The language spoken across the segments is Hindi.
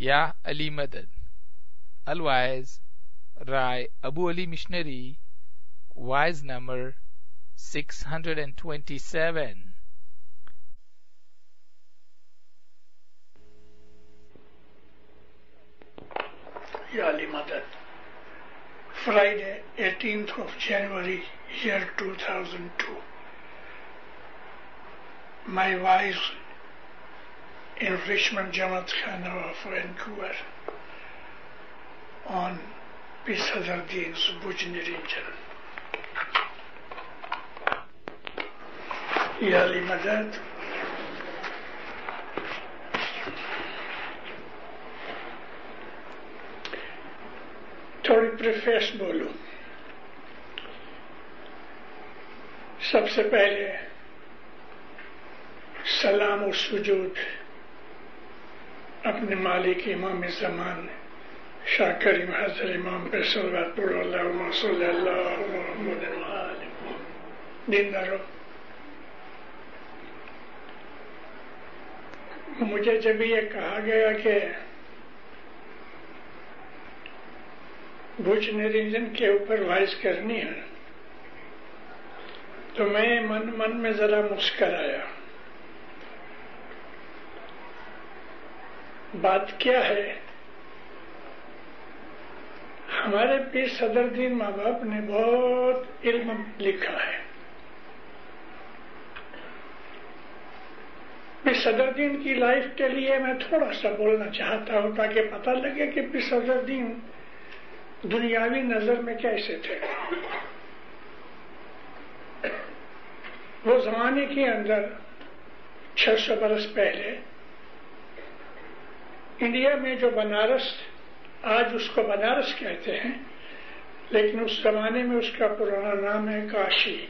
Ya Ali Madad. Rai Abu Ali Missionary, wise number 627. Ya Ali Madad. Friday, 18th of January, year 2002. My wise in Richmond Jamaat Khana of Vancouver on Peace Hazardin's Bujni region. Yali Madad. थोड़ी प्रिफेस बोलूं सबसे पहले सलाम और सुजूद अपने मालिक इमाम जमान शाह करीम हजर इमाम पे दीनदारो मुझे जब ये कहा गया कि भुज निरंजन के ऊपर वाइज करनी है तो मैं मन मन में जरा मुस्कराया। बात क्या है? हमारे पीर सदरदीन माँ बाप ने बहुत इल्म लिखा है। पीर सदरदीन की लाइफ के लिए मैं थोड़ा सा बोलना चाहता हूँ ताकि पता लगे कि पीर सदरदीन दुनियावी नज़र में कैसे थे। वो जमाने के अंदर 600 बरस पहले इंडिया में जो बनारस, आज उसको बनारस कहते हैं, लेकिन उस जमाने में उसका पुराना नाम है काशी।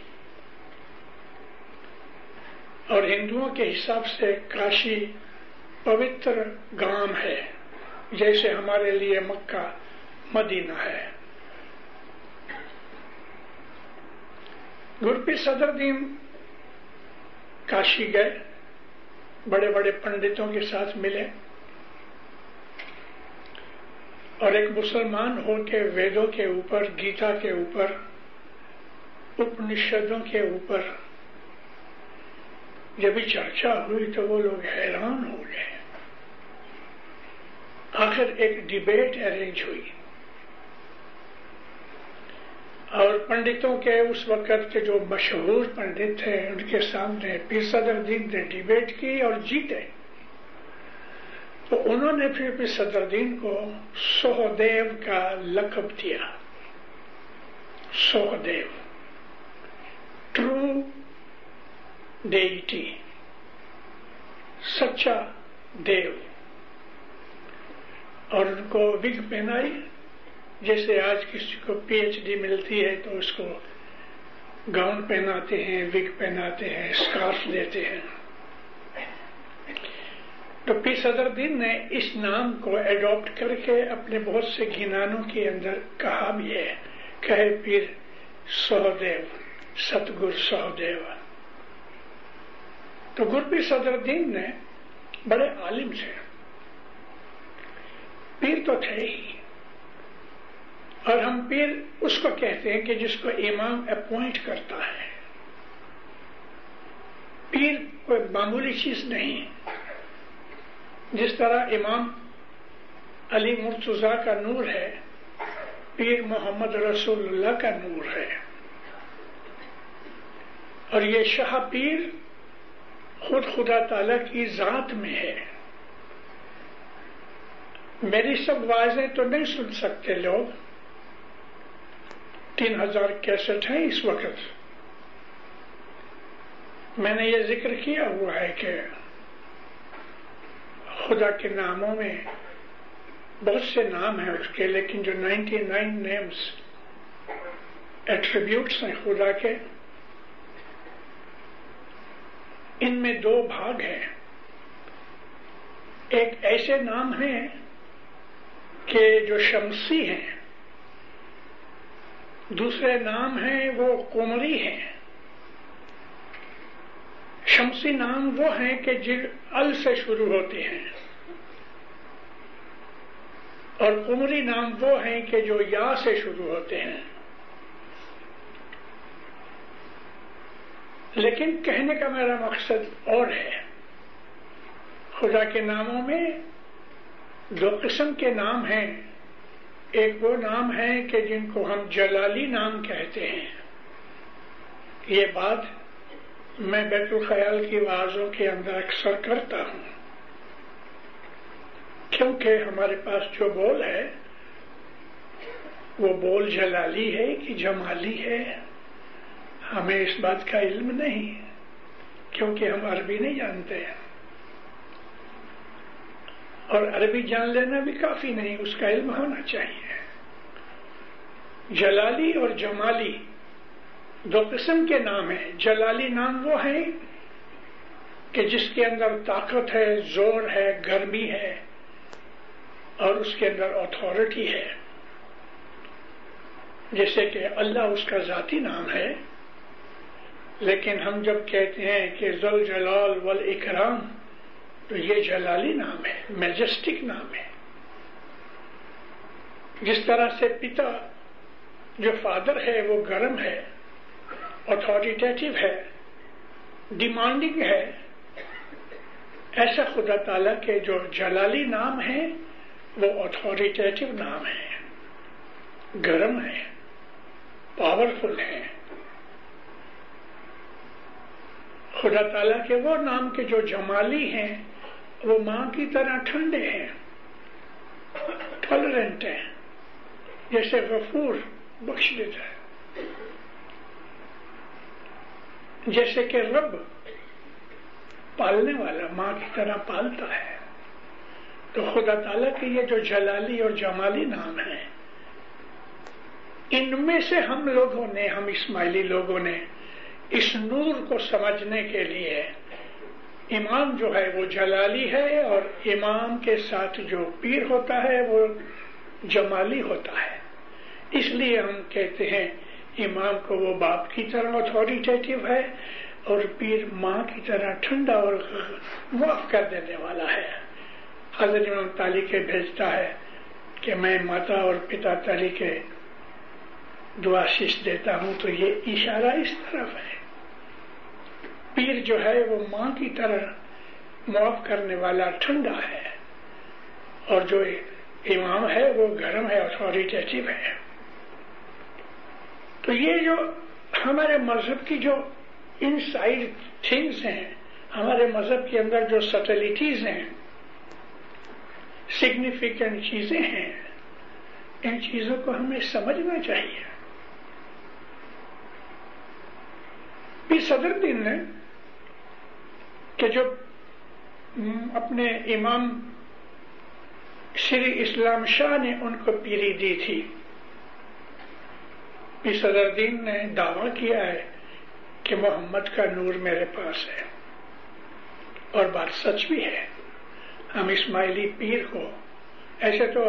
और हिंदुओं के हिसाब से काशी पवित्र गाँव है, जैसे हमारे लिए मक्का, मदीना है। गुरपी सदरदीन काशी गए बड़े बड़े पंडितों के साथ मिले। और एक मुसलमान होके वेदों के ऊपर, गीता के ऊपर, उपनिषदों के ऊपर, जब भी चर्चा हुई तो वो लोग हैरान हो गए। आखिर एक डिबेट अरेंज हुई। और पंडितों के उस वक्त के जो मशहूर पंडित थे, उनके सामने पीर सदरदीन ने डिबेट की और जीते। तो उन्होंने फिर पीर सदरदीन को सोहदेव का लकब दिया। सोहदेव। ट्रू डेइटी सच्चा देव। और उनको विग पहनाई, जैसे आज किसी को पीएचडी मिलती है तो उसको गाउन पहनाते हैं विग पहनाते हैं स्कार्फ देते हैं। तो पी सदरदीन ने इस नाम को एडॉप्ट करके अपने बहुत से गिनानों के अंदर कहा भी है। कहे, पीर सहदेव, सतगुर सहदेव। तो गुरपीर सदरदीन ने बड़े आलिम से पीर तो थे ही, और हम पीर उसको कहते हैं कि जिसको इमाम अपॉइंट करता है। पीर कोई मामूली चीज़ नहीं जिस तरह इमाम अली मुर्तुजा का नूर है, पीर मोहम्मद रसूलुल्लाह का नूर है। और ये शाह पीर खुद खुदा ताला की जात में है। मेरी सब वाजें तो नहीं सुन सकते लोग। तीन हज़ार कैसेट है इस वक्त। मैंने ये ज़िक्र किया हुआ है कि खुदा के नामों में बहुत से नाम हैं उसके, लेकिन जो 99 नेम्स एट्रीब्यूट्स हैं खुदा के, इनमें दो भाग हैं। एक ऐसे नाम हैं कि जो शमसी हैं। दूसरे नाम हैं वो कुमरी हैं। शमसी नाम वो हैं कि जिन अल से शुरू होते हैं। और उमरी नाम वो हैं कि जो या से शुरू होते हैं। लेकिन कहने का मेरा मकसद और है, खुदा के नामों में दो किस्म के नाम हैं। एक वो नाम है कि जिनको हम जलाली नाम कहते हैं। ये बात मैं बैतुल ख्याल की आवाजों के अंदर अक्सर करता हूँ। क्योंकि हमारे पास जो बोल है, वो बोल जलाली है कि जमाली है, हमें इस बात का इल्म नहीं, क्योंकि हम अरबी नहीं जानते हैं। और अरबी जान लेना भी काफ़ी नहीं, उसका इल्म होना चाहिए। जलाली और जमाली दो किस्म के नाम है। जलाली नाम वो है कि जिसके अंदर ताकत है, ज़ोर है, गर्मी है और उसके अंदर अथॉरिटी है। जैसे कि अल्लाह उसका जाति नाम है, लेकिन हम जब कहते हैं कि जल जलाल वल इकराम तो ये जलाली नाम है मेजेस्टिक नाम है। जिस तरह से पिता जो फादर है, वो गर्म है अथॉरिटेटिव है डिमांडिंग है। ऐसा खुदा ताला के जो जलाली नाम है, वो अथॉरिटेटिव नाम है। गर्म है पावरफुल है। खुदा ताला के वो नाम के जो जमाली हैं, वो माँ की तरह ठंडे हैं टॉलरेंट हैं। जैसे गफूर बख्श देता है। जैसे कि रब पालने वाला माँ की तरह पालता है। तो खुदा ताला के ये जो जलाली और जमाली नाम है, इनमें से हम लोगों ने, हम इस्माइली लोगों ने, इस नूर को समझने के लिए इमाम जो है वो जलाली है और इमाम के साथ जो पीर होता है वो जमाली होता है। इसलिए हम कहते हैं इमाम को वो बाप की तरह अथॉरिटेटिव है और पीर माँ की तरह ठंडा और माफ़ कर देने वाला है। हज़रत इमाम ताली के भेजता है कि मैं माता और पिता ताली के दुआ शीश देता हूँ तो ये इशारा इस तरफ़ है। पीर जो है वो माँ की तरह माफ़ करने वाला ठंडा है और जो इमाम है वो गर्म है अथॉरिटेटिव है। तो ये जो हमारे मज़हब की जो इनसाइड थिंग्स हैं, हमारे मज़हब के अंदर जो सटेलिटीज हैं सिग्निफिकेंट चीज़ें हैं, इन चीज़ों को हमें समझना चाहिए। पीर सदरुद्दीन ने कि जो अपने इमाम श्री इस्लाम शाह ने उनको पीरी दी थी सदरुद्दीन ने दावा किया है कि मोहम्मद का नूर मेरे पास है, और बात सच भी है, हम इस्माइली पीर को ऐसे तो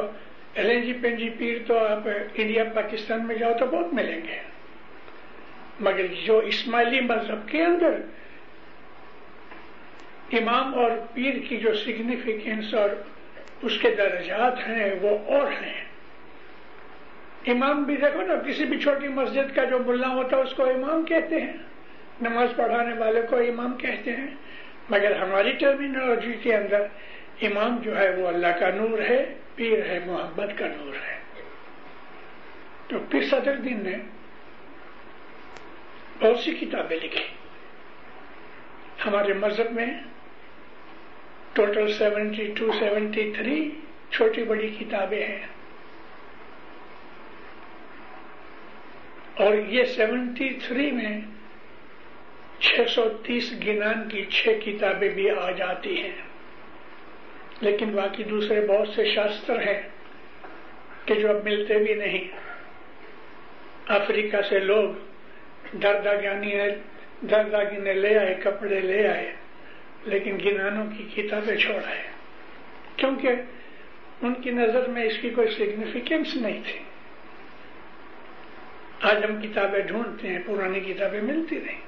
एलएनजी पेंजी पीर तो आप इंडिया, पाकिस्तान में जाओ तो बहुत मिलेंगे। मगर जो इस्माइली मज़हब के अंदर इमाम और पीर की जो सिग्निफिकेंस और उसके दर्जात हैं, वो और हैं। इमाम भी देखो ना किसी भी छोटी मस्जिद का जो मुल्ला होता है उसको इमाम कहते हैं। नमाज़ पढ़ाने वाले को इमाम कहते हैं। मगर हमारी टर्मिनोलॉजी के अंदर इमाम जो है वो अल्लाह का नूर है पीर है मोहब्बत का नूर है। तो पीर सदरुद्दीन ने बहुत सी किताबें लिखी। हमारे मज़हब में टोटल 72, 73 छोटी बड़ी किताबें हैं। और ये 73 में 630 गिनान की छह किताबें भी आ जाती हैं। लेकिन बाकी दूसरे बहुत से शास्त्र हैं कि जो अब मिलते भी नहीं। अफ्रीका से लोग दरदागानी दरदागिने ले आए, कपड़े ले आए, लेकिन गिनानों की किताबें छोड़ आए। क्योंकि उनकी नज़र में इसकी कोई सिग्निफिकेंस नहीं थी। आज हम किताबें ढूंढते हैं, पुरानी किताबें मिलती नहीं।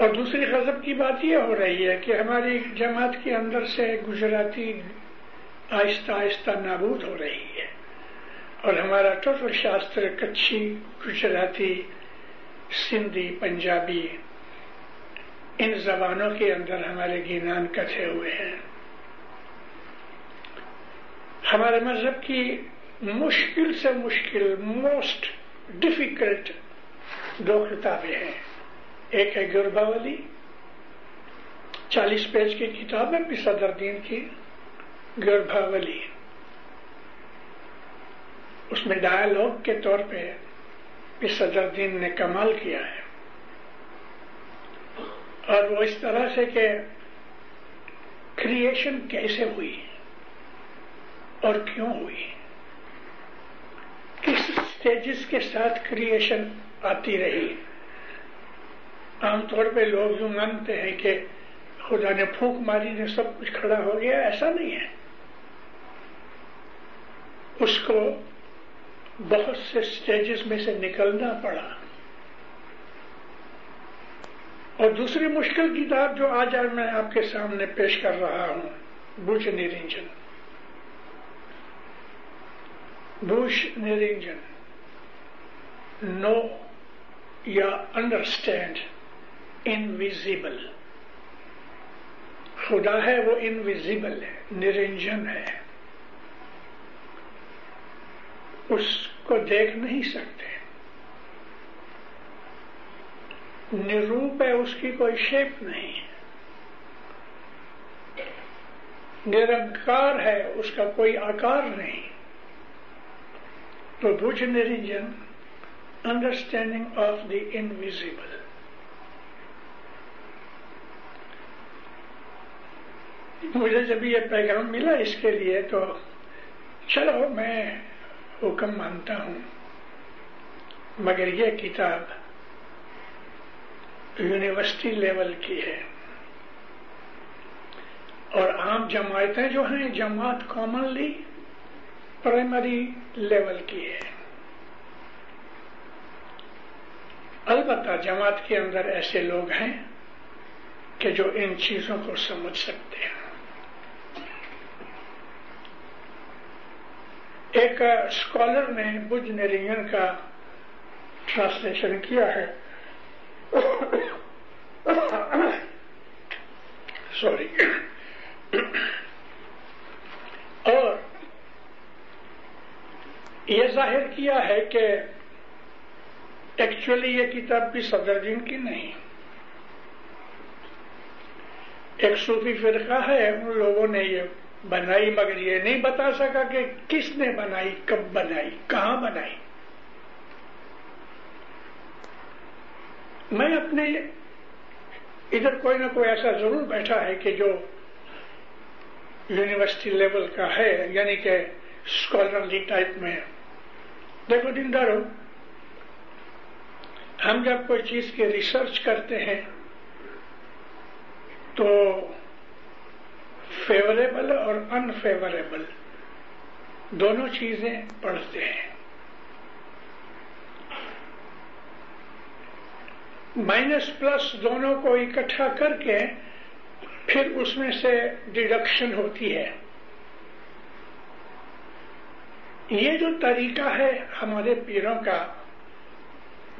और दूसरी गजब की बात यह हो रही है कि हमारी जमात के अंदर से गुजराती आहिस्ता आहिस्ता नाबूद हो रही है। और हमारा टोटल शास्त्र कच्छी गुजराती, सिंधी, पंजाबी, इन जबानों के अंदर हमारे गिनान कथे हुए हैं। हमारे मज़हब की मुश्किल से मुश्किल मोस्ट डिफ़िकल्ट दो किताबें हैं। एक है गुरबावली, चालीस पेज की किताब है सदरदीन की गर्भावली उसमें डायलॉग के तौर पे सदरदीन ने कमाल किया है। और वो इस तरह से कि क्रिएशन कैसे हुई और क्यों हुई? किस स्टेजेस के साथ क्रिएशन आती रही? आमतौर पे लोग यूँ मानते हैं कि खुदा ने फूक मारी ने सब कुछ खड़ा हो गया, ऐसा नहीं है। उसको बहुत से स्टेजेस में से निकलना पड़ा। और दूसरी मुश्किल किताब जो आज मैं आपके सामने पेश कर रहा हूँ बुझ निरंजन बुझ निरंजन नो या अंडरस्टैंड इनविजिबल खुदा है वो इनविजिबल है निरंजन है उसको देख नहीं सकते निरूप है उसकी कोई शेप नहीं निरंकार है उसका कोई आकार नहीं तो भुज निरंजन अंडरस्टैंडिंग ऑफ़ द इनविजिबल मुझे जब ये पैगाम मिला इसके लिए तो चलो मैं हुक्म मानता हूँ। मगर ये किताब यूनिवर्सिटी लेवल की है। और आम जमायतें जो हैं, जमात कॉमनली प्राइमरी लेवल की है। अलबत्ता जमात के अंदर ऐसे लोग हैं कि जो इन चीज़ों को समझ सकते हैं। एक स्कॉलर ने बुज नेरिंगन का ट्रांसलेशन किया है। सॉरी और ये ज़ाहिर किया है कि एक्चुअली ये किताब भी सदरदीन की नहीं। एक सूफी फिरका है, उन लोगों ने ये बनाई, मगर ये नहीं बता सका कि किसने बनाई, कब बनाई, कहाँ बनाई। मैं अपने, इधर कोई ना कोई ऐसा ज़रूर बैठा है कि जो यूनिवर्सिटी लेवल का है, यानी कि स्कॉलरली टाइप में देखो दिनदारो, हम जब कोई चीज़ की रिसर्च करते हैं तो फेवरेबल और अनफेवरेबल दोनों चीज़ें पढ़ते हैं। माइनस प्लस दोनों को इकट्ठा करके फिर उसमें से डिडक्शन होती है। ये जो तरीका है हमारे पीरों का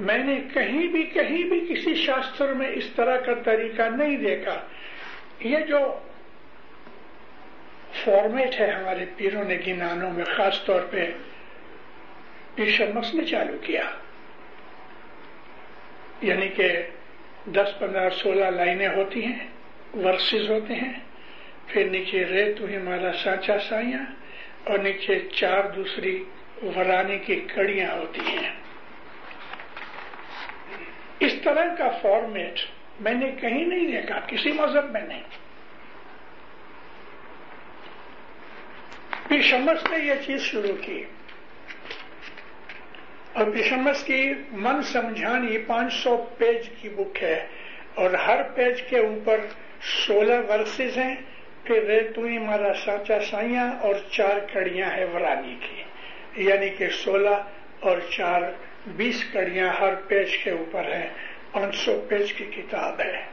मैंने कहीं भी कहीं भी किसी शास्त्र में इस तरह का तरीका नहीं देखा। ये जो फॉर्मेट है हमारे पीरों ने गिनानों में खास तौर पे ईशमस ने चालू किया। यानी कि 10, 15, 16 लाइनें होती हैं वर्सेस होते हैं फिर नीचे रे हमारा साचा साइया और नीचे चार दूसरी वराने की कड़ियाँ होती हैं। इस तरह का फॉर्मेट मैंने कहीं नहीं देखा, किसी मज़हब में नहीं। पिशमस ने यह चीज़ शुरू की। और पिशमस की मन समझानी 500 पेज की बुक है और हर पेज के ऊपर 16 वर्सेस हैं फिर रे तू ही मारा साचा साइया और चार कड़ियाँ है वरानी की। यानी कि 16 और चार 20 कड़ियाँ हर पेज के ऊपर है। 500 पेज की किताब है।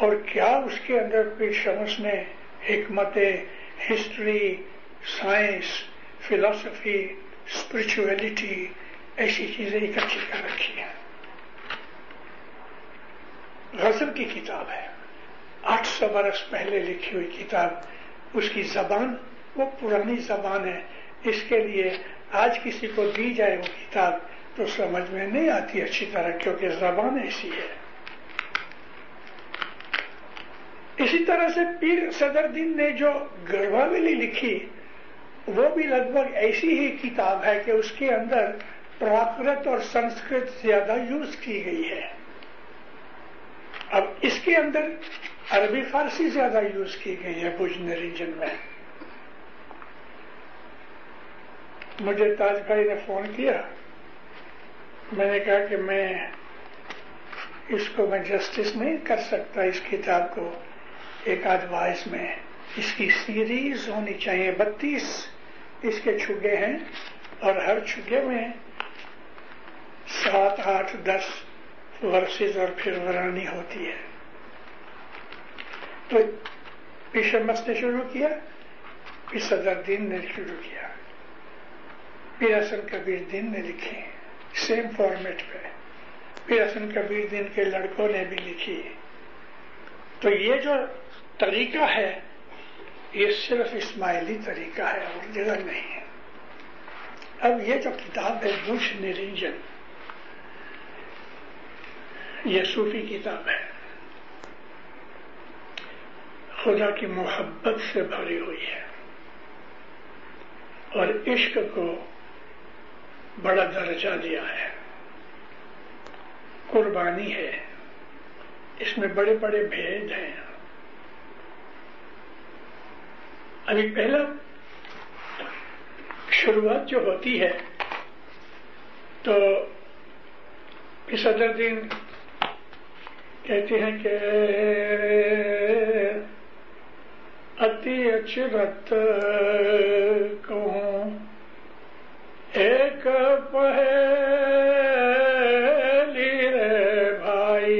और क्या उसके अंदर पिशमस ने हिकमत, हिस्ट्री, साइंस, फिलॉसफी, स्पिरिचुअलिटी, ऐसी चीज़ें इकट्ठी कर रखी है? गज़ल की किताब है। 800 बरस पहले लिखी हुई किताब, उसकी जबान, वो पुरानी जबान है। इसके लिए आज किसी को दी जाए वो किताब तो समझ में नहीं आती अच्छी तरह, क्योंकि जबान ऐसी है। इसी तरह से पीर सदरदीन ने जो गर्भावली लिखी, वो भी लगभग ऐसी ही किताब है कि उसके अंदर प्राकृत और संस्कृत ज़्यादा यूज़ की गई है। अब इसके अंदर अरबी फारसी ज़्यादा यूज़ की गई है भुजन रीजन में। मुझे ताज भाई ने फ़ोन किया। मैंने कहा कि मैं इसको मैं जस्टिस नहीं कर सकता, इस किताब को एक आध वाइस में। इसकी सीरीज़ होनी चाहिए, बत्तीस इसके छुगे हैं और हर छुगे में सात, आठ, दस वर्सेज और फिर वरानी होती है। तो पिशमस ने शुरू किया फिर सदरदीन ने शुरू किया। फिर हसन कबीर दिन ने लिखी सेम फॉर्मेट पे। फिर हसन कबीर दिन के लड़कों ने भी लिखी। तो ये जो तरीका है, ये सिर्फ़ इस्माइली तरीका है और जगह नहीं है। अब ये जो किताब है, बुश निरंजन, ये सूफी किताब है। खुदा की मोहब्बत से भरी हुई है। और इश्क को बड़ा दर्जा दिया है। कुर्बानी है। इसमें बड़े बड़े भेद हैं। अभी पहला शुरुआत जो होती है तो सदर दिन कहते हैं कि अति अचरत, कहूँ। एक पहली रे भाई।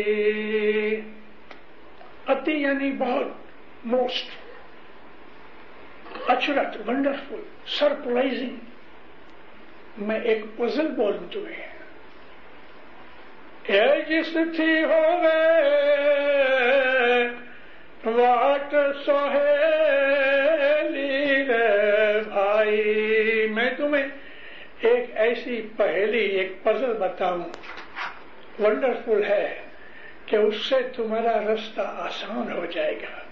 अति यानी बहुत मोस्ट। अचरत वंडरफुल सरप्राइजिंग मैं एक पजल बोलूँ तुम्हें। जिस थी हो वाट सोहेली रे भाई, मैं तुम्हें एक ऐसी पहली, एक पजल बताऊँ। वंडरफुल है कि उससे तुम्हारा रास्ता आसान हो जाएगा।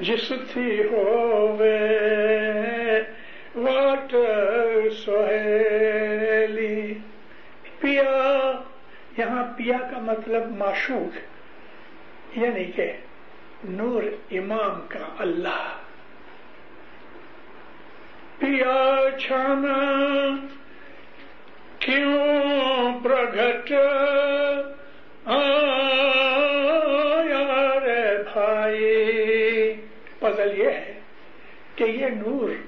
जिस थी होवे, वाट सोहेली। पिया, यहाँ पिया का मतलब माशूक। यानी के नूर इमाम का अल्लाह। पिया छाना, क्यों प्रगट आया रे भाई? पजल ये है कि ये नूर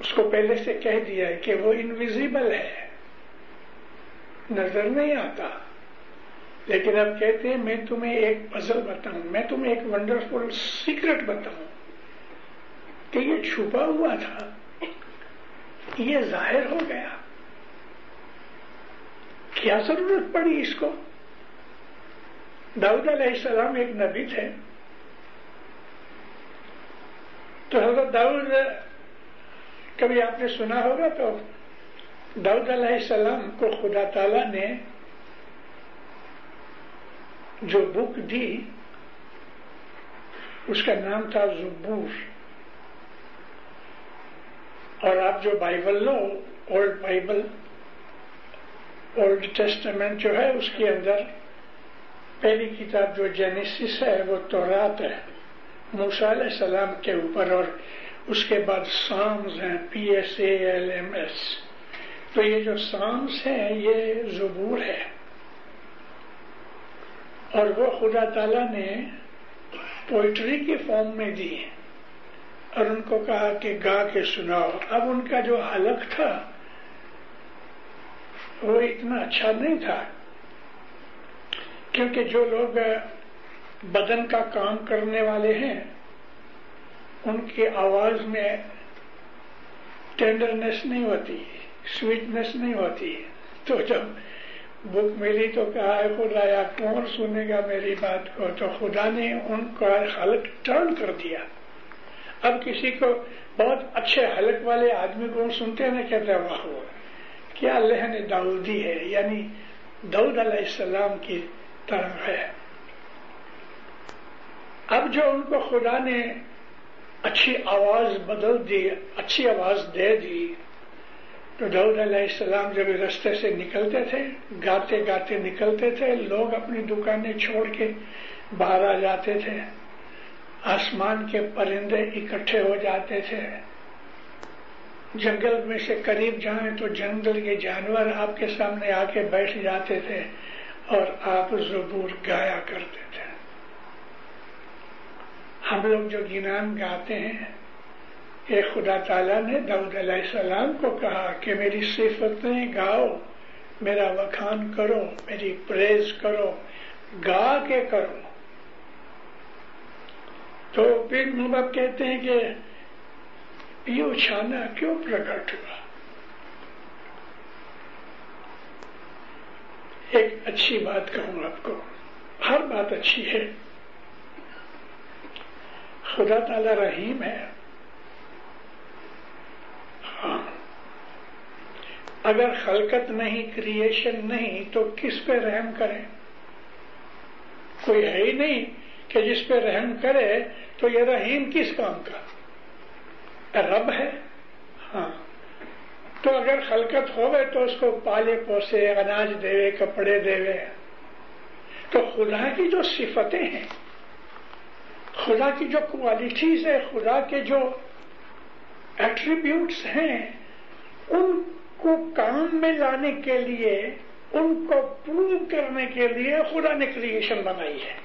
उसको पहले से कह दिया है कि वो इनविजिबल है। नज़र नहीं आता। लेकिन अब कहते हैं, मैं तुम्हें एक पजल बताऊँ, मैं तुम्हें एक वंडरफुल सीक्रेट बताऊँ। कि ये छुपा हुआ था, ये ज़ाहिर हो गया। क्या ज़रूरत पड़ी इसको? दाऊद सलाम एक नबी थे। तो हज़रत दाऊद, कभी आपने सुना होगा तो दाऊद सलाम को खुदा ताला ने जो बुक दी, उसका नाम था जुबूर और आप जो बाइबल लो, ओल्ड बाइबल, ओल्ड टेस्टमेंट जो है, उसके अंदर पहली किताब जो जेनेसिस है, वो तोरात है, मूसा सलाम के ऊपर, और उसके बाद साम्स हैं, P S A L M S. तो ये जो साम्स हैं, ये जबूर है। और वो खुदा ताला ने पोइट्री के फॉर्म में दी और उनको कहा कि गा के सुनाओ। अब उनका जो हलक था, वो इतना अच्छा नहीं था। क्योंकि जो लोग बदन का काम करने वाले हैं, उनकी आवाज़ में टेंडरनेस नहीं होती स्वीटनेस नहीं होती। तो जब बुक मिली तो कहा, है खुदाया कौन सुनेगा मेरी बात को? तो खुदा ने उनका हलक टर्न कर दिया। अब किसी को बहुत अच्छे हलक वाले आदमी को सुनते हैं ना, कहते वाह क्या लहन दाऊदी है, यानी दाऊद सलाम की तरह है। अब जो उनको खुदा ने अच्छी आवाज़ बदल दी, अच्छी आवाज़ दे दी तो दाऊद सलाम जब रास्ते से निकलते थे, गाते गाते निकलते थे, लोग अपनी दुकानें छोड़ के बाहर आ जाते थे। आसमान के परिंदे इकट्ठे हो जाते थे। जंगल में से करीब जाए तो जंगल के जानवर आपके सामने आके बैठ जाते थे और आप जबूर गाया करते थे। हम लोग जो गिनान गाते हैं ये खुदा ताला ने दाऊद सलाम को कहा कि मेरी सिफतें गाओ, मेरा वखान करो, मेरी प्रेज करो, गा के करो। तो फिर बाप कहते हैं कि, ये उछाना क्यों प्रकट हुआ? एक अच्छी बात कहूँ आपको, हर बात अच्छी है। खुदा ताला रहीम हाँ। अगर खलकत नहीं क्रिएशन नहीं तो किस पे रहम करें? कोई है ही नहीं कि जिस पे रहम करे तो ये रहीम किस काम का? रब है। हाँ। तो अगर खलकत हो गए तो उसको पाले पोसे, अनाज देवे, कपड़े देवे। तो खुदा की जो सिफतें हैं, खुदा की जो क्वालिटीज है, खुदा के जो एट्रीब्यूट्स हैं उनको काम में लाने के लिए, उनको प्रूव करने के लिए खुदा ने क्रिएशन बनाई है।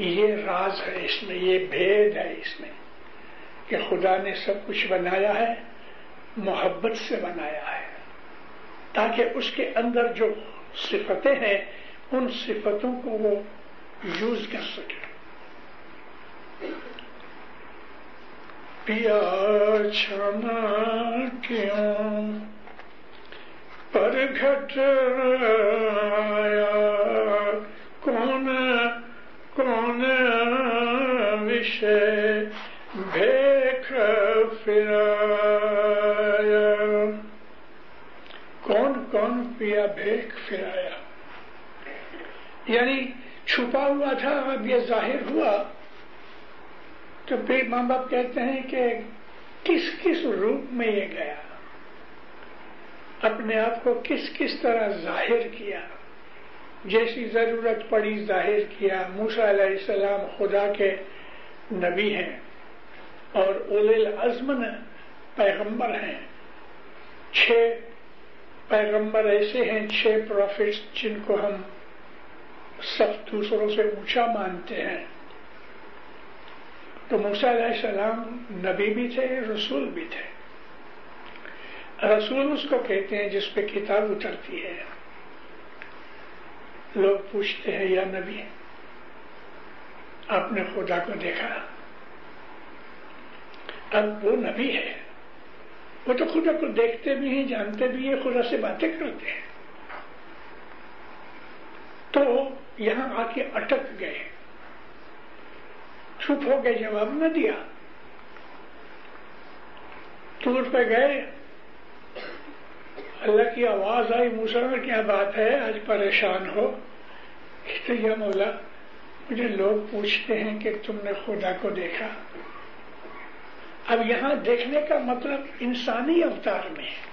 ये राज है इसमें, ये भेद है इसमें कि खुदा ने सब कुछ बनाया है, मोहब्बत से बनाया है, ताकि उसके अंदर जो सिफतें हैं, उन सिफतों को वो यूज़ कर सके। पिया क्यों? पर घट आया। कौन कौन विषय भेख फिराया? कौन कौन पिया भेख फिराया? यानी छुपा हुआ था, अब ये ज़ाहिर हुआ तो फिर माँ बाप कहते हैं कि किस किस रूप में ये गया? अपने आप को किस किस तरह ज़ाहिर किया? जैसी ज़रूरत पड़ी ज़ाहिर किया। मूसा सलाम खुदा के नबी हैं और उलिल अजमन पैगंबर हैं। छह पैगंबर ऐसे हैं, छह प्रॉफिट्स जिनको हम सब दूसरों से ऊँचा मानते हैं। तो मूसा सलाम नबी भी थे, रसूल भी थे। रसूल उसको कहते हैं जिस पे किताब उतरती है। लोग पूछते हैं, या नबी, आपने खुदा को देखा? अब वो नबी है। वो तो खुदा को देखते भी हैं, जानते भी हैं, खुदा से बातें करते हैं। तो यहाँ आके अटक गए। चुप हो गए जवाब न दिया। टूर पे गए। अल्लाह की आवाज़ आई, मूसा में क्या बात है? आज परेशान हो। तो यह मौला, मुझे लोग पूछते हैं कि तुमने खुदा को देखा। अब यहाँ देखने का मतलब इंसानी अवतार में है।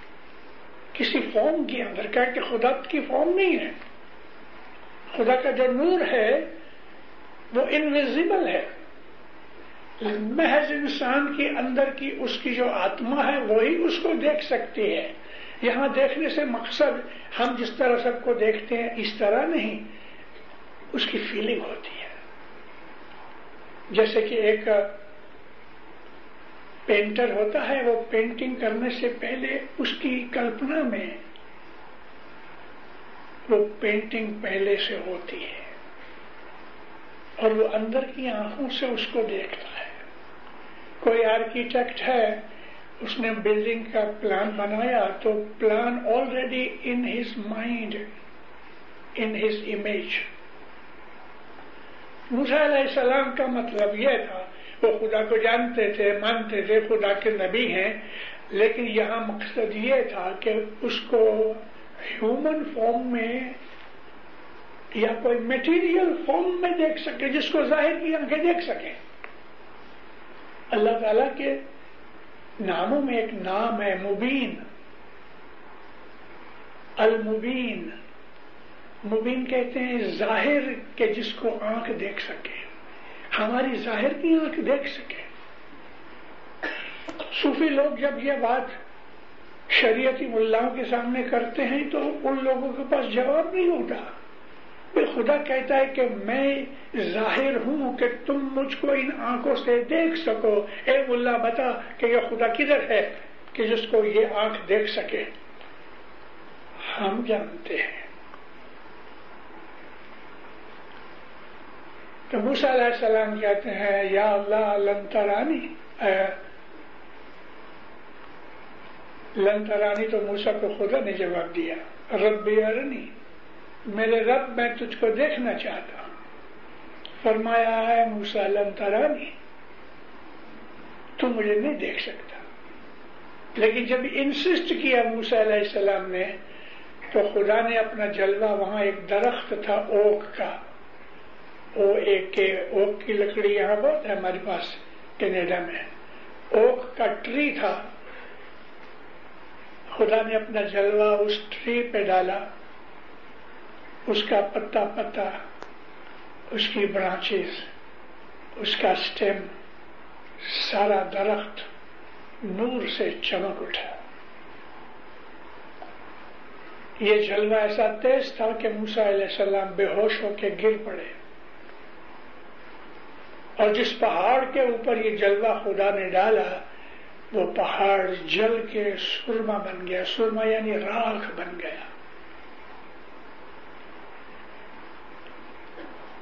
किसी फॉर्म के अंदर क्या कि खुदा की फॉर्म नहीं है। खुदा का जो नूर है, वो इनविजिबल है। महज इंसान के अंदर की उसकी जो आत्मा है, वही उसको देख सकती है। यहाँ देखने से मकसद, हम जिस तरह सबको देखते हैं, इस तरह नहीं। उसकी फीलिंग होती है। जैसे कि एक पेंटर होता है, वो पेंटिंग करने से पहले उसकी कल्पना में वो पेंटिंग पहले से होती है। और वो अंदर की आँखों से उसको देखता है। कोई आर्किटेक्ट है, उसने बिल्डिंग का प्लान बनाया तो plan already in his mind in his image मूसा सलाम का मतलब यह था, वो खुदा को जानते थे, मानते थे, खुदा के नबी हैं, लेकिन यहाँ मकसद ये था कि उसको ह्यूमन फॉर्म में या कोई मटेरियल फॉर्म में देख सके, जिसको ज़ाहिर की आँखें देख सके। अल्लाह ताला के नामों में एक नाम है, मुबीन। अल मुबीन मुबीन कहते हैं ज़ाहिर के जिसको आँख देख सके। हमारी ज़ाहिर की आँख देख सके। सूफी लोग जब यह बात शरीयती मुल्लाओं के सामने करते हैं तो उन लोगों के पास जवाब नहीं होता। फिर खुदा कहता है कि मैं ज़ाहिर हूँ कि तुम मुझको इन आँखों से देख सको। ए मुल्ला, बता कि ये खुदा किधर है कि जिसको ये आँख देख सके? हम जानते हैं। तो मूसा सलाम कहते हैं, या अल्लाह लंतरानी लंतरानी तो मूसा को खुदा ने जवाब दिया, रब्बी अरनी। मेरे रब, मैं तुझको देखना चाहता हूँ। फरमाया है मूसा लंतरानी तू मुझे नहीं देख सकता। लेकिन जब इंसिस्ट किया मूसा सलाम ने तो खुदा ने अपना जलवा वहाँ एक दरख्त था, ओक का। ओ एक के, ओक की लकड़ी यहाँ बहुत है, हमारे पास कनेडा में। ओक का ट्री था। खुदा ने अपना जलवा उस ट्री पे डाला। उसका पत्ता पत्ता उसकी ब्रांचेस उसका स्टेम सारा दरख्त नूर से चमक उठा। ये जलवा ऐसा तेज था कि मूसा सलाम बेहोश होकर गिर पड़े। और जिस पहाड़ के ऊपर ये जलवा खुदा ने डाला, वो पहाड़ जल के सुरमा बन गया। सुरमा यानी राख बन गया।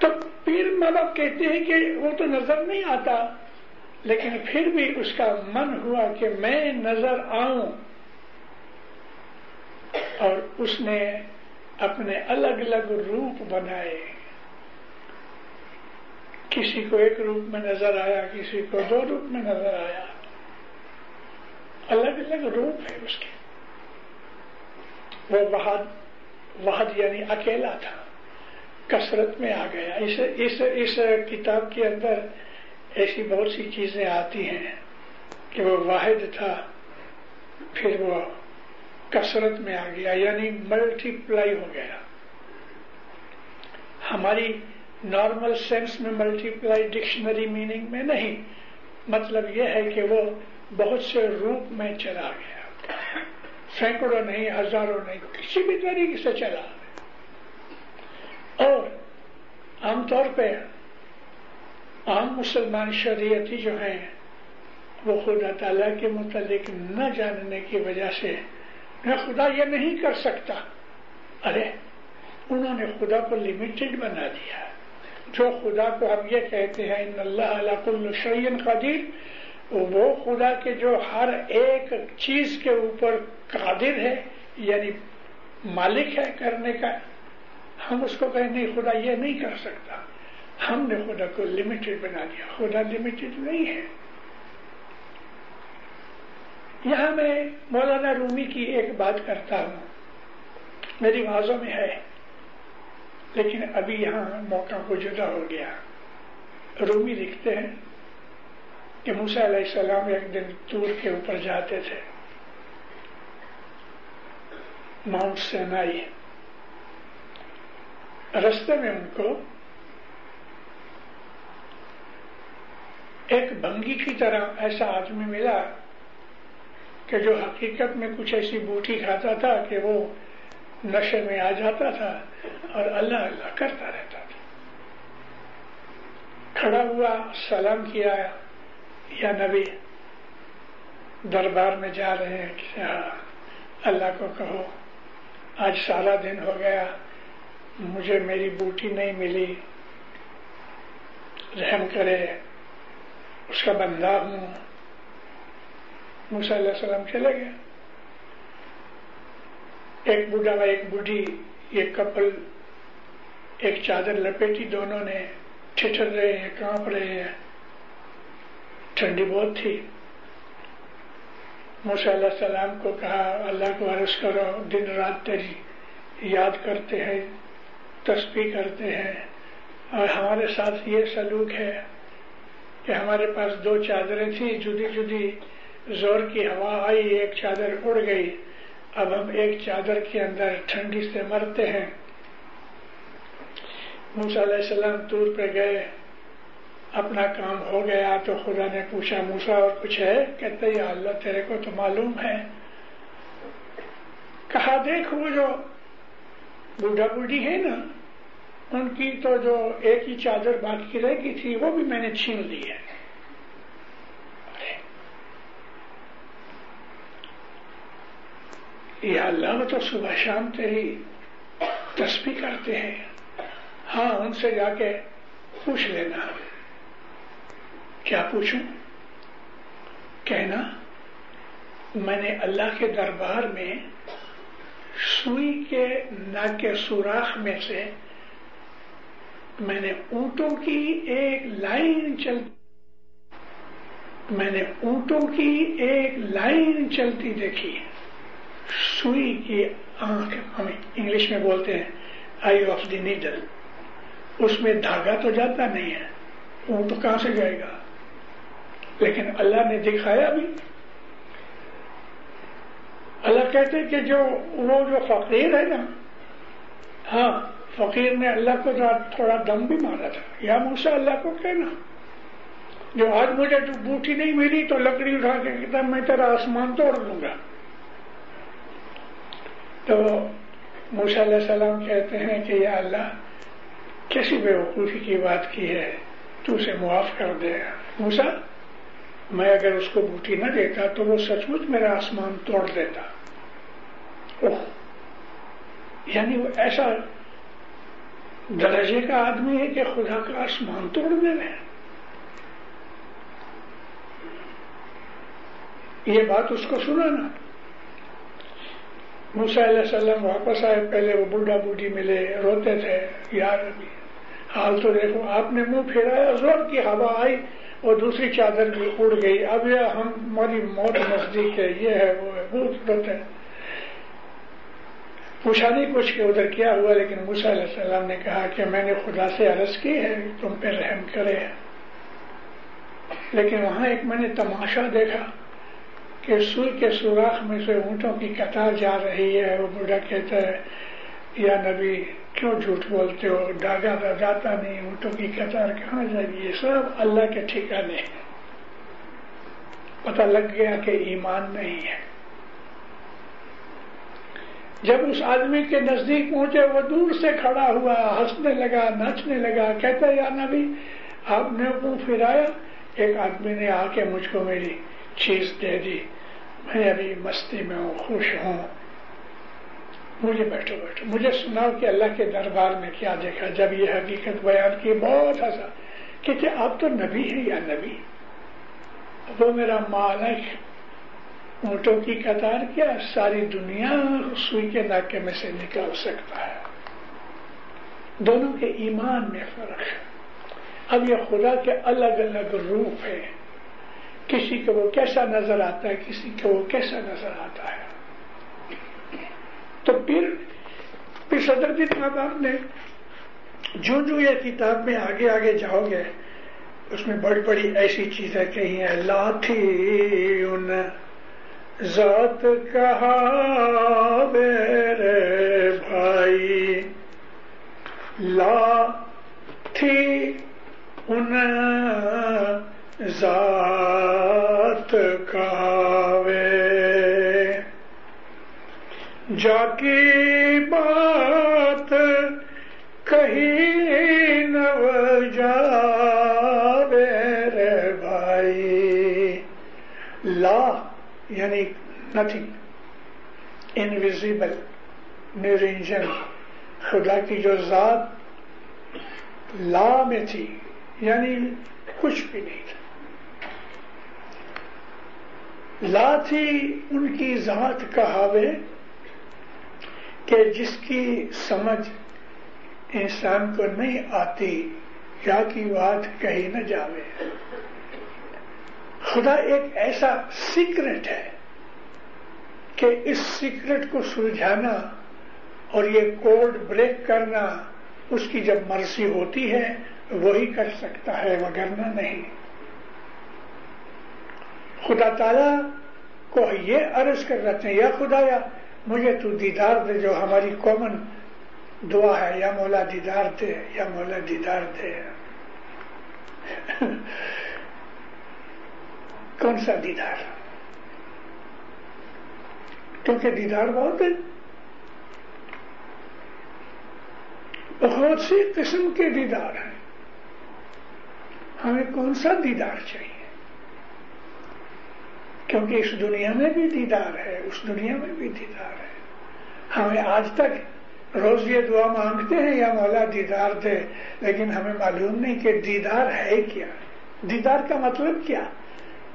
तो पीर बाबा कहते हैं कि वो तो नज़र नहीं आता, लेकिन फिर भी उसका मन हुआ कि मैं नज़र आऊँ। और उसने अपने अलग अलग रूप बनाए। किसी को एक रूप में नज़र आया, किसी को दो रूप में नज़र आया। अलग अलग रूप है उसके। वो वहाद वहाद यानी अकेला था। कसरत में आ गया। इस इस इस किताब के अंदर ऐसी बहुत सी चीज़ें आती हैं कि वो वाहिद था, फिर वो कसरत में आ गया, यानी मल्टीप्लाई हो गया। हमारी नॉर्मल सेंस में मल्टीप्लाई डिक्शनरी मीनिंग में नहीं मतलब यह है कि वो बहुत से रूप में चला गया। सैकड़ों नहीं, हज़ारों नहीं, किसी भी तरीके से चला। और आमतौर पर आम मुसलमान शरीयती जो हैं, वो खुदा तला के मुतालिक न जानने की वजह से मैं खुदा ये नहीं कर सकता। अरे, उन्होंने खुदा को लिमिटेड बना दिया। जो खुदा को हम ये कहते हैं इन अल्लाह शयन कदीर वो खुदा के जो हर एक चीज़ के ऊपर कादिर है, यानी मालिक है करने का। हम उसको कहें नहीं खुदा ये नहीं कर सकता। हमने खुदा को लिमिटेड बना दिया। खुदा लिमिटेड नहीं है। यहाँ मैं मौलाना रूमी की एक बात करता हूँ। मेरी वाजों में है, लेकिन अभी यहाँ मौका को जुदा हो गया। रूमी लिखते हैं कि मूसा सलाम एक दिन तूर के ऊपर जाते थे। माउंट सेनाई रस्ते में उनको एक भंगी की तरह ऐसा आदमी मिला कि जो हकीकत में कुछ ऐसी बूटी खाता था कि वो नशे में आ जाता था और अल्लाह अल्लाह करता रहता था। खड़ा हुआ, सलाम किया, या नबी, दरबार में जा रहे हैं हाँ अल्लाह को कहो, आज सारा दिन हो गया मुझे मेरी बूटी नहीं मिली। रहम करे, उसका बंदा हूँ। मूसा सलाम चले गए। एक बूढ़ा व एक बूढ़ी ये कपल, एक चादर लपेटी दोनों ने, ठिठर रहे हैं, काँप रहे हैं। ठंडी बहुत थी। मूसा सलाम को कहा, अल्लाह को अर्ज़ करो, दिन रात तेरी याद करते हैं। तस्बी करते हैं। और हमारे साथ ये सलूक है कि हमारे पास दो चादरें थी जुदी जुदी ज़ोर की हवा आई, एक चादर उड़ गई। अब हम एक चादर के अंदर ठंडी से मरते हैं। मूसा तूर पे गए। अपना काम हो गया तो खुदा ने पूछा, मूसा, और कुछ है? कहते या अल्लाह, तेरे को तो मालूम है। कहा, देख, वो जो बूढ़ा बूढ़ी है ना उनकी तो जो एक ही चादर बाकी रह गई थी, वो भी मैंने छीन ली है। या अल्लाह तो सुबह शाम तेरी तस्बी करते हैं। हाँ उनसे जाके पूछ लेना। क्या पूछूँ? कहना, मैंने अल्लाह के दरबार में सुई के नाक के सुराख में से मैंने ऊंटों की एक लाइन चल मैंने ऊंटों की एक लाइन चलती देखी। सुई की आँख हम इंग्लिश में बोलते हैं आई ऑफ़ द नीडल उसमें धागा तो जाता नहीं है, ऊँट कहाँ से जाएगा? लेकिन अल्लाह ने दिखाया भी। अल्लाह कहते कि जो, वो जो फकीर है ना हाँ फकीर ने अल्लाह को थोड़ा दम भी मारा था। या मूसा अल्लाह को कहना, जो आज मुझे जो बूटी नहीं मिली तो लकड़ी उठा के कहता, मैं तेरा आसमान तोड़ दूँगा। तो मूसा सलाम कहते हैं कि, या अल्लाह, कैसी बेवकूफ़ी की बात की है? तू उसे मुआफ कर दे। मूसा, मैं अगर उसको बूटी न देता तो वो सचमुच मेरा आसमान तोड़ देता। ओह, यानी वो ऐसा दर्जे का आदमी है कि खुदा का आसमान तोड़ दे रहे ये बात उसको सुना ना मूसा सल्लम वापस आए, पहले वो बूढ़ा बूढ़ी मिले, रोते थे, यार अभी। हाल तो देखो, आपने मुँह फेराया, ज़ोर की हवा आई और दूसरी चादर भी उड़ गई। अब यह हम, हमारी मौत नज़दीक है, ये है, वो है बहुत रोते पूछा नहीं कुछ के उधर क्या हुआ, लेकिन मूसा सल्लम ने कहा कि मैंने खुदा से अर्ज़ की है, तुम पे रहम करे। लेकिन वहाँ एक मैंने तमाशा देखा कि सुई के सुराख में से ऊंटों की कतार जा रही है, वो बूढ़ा कहता है, या नबी, क्यों झूठ बोलते हो? डागा जाता नहीं, ऊंटों की कतार कहाँ जाएगी? ये सब अल्लाह के ठिकाने पता लग गया कि ईमान नहीं है। जब उस आदमी के नज़दीक पहुँचे, वो दूर से खड़ा हुआ, हंसने लगा, नाचने लगा, कहता, या नबी, आपने मुँह फिराया? एक आदमी ने आके मुझको मेरी चीज़ दे दी। मैं अभी मस्ती में हूँ, खुश हूँ। मुझे बैठो बैठो। मुझे सुनाओ कि अल्लाह के दरबार में क्या देखा। जब ये हकीकत बयान की, बहुत हंसा। कि आप तो नबी है या नबी? वो मेरा मालिक ऊंटों की कतार क्या सारी दुनिया सुई के नाके में से निकल सकता है? दोनों के ईमान में फ़र्क है। अब ये खुदा के अलग अलग रूप है। किसी को वो कैसा नज़र आता है, किसी को वो कैसा नज़र आता है। तो फिर फिर सदरदीन आदाब ने जो जो ये किताब में आगे आगे जाओगे, उसमें बड़ी बड़ी ऐसी चीज़ें कही हैं, लाठी उन जात कहा मेरे भाई। ला थी उन जात कावे जाकी बात कही नव जावे यानी नथिंग इनविजिबल निरंजन खुदा की जो जात ला में थी, यानी कुछ भी नहीं था। ला थी उनकी जात कहावे कि जिसकी समझ इंसान को नहीं आती क्या की बात कही न जावे। खुदा एक ऐसा सीक्रेट है कि इस सीक्रेट को सुलझाना और ये कोड ब्रेक करना, उसकी जब मर्ज़ी होती है, वही कर सकता है, वगरना नहीं। खुदा ताला को ये अर्ज़ कर रहे हैं या खुदाया, मुझे तू दीदार दे, जो हमारी कॉमन दुआ है, या मौला दीदार दे, या मौला दीदार दे। कौन सा दीदार? क्योंकि दीदार बहुत है। बहुत सी किस्म के दीदार हैं। हमें कौन सा दीदार चाहिए? क्योंकि इस दुनिया में भी दीदार है, उस दुनिया में भी दीदार है। हमें आज तक रोज ये दुआ मांगते हैं, या मौला, दीदार दे। लेकिन हमें मालूम नहीं कि दीदार है क्या। दीदार का मतलब क्या?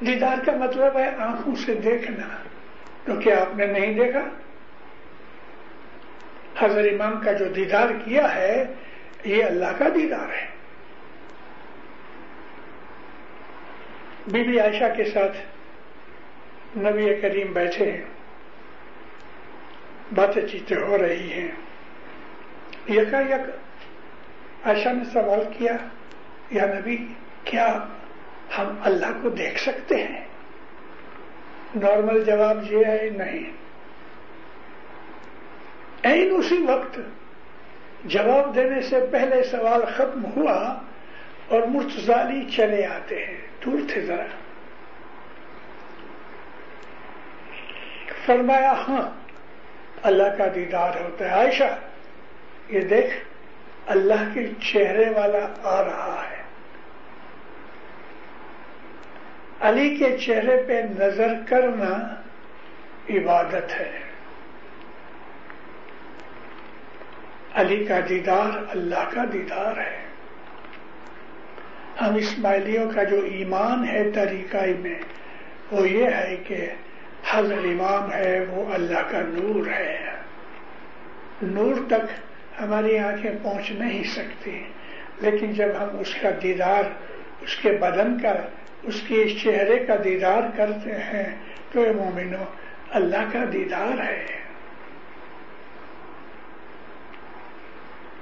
दीदार का मतलब है आँखों से देखना तो क्या आपने नहीं देखा। हजर इमाम का जो दीदार किया है, ये अल्लाह का दीदार है। बीबी आयशा के साथ नबी करीम बैठे हैं। बातें चीतें हो रही हैं। यकायक आयशा ने सवाल किया, या नबी, क्या हम अल्लाह को देख सकते हैं। नॉर्मल जवाब ये है, नहीं। ऐन उसी वक्त जवाब देने से पहले सवाल खत्म हुआ और मुर्तजाली चले आते हैं। दूर थे जरा। फरमाया, हाँ, अल्लाह का दीदार होता है। आयशा, ये देख, अल्लाह के चेहरे वाला आ रहा है। अली के चेहरे पे नज़र करना इबादत है। अली का दीदार अल्लाह का दीदार है। हम इस्माइलियों का जो ईमान है तरीकाई में, वो ये है कि हजर इमाम है, वो अल्लाह का नूर है। नूर तक हमारी आँखें पहुँच नहीं सकती, लेकिन जब हम उसका दीदार, उसके बदन का उसके चेहरे का दीदार करते हैं तो ये मोमिनो, अल्लाह का दीदार है।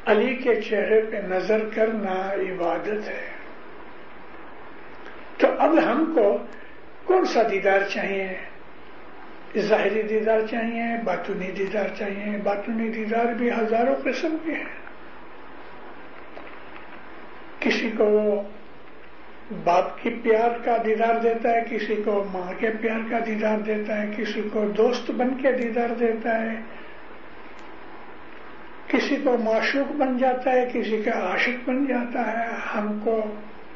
अली के चेहरे पे नज़र करना इबादत है। तो अब हमको कौन सा दीदार चाहिए? जाहिरी दीदार चाहिए, बातूनी दीदार चाहिए, बातूनी दीदार भी हज़ारों किस्म के हैं। किसी को बाप की प्यार का दीदार देता है, किसी को माँ के प्यार का दीदार देता है, किसी को दोस्त बन के दीदार देता है। किसी को माशूक बन जाता है, किसी का आशिक बन जाता है। हमको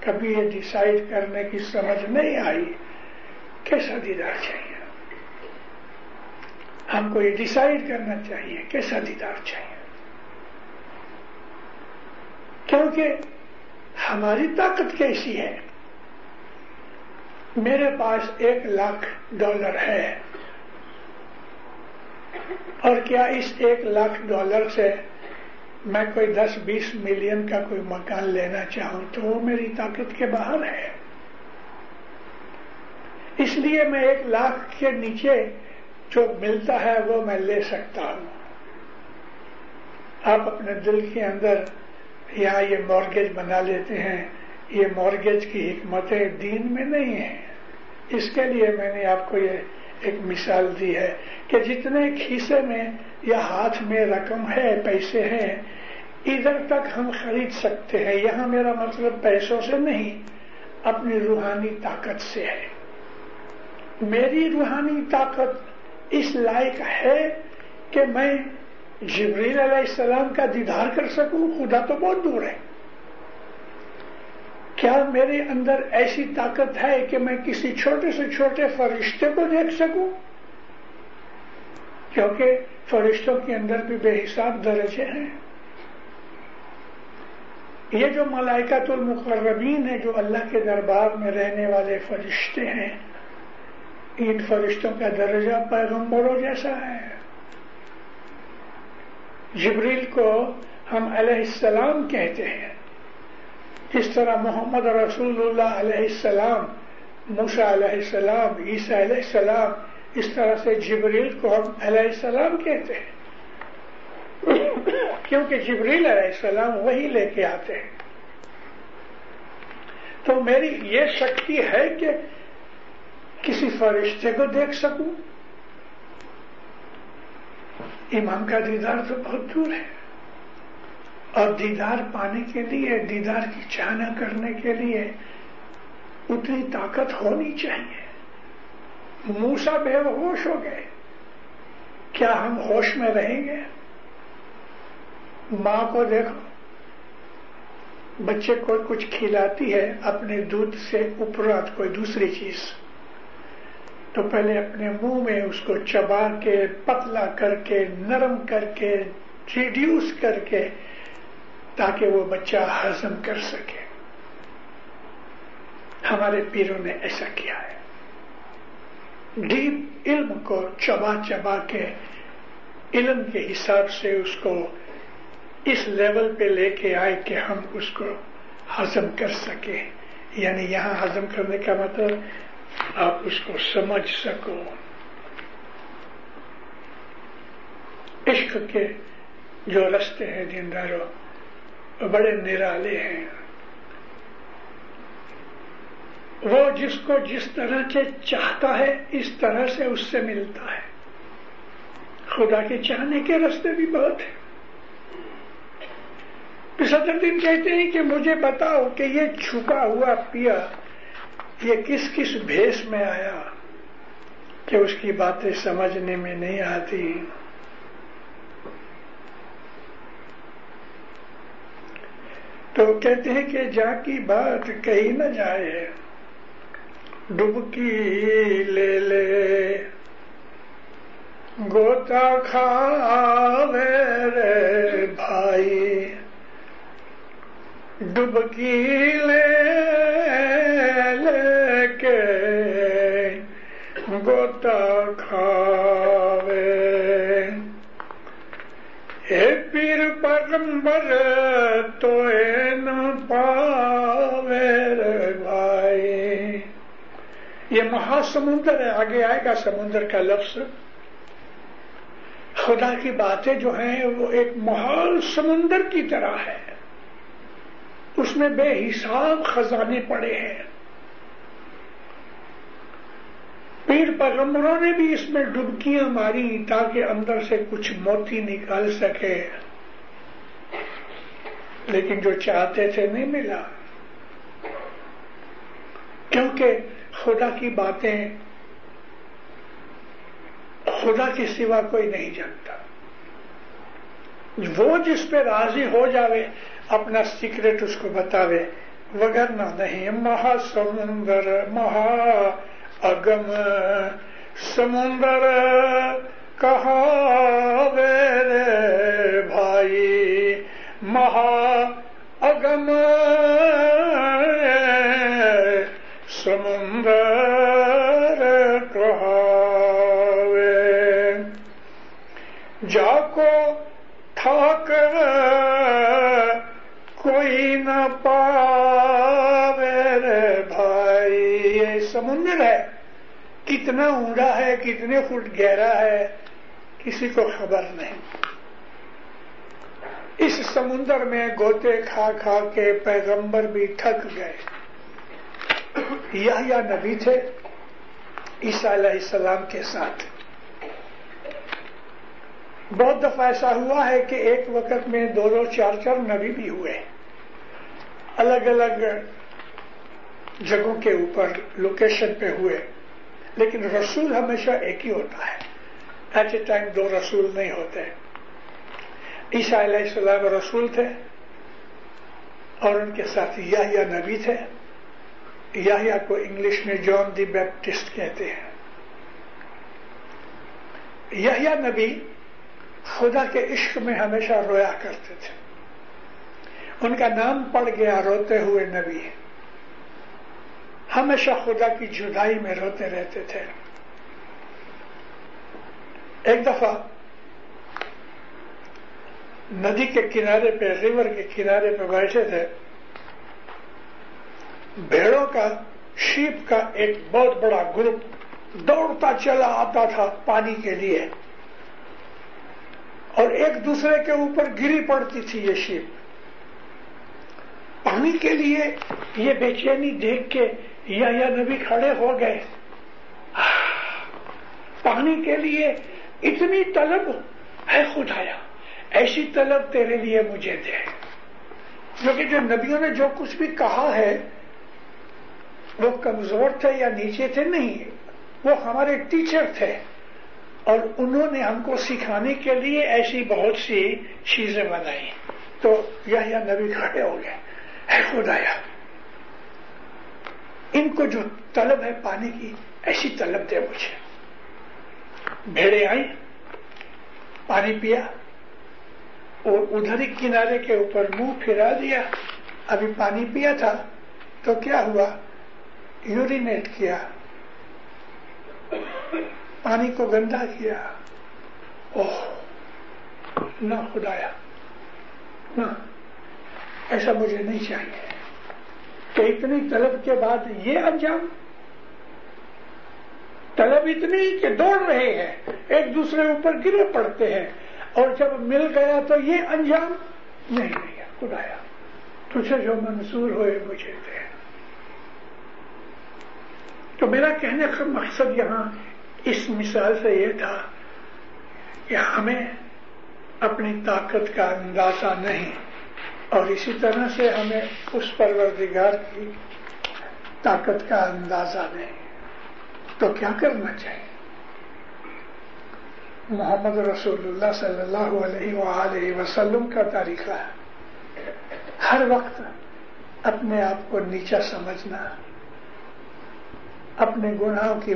कभी ये डिसाइड करने की समझ नहीं आई कैसा दीदार चाहिए। हमको ये डिसाइड करना चाहिए कैसा दीदार चाहिए। क्योंकि हमारी ताकत कैसी है? मेरे पास एक लाख डॉलर है। और क्या इस एक लाख डॉलर से मैं कोई दस बीस मिलियन का कोई मकान लेना चाहूँ तो वो मेरी ताकत के बाहर है। इसलिए मैं एक लाख के नीचे जो मिलता है वो मैं ले सकता हूँ। आप अपने दिल के अंदर यहाँ ये मॉर्गेज बना लेते हैं, ये मॉर्गेज की हिकमतें दीन में नहीं है। इसके लिए मैंने आपको ये एक मिसाल दी है कि जितने खीसे में या हाथ में रकम है, पैसे हैं, इधर तक हम खरीद सकते हैं। यहाँ मेरा मतलब पैसों से नहीं, अपनी रूहानी ताकत से है। मेरी रूहानी ताकत इस लायक है कि मैं जबरील सलाम का दीदार कर सकूँ? खुदा तो बहुत दूर है। क्या मेरे अंदर ऐसी ताकत है कि मैं किसी छोटे से छोटे फरिश्ते को देख सकूँ? क्योंकि फरिश्तों के अंदर भी बेहिसाब दर्जे हैं। ये जो मलाइकातुल मुकर्रबीन है, जो अल्लाह के दरबार में रहने वाले फरिश्ते हैं, इन फरिश्तों का दर्जा पैगंबरों जैसा है। जिब्रील को हम अलैहिस्सलाम कहते हैं। इस तरह मोहम्मद रसूलुल्लाह अलैहिस्सलाम मूसा अलैहिस्सलाम ईसा अलैहिस्सलाम इस तरह से जिब्रील को हम अलैहिस्सलाम कहते हैं। क्योंकि जिब्रील अलैहिस्सलाम वही लेके आते हैं। तो मेरी ये शक्ति है कि किसी फरिश्ते को देख सकूँ इमाम का दीदार तो बहुत दूर है। और दीदार पाने के लिए, दीदार की चाहना करने के लिए उतनी ताकत होनी चाहिए। मूसा बेहोश हो गए। क्या हम होश में रहेंगे? माँ को देखो। बच्चे को कुछ खिलाती है, अपने दूध से उपरांत कोई दूसरी चीज़। तो पहले अपने मुँह में उसको चबा के, पतला करके, नरम करके रिड्यूस करके, ताकि वो बच्चा हजम कर सके। हमारे पीरों ने ऐसा किया है। डीप इल्म को चबा चबा के, इल्म के हिसाब से उसको इस लेवल पे लेके आए कि हम उसको हजम कर सके। यानी यहाँ हजम करने का मतलब आप उसको समझ सको। इश्क के जो रस्ते हैं दीनदारों बड़े निराले हैं। वो जिसको जिस तरह से चाहता है, इस तरह से उससे मिलता है। खुदा के चाहने के रास्ते भी बहुत हैं। दिन कहते हैं कि मुझे बताओ कि ये छुपा हुआ पिया ये किस किस भेष में आया कि उसकी बातें समझने में नहीं आती। तो कहते हैं कि जाकी बात कही न जाए, डुबकी ले ले, गोता खावे रे भाई, डुबकी ले लेके गोता खावे। हे पीर पैगंबर तो न पावे रे भाई। ये महासमुंदर है, आगे आएगा समुद्र का लफ्ज। खुदा की बातें जो हैं, वो एक महान समुंदर की तरह है। उसमें बेहिसाब खजाने पड़े हैं। पीर पैगंबरों ने भी इसमें डुबकियाँ मारी ताकि अंदर से कुछ मोती निकाल सके। लेकिन जो चाहते थे, नहीं मिला। क्योंकि खुदा की बातें, खुदा के सिवा कोई नहीं जानता। वो जिस पे राज़ी हो जावे, अपना सीक्रेट उसको बतावे, वगरना नहीं। महासमुंदर महा अगम समुंदर कहा रे भाई महा अगम समुंदर कहावे जाको ठाक कोई न पावे रे भाई। ये समुद्र है। कितना ऊंडा है, कितने फुट गहरा है, किसी को खबर नहीं। इस समुद्र में गोते खा खा के पैगंबर भी थक गए। यह या नबी थे, ईसा सलाम के साथ। बहुत दफ़ा ऐसा हुआ है कि एक वक्त में दो दो चार चार नबी भी हुए। अलग अलग जगहों के ऊपर लोकेशन पे हुए। लेकिन रसूल हमेशा एक ही होता है। एट ए टाइम दो रसूल नहीं होते। ईसा सलाम रसूल थे और उनके साथ याहिया नबी थे। याहिया को इंग्लिश में जॉन दी बैप्टिस्ट कहते हैं। याहिया नबी खुदा के इश्क में हमेशा रोया करते थे। उनका नाम पड़ गया, रोते हुए नबी। हमेशा खुदा की जुदाई में रोते रहते थे। एक दफ़ा नदी के किनारे पे, रिवर के किनारे पे बैठे थे। भेड़ों का, शीप का एक बहुत बड़ा ग्रुप दौड़ता चला आता था पानी के लिए। और एक दूसरे के ऊपर गिरी पड़ती थी ये शीप। पानी के लिए ये बेचैनी देख के या या नबी खड़े हो गए। पानी के लिए इतनी तलब है खुदाया। ऐसी तलब तेरे लिए मुझे दे। क्योंकि जो नबियों ने जो कुछ भी कहा है, वो कमज़ोर थे या नीचे थे? नहीं। वो हमारे टीचर थे। और उन्होंने हमको सिखाने के लिए ऐसी बहुत सी चीज़ें बनाई। तो यह नबी खड़े हो गए। है खुदाया। इनको जो तलब है पानी की, ऐसी तलब दे मुझे। भेड़े आई, पानी पिया और उधर ही किनारे के ऊपर मुँह फिरा दिया। अभी पानी पिया था तो क्या हुआ? यूरिनेट किया। पानी को गंदा किया। ओह, ना खुदाया। ना, ऐसा मुझे नहीं चाहिए। कि इतनी तलब के बाद ये अंजाम। तलब इतनी कि दौड़ रहे हैं, एक दूसरे ऊपर गिरे पड़ते हैं, और जब मिल गया तो ये अंजाम। नहीं भैया खुदाया तुझे जो मंसूर हुए मुझे दे। तो मेरा कहने का मकसद यहाँ इस मिसाल से यह था कि हमें अपनी ताकत का अंदाज़ा नहीं। और इसी तरह से हमें उस परवरदिगार की ताकत का अंदाज़ा नहीं। तो क्या करना चाहिए? मोहम्मद रसूलुल्लाह सल्लल्लाहु अलैहि वसल्लम का तरीका हर वक्त अपने आप को नीचा समझना, अपने गुनाहों की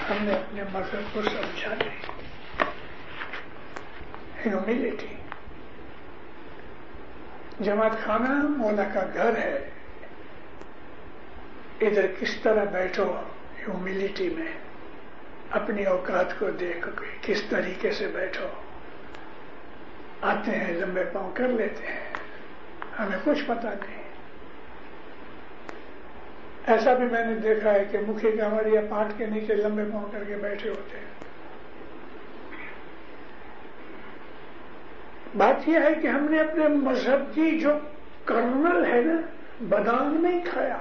हमने अपने मज़हब को समझा नहीं ह्यूमिलिटी जमात खाना, मौला का घर है। इधर किस तरह बैठो ह्यूमिलिटी में? अपनी औकात को देख के किस तरीके से बैठो? आते हैं, लंबे पाँव कर लेते हैं। हमें कुछ पता नहीं। ऐसा भी मैंने देखा है कि मुखी हमारी या पाठ के नीचे लंबे पाँव करके बैठे होते हैं। बात यह है कि हमने अपने मज़हब की जो कर्नल है ना बादाम नहीं खाया।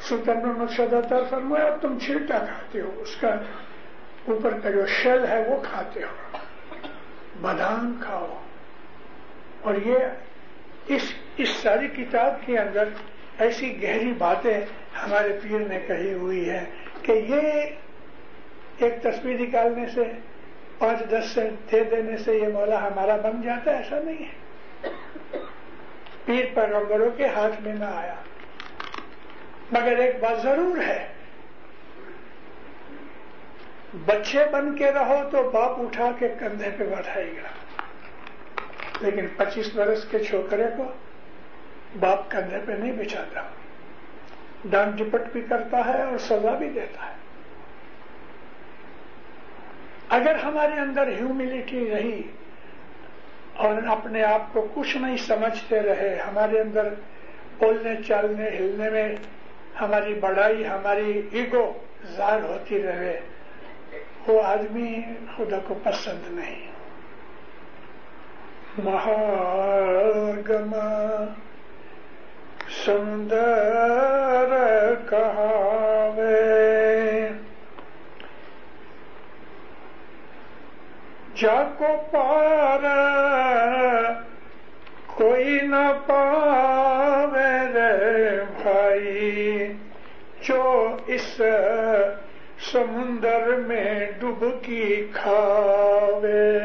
सुतन नक्शदातर फरमाया तुम छिलटा खाते हो, उसका ऊपर का जो शेल है वो खाते हो। बादाम खाओ। और ये इस इस सारी किताब के अंदर ऐसी गहरी बातें हमारे पीर ने कही हुई है कि ये एक तस्वीर निकालने से पाँच दस से दे देने से ये मौला हमारा बन जाता है, ऐसा नहीं है। पीर पैगंबरों के हाथ में ना आया। मगर एक बात ज़रूर है, बच्चे बन के रहो तो बाप उठा के कंधे पे बैठाएगा। लेकिन 25 वर्ष के छोकरे को बाप कंधे पे नहीं बिछाता। डांट डिपट भी करता है और सजा भी देता है। अगर हमारे अंदर ह्यूमिलिटी रही और अपने आप को कुछ नहीं समझते रहे, हमारे अंदर बोलने, चलने, हिलने में हमारी बड़ाई, हमारी ईगो जार होती रहे, वो आदमी खुदा को पसंद नहीं। महागम सुंदर कहावे। जाको पार, कोई न पावे रे भाई। जो इस समुंदर में डुबकी खावे,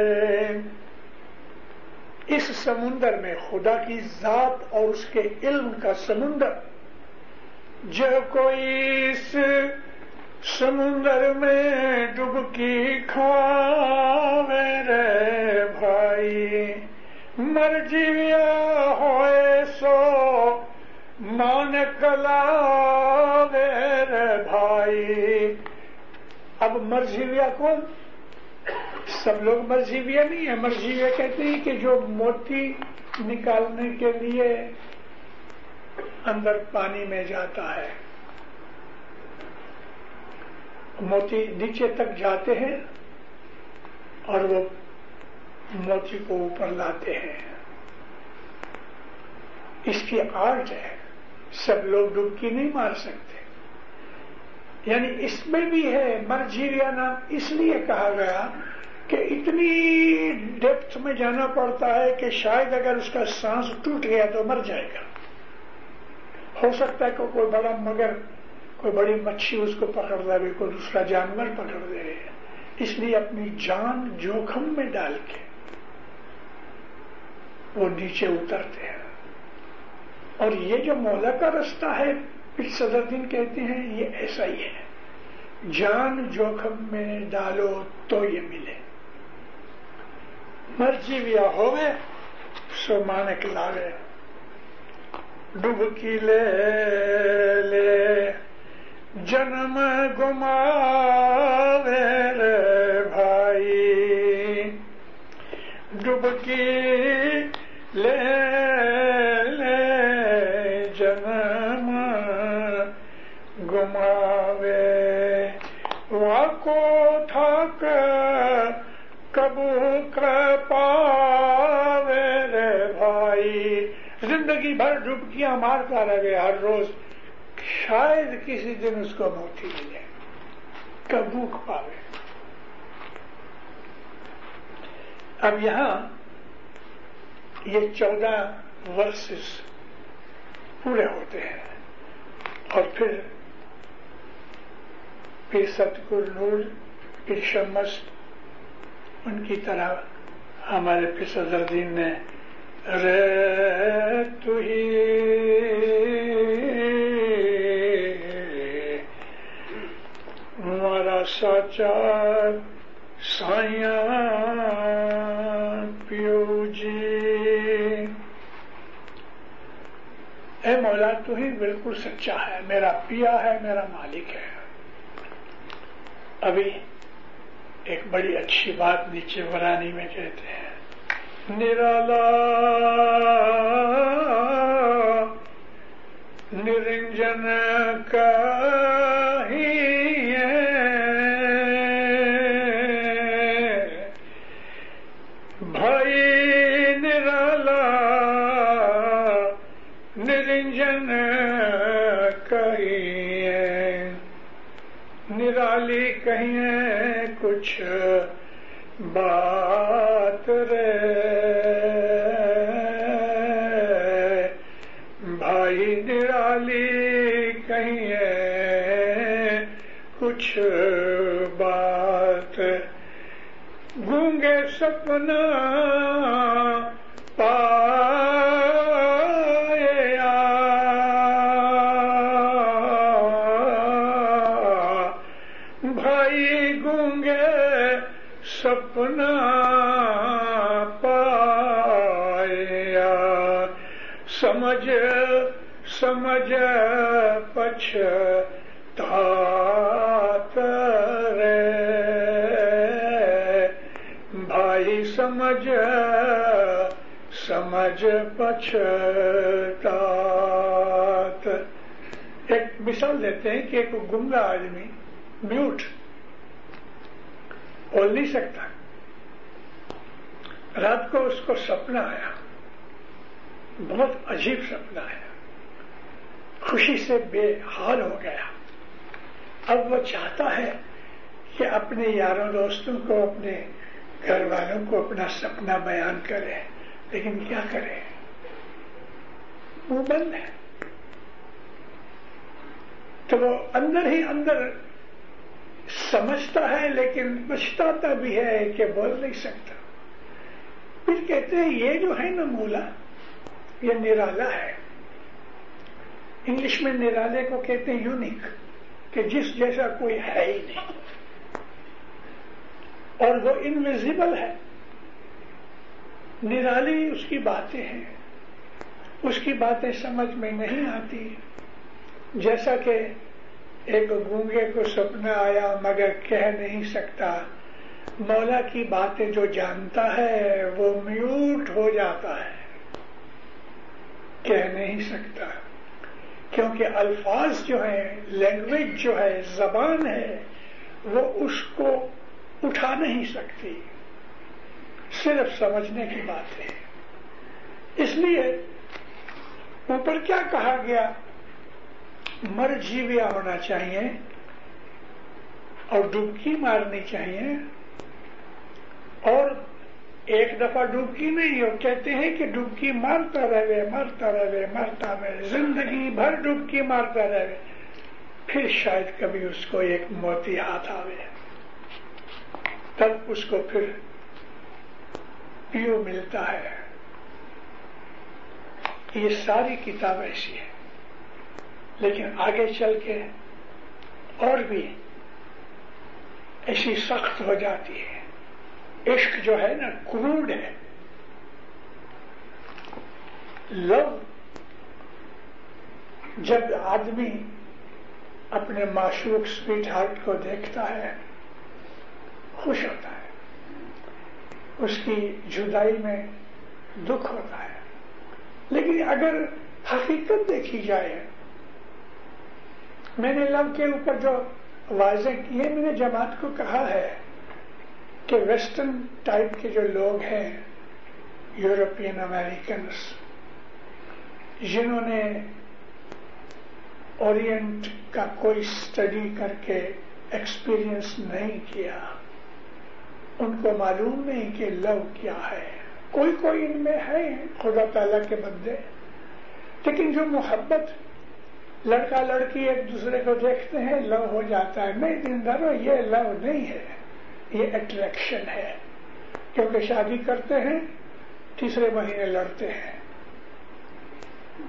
इस समुंदर में खुदा की जात और उसके इल्म का समुंदर। जो कोई इस समुंदर में डुबकी खावे रे भाई। मर जीविया होए सो नानक लावे रे भाई। अब मरजीविया कौन? सब लोग मरजीविया नहीं है। मरजीविया कहते हैं कि जो मोती निकालने के लिए अंदर पानी में जाता है। मोती नीचे तक जाते हैं और वो मोती को ऊपर लाते हैं। इसकी आर्ट है। सब लोग डुबकी नहीं मार सकते। यानी इसमें भी है मरजीविया नाम इसलिए कहा गया कि इतनी डेप्थ में जाना पड़ता है कि शायद अगर उसका सांस टूट गया तो मर जाएगा। हो सकता है कि कोई बड़ा मगर कोई बड़ी मच्छी उसको पकड़ ले कोई दूसरा जानवर पकड़ दे। इसलिए अपनी जान जोखम में डाल के वो नीचे उतरते हैं। और ये जो मौला का रास्ता है, फिर सदरदीन कहते हैं, ये ऐसा ही है। जान जोखम में डालो तो ये मिले। मर्ज़ी बिया होवे, सो मानक लावे डुबकी ले ले। जन्म गुमावे रे भाई। डुबकी ले ले जन्म गुमावे। वाको थक कबू पावे रे भाई। जिंदगी भर डुबकियां मारता रहे हर रोज शायद किसी दिन उसको मोती मिले कबूक पावे। अब यहाँ ये चौदह वर्सेस पूरे होते हैं, और फिर फिर सतगुरु नूर इर्शमस्त उनकी तरह हमारे फिर सदरदीन ने रे तु ही। मारा साचा साइया पियो जी ए मौला, तू ही बिल्कुल सच्चा है, मेरा पिया है, मेरा मालिक है। अभी एक बड़ी अच्छी बात नीचे वरानी में कहते हैं। निराला, निरंजन का बात रे। भाई निराली है कुछ बात। गूँगे सपना भाई समझ समझ पछतात। एक मिसाल देते हैं कि एक गुंगा आदमी म्यूट बोल नहीं सकता। रात को उसको सपना आया। बहुत अजीब सपना आया खुशी से बेहाल हो गया। अब वो चाहता है कि अपने यारों दोस्तों को, अपने घर वालों को अपना सपना बयान करे, लेकिन क्या करे? मुँह बंद है। तो वो अंदर ही अंदर समझता है, लेकिन पछताता भी है कि बोल नहीं सकता। फिर कहते हैं, ये जो है ना, मूला, ये निराला है। इंग्लिश में निराले को कहते हैं यूनिक, कि जिस जैसा कोई है ही नहीं। और वो इनविजिबल है। निराली उसकी बातें हैं। उसकी बातें समझ में नहीं आती। जैसा कि एक गूँगे को सपना आया, मगर कह नहीं सकता। मौला की बातें जो जानता है, वो म्यूट हो जाता है। कह नहीं सकता। क्योंकि अल्फाज जो है लैंग्वेज जो है, जबान है, वो उसको उठा नहीं सकती। सिर्फ़ समझने की बात है। इसलिए ऊपर क्या कहा गया? मर जीविया होना चाहिए और डुबकी मारनी चाहिए और एक दफ़ा डुबकी नहीं हो, कहते हैं कि डुबकी मारता रहे मारता रहे मारता रहे, ज़िंदगी भर डुबकी मारता रहे। फिर शायद कभी उसको एक मोती हाथ आवे। तब उसको फिर पियो मिलता है। ये सारी किताब ऐसी है। लेकिन आगे चल के और भी ऐसी सख्त हो जाती है। इश्क जो है ना क्रूड है। लव जब आदमी अपने माशूक स्वीट हार्ट को देखता है, खुश होता है। उसकी जुदाई में दुख होता है। लेकिन अगर हकीकत देखी जाए, मैंने लव के ऊपर जो वाजे किए, मैंने जमात को कहा है कि वेस्टर्न टाइप के जो लोग हैं, यूरोपियन अमेरिकन जिन्होंने ओरिएंट का कोई स्टडी करके एक्सपीरियंस नहीं किया, उनको मालूम नहीं कि लव क्या है। कोई कोई इनमें है खुदा ताला के बंदे। लेकिन जो मोहब्बत लड़का लड़की एक दूसरे को देखते हैं, लव हो जाता है। नहीं दिन धरो ये लव नहीं है। ये अट्रैक्शन है। क्योंकि शादी करते हैं, तीसरे महीने लड़ते हैं।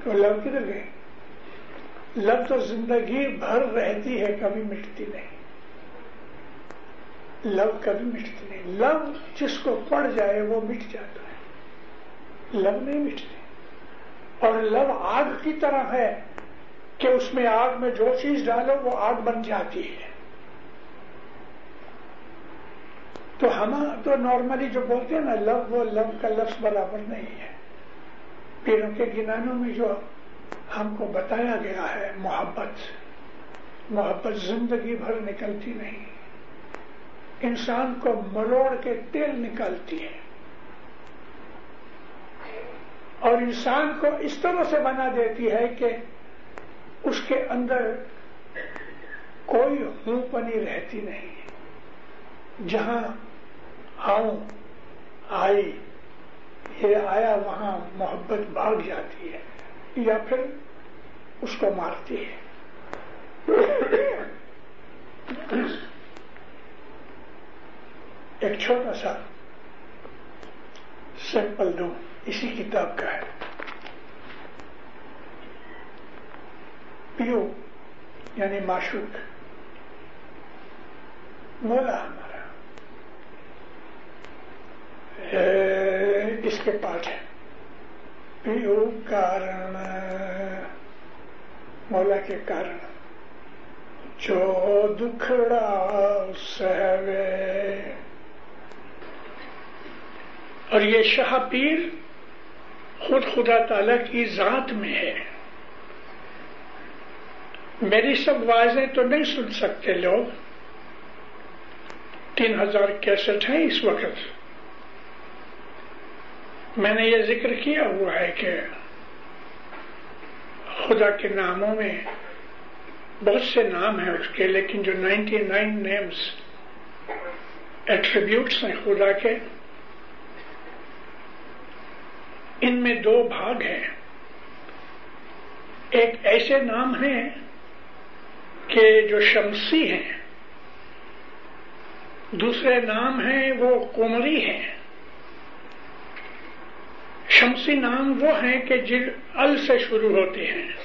तो लव किधर गई लव तो ज़िंदगी भर रहती है, कभी मिटती नहीं। लव कभी मिटती नहीं। लव जिसको पड़ जाए, वो मिट जाता है। लव नहीं मिटती। और लव आग की तरह है कि उसमें आग में जो चीज़ डालो, वो आग बन जाती है। तो हम तो नॉर्मली जो बोलते हैं ना, लव वो लव का लफ्ज बराबर नहीं है। पीरों के गिनानों में जो हमको बताया गया है, मोहब्बत मोहब्बत ज़िंदगी भर निकलती नहीं। इंसान को मरोड़ के तेल निकालती है। और इंसान को इस तरह से बना देती है कि उसके अंदर कोई हूपनी रहती नहीं। जहाँ आऊँ, आई, ये आया, वहाँ मोहब्बत भाग जाती है, या फिर उसको मारती है। एक छोटा सा सैंपल दू, इसी किताब का है। पियो, यानी माशूक। इसके पाठ है? कारण, मौला के कारण। जो दुखड़ा सहवे। और ये शाह पीर खुद खुदा ताला की जात में है। मेरी सब वाजें तो नहीं सुन सकते लोग। तीन हज़ार कैसेट हैं इस वक्त। मैंने ये ज़िक्र किया हुआ है कि खुदा के नामों में बहुत से नाम हैं उसके, लेकिन जो 99 नेम्स एट्रीब्यूट्स हैं खुदा के, इनमें दो भाग हैं। एक ऐसे नाम हैं कि जो शमसी हैं। दूसरे नाम हैं वो कुमरी हैं। शमसी नाम वो हैं कि जिन अल से शुरू होते हैं।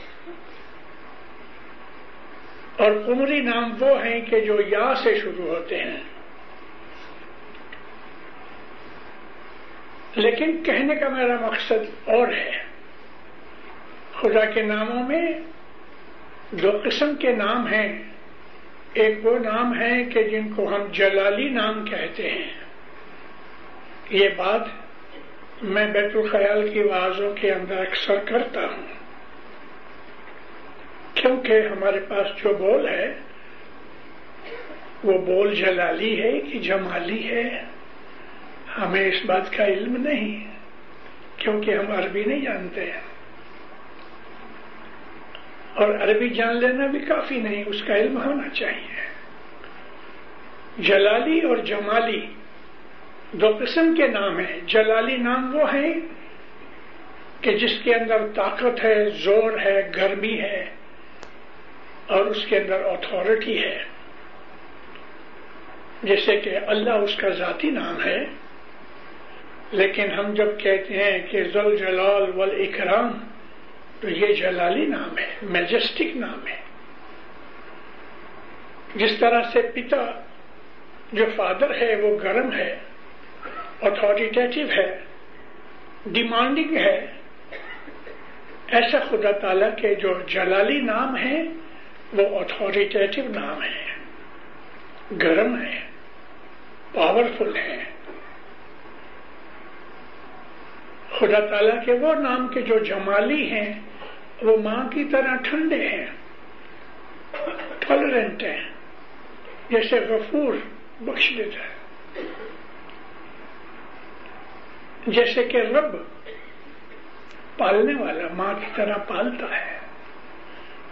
और कुमरी नाम वो हैं कि जो या से शुरू होते हैं। लेकिन कहने का मेरा मकसद और है, खुदा के नामों में दो किस्म के नाम हैं। एक वो नाम है कि जिनको हम जलाली नाम कहते हैं। ये बात मैं बैतुल ख्याल की आवाजों के अंदर अक्सर करता हूँ। क्योंकि हमारे पास जो बोल है, वो बोल जलाली है कि जमाली है? हमें इस बात का इल्म नहीं, क्योंकि हम अरबी नहीं जानते हैं। और अरबी जान लेना भी काफ़ी नहीं, उसका इल्म होना चाहिए। जलाली और जमाली दो किस्म के नाम है। जलाली नाम वो है कि जिसके अंदर ताकत है, ज़ोर है, गर्मी है और उसके अंदर अथॉरिटी है। जैसे कि अल्लाह उसका जाती नाम है, लेकिन हम जब कहते हैं कि जल जलाल वल इकराम तो ये जलाली नाम है मेजेस्टिक नाम है। जिस तरह से पिता जो फादर है, वो गर्म है अथॉरिटेटिव है डिमांडिंग है। ऐसा खुदा ताला के जो जलाली नाम है, वो अथॉरिटेटिव नाम है। गर्म है पावरफुल है। खुदा ताला के वो नाम के जो जमाली हैं, वो माँ की तरह ठंडे हैं टॉलरेंट हैं, जैसे गफूर बख्श देता है। जैसे कि रब पालने वाला माँ की तरह पालता है।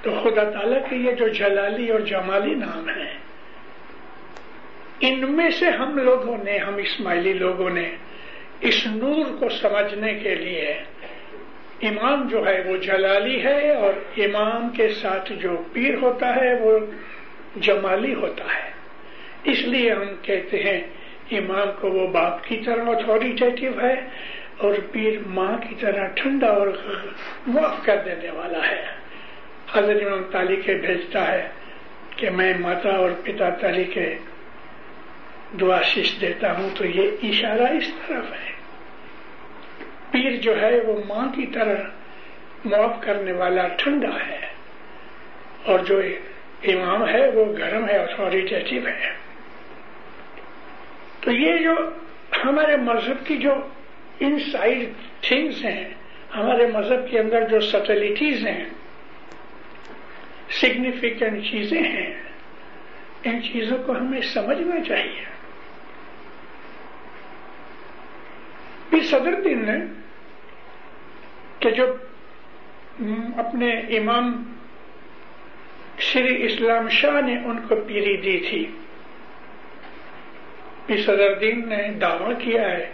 तो खुदा ताला के ये जो जलाली और जमाली नाम है, इनमें से हम लोगों ने, हम इस्माइली लोगों ने, इस नूर को समझने के लिए इमाम जो है वो जलाली है और इमाम के साथ जो पीर होता है वो जमाली होता है। इसलिए हम कहते हैं इमाम को वो बाप की तरह अथॉरिटेटिव है और पीर माँ की तरह ठंडा और माफ़ कर देने वाला है। हजर इमाम ताली के भेजता है कि मैं माता और पिता ताली के देता हूँ तो ये इशारा इस तरफ़ है। पीर जो है वो माँ की तरह माफ़ करने वाला ठंडा है और जो इमाम है वो गर्म है अथॉरिटेटिव है। तो ये जो हमारे मज़हब की जो इनसाइड थिंग्स हैं, हमारे मज़हब के अंदर जो सटेलिटीज हैं सिग्निफिकेंट चीज़ें हैं, इन चीज़ों को हमें समझना चाहिए। इस सदर दिन ने कि जो अपने इमाम श्री इस्लाम शाह ने उनको पीरी दी थी इस सदरदीन ने दावा किया है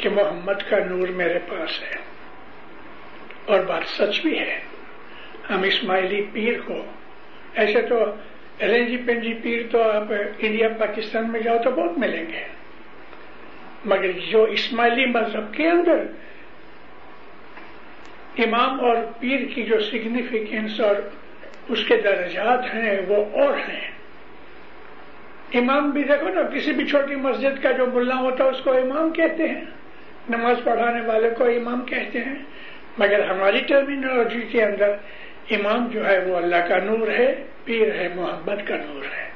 कि मोहम्मद का नूर मेरे पास है, और बात सच भी है, हम इस्माइली पीर को, ऐसे तो एलएनजी पेंजी पीर तो आप इंडिया, पाकिस्तान में जाओ तो बहुत मिलेंगे, मगर जो इस्माइली मज़हब के अंदर इमाम और पीर की जो सिग्निफिकेंस और उसके दर्जात हैं, वो और हैं। इमाम भी देखो ना, किसी भी छोटी मस्जिद का जो मुल्ला होता है, उसको इमाम कहते हैं। नमाज़ पढ़ाने वाले को इमाम कहते हैं। मगर हमारी टर्मिनोलॉजी के अंदर, इमाम जो है, वो अल्लाह का नूर है, पीर है, मोहब्बत का नूर है।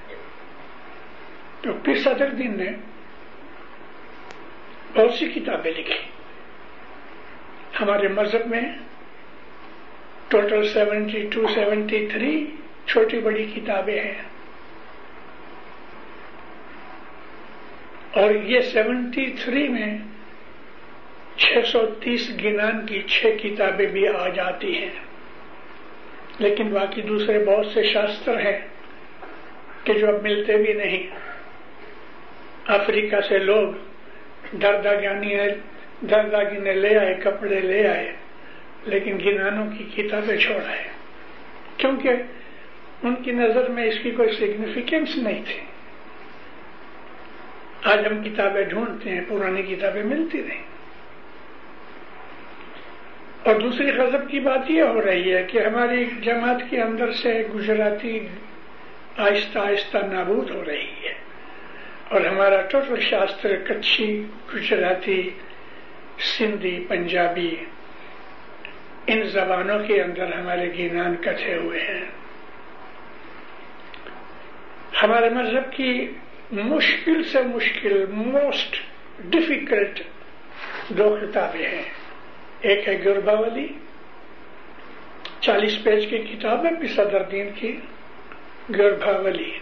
तो पीर सदरुद्दीन ने बहुत सी किताबें लिखी। हमारे मज़हब में total seventy two seventy three छोटी बड़ी किताबें हैं। और ये सेवेंटी थ्री में 630 गिनान की छह किताबें भी आ जाती हैं। लेकिन बाकी दूसरे बहुत से शास्त्र हैं कि जो अब मिलते भी नहीं। अफ्रीका से लोग दर्दा ज्ञानी दर्दा गिने ले आए, कपड़े ले आए, लेकिन गिनानों की किताबें छोड़ आए। क्योंकि उनकी नज़र में इसकी कोई सिग्निफिकेंस नहीं थी। आज हम किताबें ढूंढते हैं, पुरानी किताबें मिलती नहीं और दूसरी गजब की बात यह हो रही है कि हमारी जमात के अंदर से गुजराती आहिस्ता आहिस्ता नाबूद हो रही है। और हमारा टोटल शास्त्र कच्छी गुजराती, सिंधी, पंजाबी, इन जबानों के अंदर हमारे गिनान कथे हुए हैं। हमारे मज़हब की मुश्किल से मुश्किल मोस्ट डिफ़िकल्ट दो किताबें हैं। एक है गुरबावली, चालीस पेज की किताब है पिसदरदीन की गर्भावली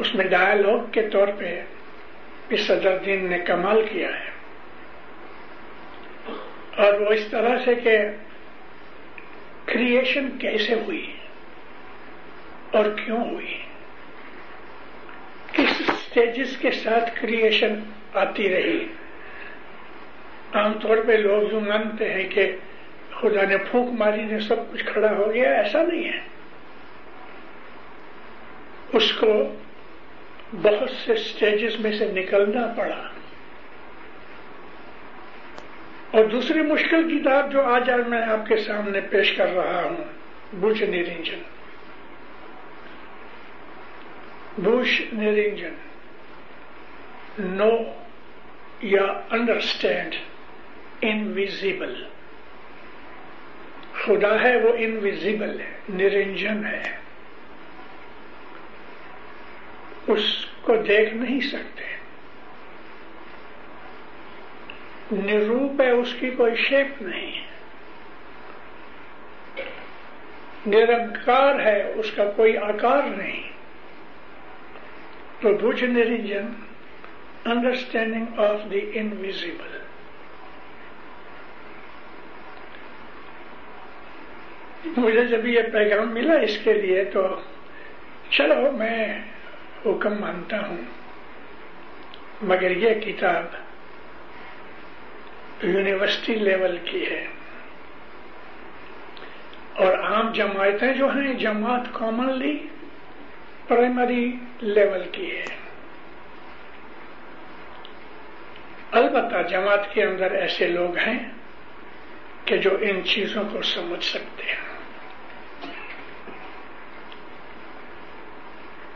उसमें डायलॉग के तौर पे पिसदरदीन ने कमाल किया है। और वो इस तरह से कि क्रिएशन कैसे हुई और क्यों हुई? किस स्टेजेस के साथ क्रिएशन आती रही? आमतौर पे लोग जो मानते हैं कि खुदा ने फूक मारी, ने सब कुछ खड़ा हो गया, ऐसा नहीं है। उसको बहुत से स्टेजेस में से निकलना पड़ा। और दूसरी मुश्किल किताब जो आज मैं आपके सामने पेश कर रहा हूँ बुझ निरंजन। बुझ निरंजन नो या अंडरस्टैंड इनविजिबल खुदा है वो इनविजिबल है निरंजन है उसको देख नहीं सकते निरूप है उसकी कोई शेप नहीं निरंकार है उसका कोई आकार नहीं बुझ निरंजन अंडरस्टैंडिंग ऑफ़ द इनविजिबल मुझे जब ये पैगाम मिला इसके लिए तो चलो मैं हुक्म मानता हूँ। मगर ये किताब यूनिवर्सिटी लेवल की है। और आम जमायतें जो हैं, जमात कॉमनली प्राइमरी लेवल की है। अलबत्ता जमात के अंदर ऐसे लोग हैं कि जो इन चीज़ों को समझ सकते हैं।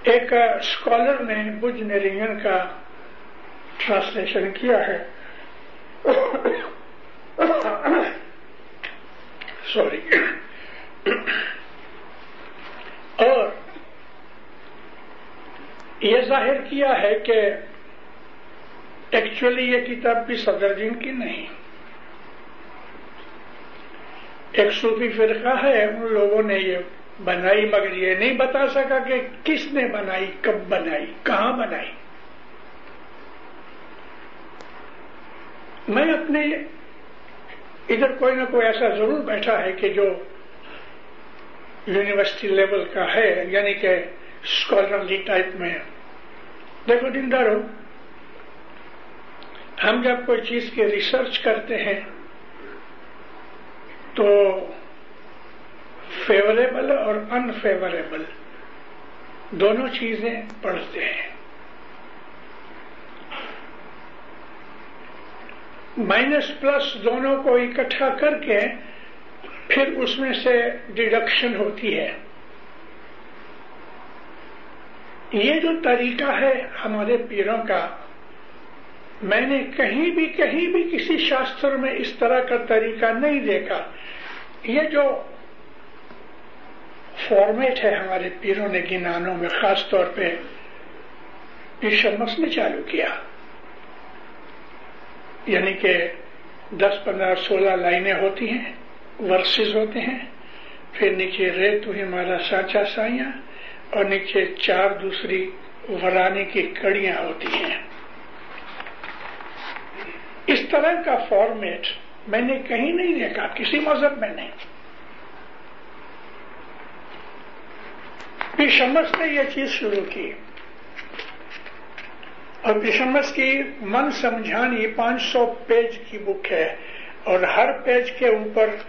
एक स्कॉलर ने बुज नेरिंगन का ट्रांसलेशन किया है। सॉरी और यह ज़ाहिर किया है कि एक्चुअली ये किताब भी सदरजीन की नहीं। एक सूफी फिरका है, उन लोगों ने ये बनाई, मगर ये नहीं बता सका कि किसने बनाई, कब बनाई, कहाँ बनाई। मैं अपने, इधर कोई ना कोई ऐसा ज़रूर बैठा है कि जो यूनिवर्सिटी लेवल का है, यानी कि स्कॉलरली टाइप में है। देखो दिनदारो, हम जब कोई चीज़ की रिसर्च करते हैं तो फेवरेबल और अनफेवरेबल दोनों चीज़ें पढ़ते हैं। माइनस प्लस दोनों को इकट्ठा करके फिर उसमें से डिडक्शन होती है। ये जो तरीका है हमारे पीरों का मैंने कहीं भी कहीं भी किसी शास्त्र में इस तरह का तरीका नहीं देखा। ये जो फॉर्मेट है हमारे पीरों ने गिनानों में खास तौर पे ईशमस ने चालू किया। यानी कि 10, 15, 16 लाइनें होती हैं वर्सेस होते हैं। फिर नीचे रे तू हमारा साचा साइया और नीचे चार दूसरी वराने की कड़ियाँ होती हैं। इस तरह का फॉर्मेट मैंने कहीं नहीं देखा, किसी मज़हब में नहीं। पिशमस ने यह चीज़ शुरू की। और पिशमस की मन समझानी 500 पेज की बुक है और हर पेज के ऊपर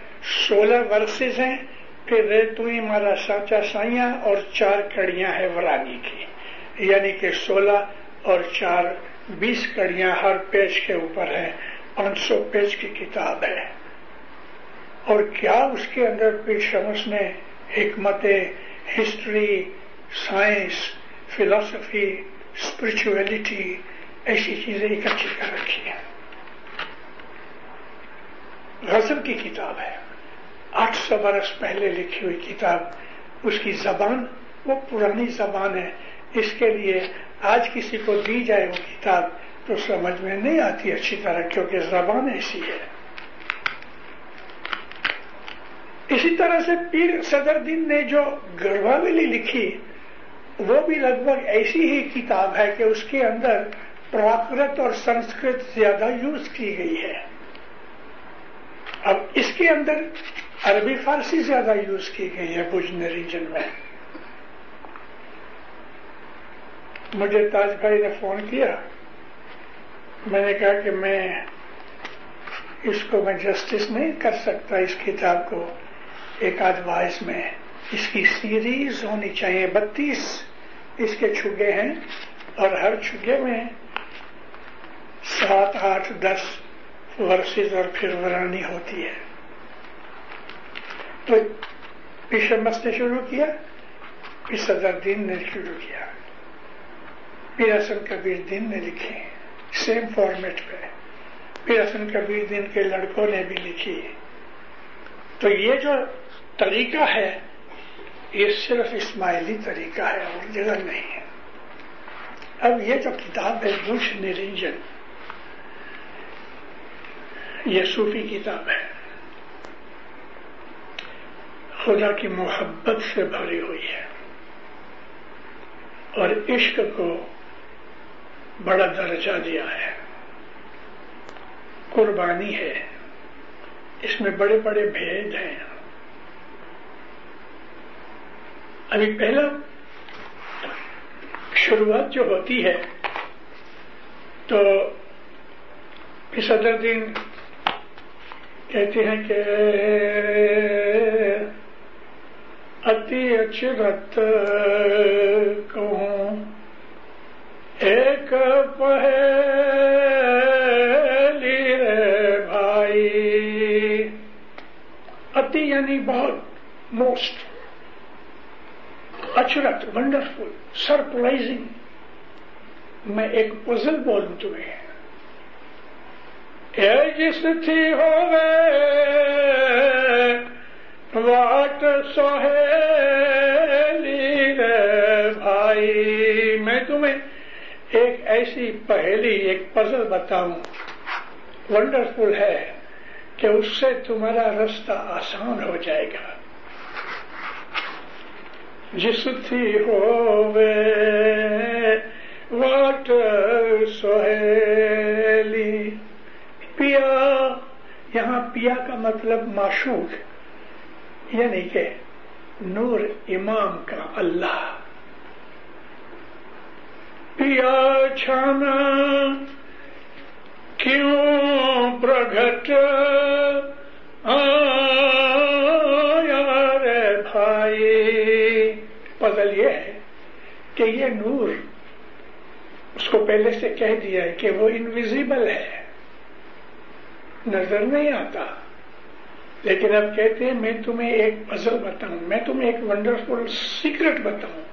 16 वर्सेस हैं। फिर रे तू ही मारा साचा साइया और चार कड़ियाँ है वरानी की। यानी कि 16 और चार 20 कड़ियाँ हर पेज के ऊपर है 500 पेज की किताब है। और क्या उसके अंदर पिशमस ने हिकमत, हिस्ट्री, साइंस, फिलॉसफी, स्पिरिचुअलिटी, ऐसी चीज़ें इकट्ठी कर रखी है। गज़ल की किताब है। 800 बरस पहले लिखी हुई किताब, उसकी जबान, वो पुरानी जबान है। इसके लिए आज किसी को दी जाए वो किताब तो समझ में नहीं आती अच्छी तरह, क्योंकि जबान ऐसी है। इसी तरह से पीर सदरदीन ने जो गर्भावली लिखी, वो भी लगभग ऐसी ही किताब है कि उसके अंदर प्राकृत और संस्कृत ज़्यादा यूज़ की गई है। अब इसके अंदर अरबी फारसी ज़्यादा यूज़ की गई है भुजन रीजन में मुझे ताज भाई ने फ़ोन किया। मैंने कहा कि मैं इसको मैं जस्टिस नहीं कर सकता, इस किताब को एक आध वाइस में। इसकी सीरीज़ होनी चाहिए, बत्तीस इसके छुगे हैं और हर छुगे में सात, आठ, दस वर्सेज और फिर वरानी होती है। तो पिशमस ने शुरू किया फिर सदरदीन ने शुरू किया। फिर हसन कबीर दिन ने लिखी सेम फॉर्मेट पे। फिर हसन कबीर दिन के लड़कों ने भी लिखी। तो ये जो तरीका है, ये सिर्फ़ इस्माइली तरीका है, और जगह नहीं है। अब ये जो किताब है बुश निरंजन, ये सूफी किताब है। खुदा की मोहब्बत से भरी हुई है। और इश्क को बड़ा दर्जा दिया है। कुर्बानी है। इसमें बड़े बड़े भेद हैं। अभी पहला शुरुआत जो होती है तो सदर दिन कहते हैं कि अति अचरत कहूँ। एक पहली भाई। अति यानी बहुत मोस्ट। अचरत वंडरफुल सरप्राइजिंग मैं एक पजल बोलूँ तुम्हें। ए जिस थी होवे वाट सोहेली रे भाई। मैं तुम्हें एक ऐसी पहली, एक पजल बताऊँ। वंडरफुल है कि उससे तुम्हारा रास्ता आसान हो जाएगा। जिस थी होवे, वाट सोहेली। पिया, यहाँ पिया का मतलब माशूक। यानी के नूर इमाम का अल्लाह। पिया छाना क्यों प्रगट आया रे भाई? पजल ये है कि ये नूर उसको पहले से कह दिया है कि वो इनविजिबल है। नज़र नहीं आता। लेकिन अब कहते हैं, मैं तुम्हें एक पजल बताऊँ, मैं तुम्हें एक वंडरफुल सीक्रेट बताऊँ।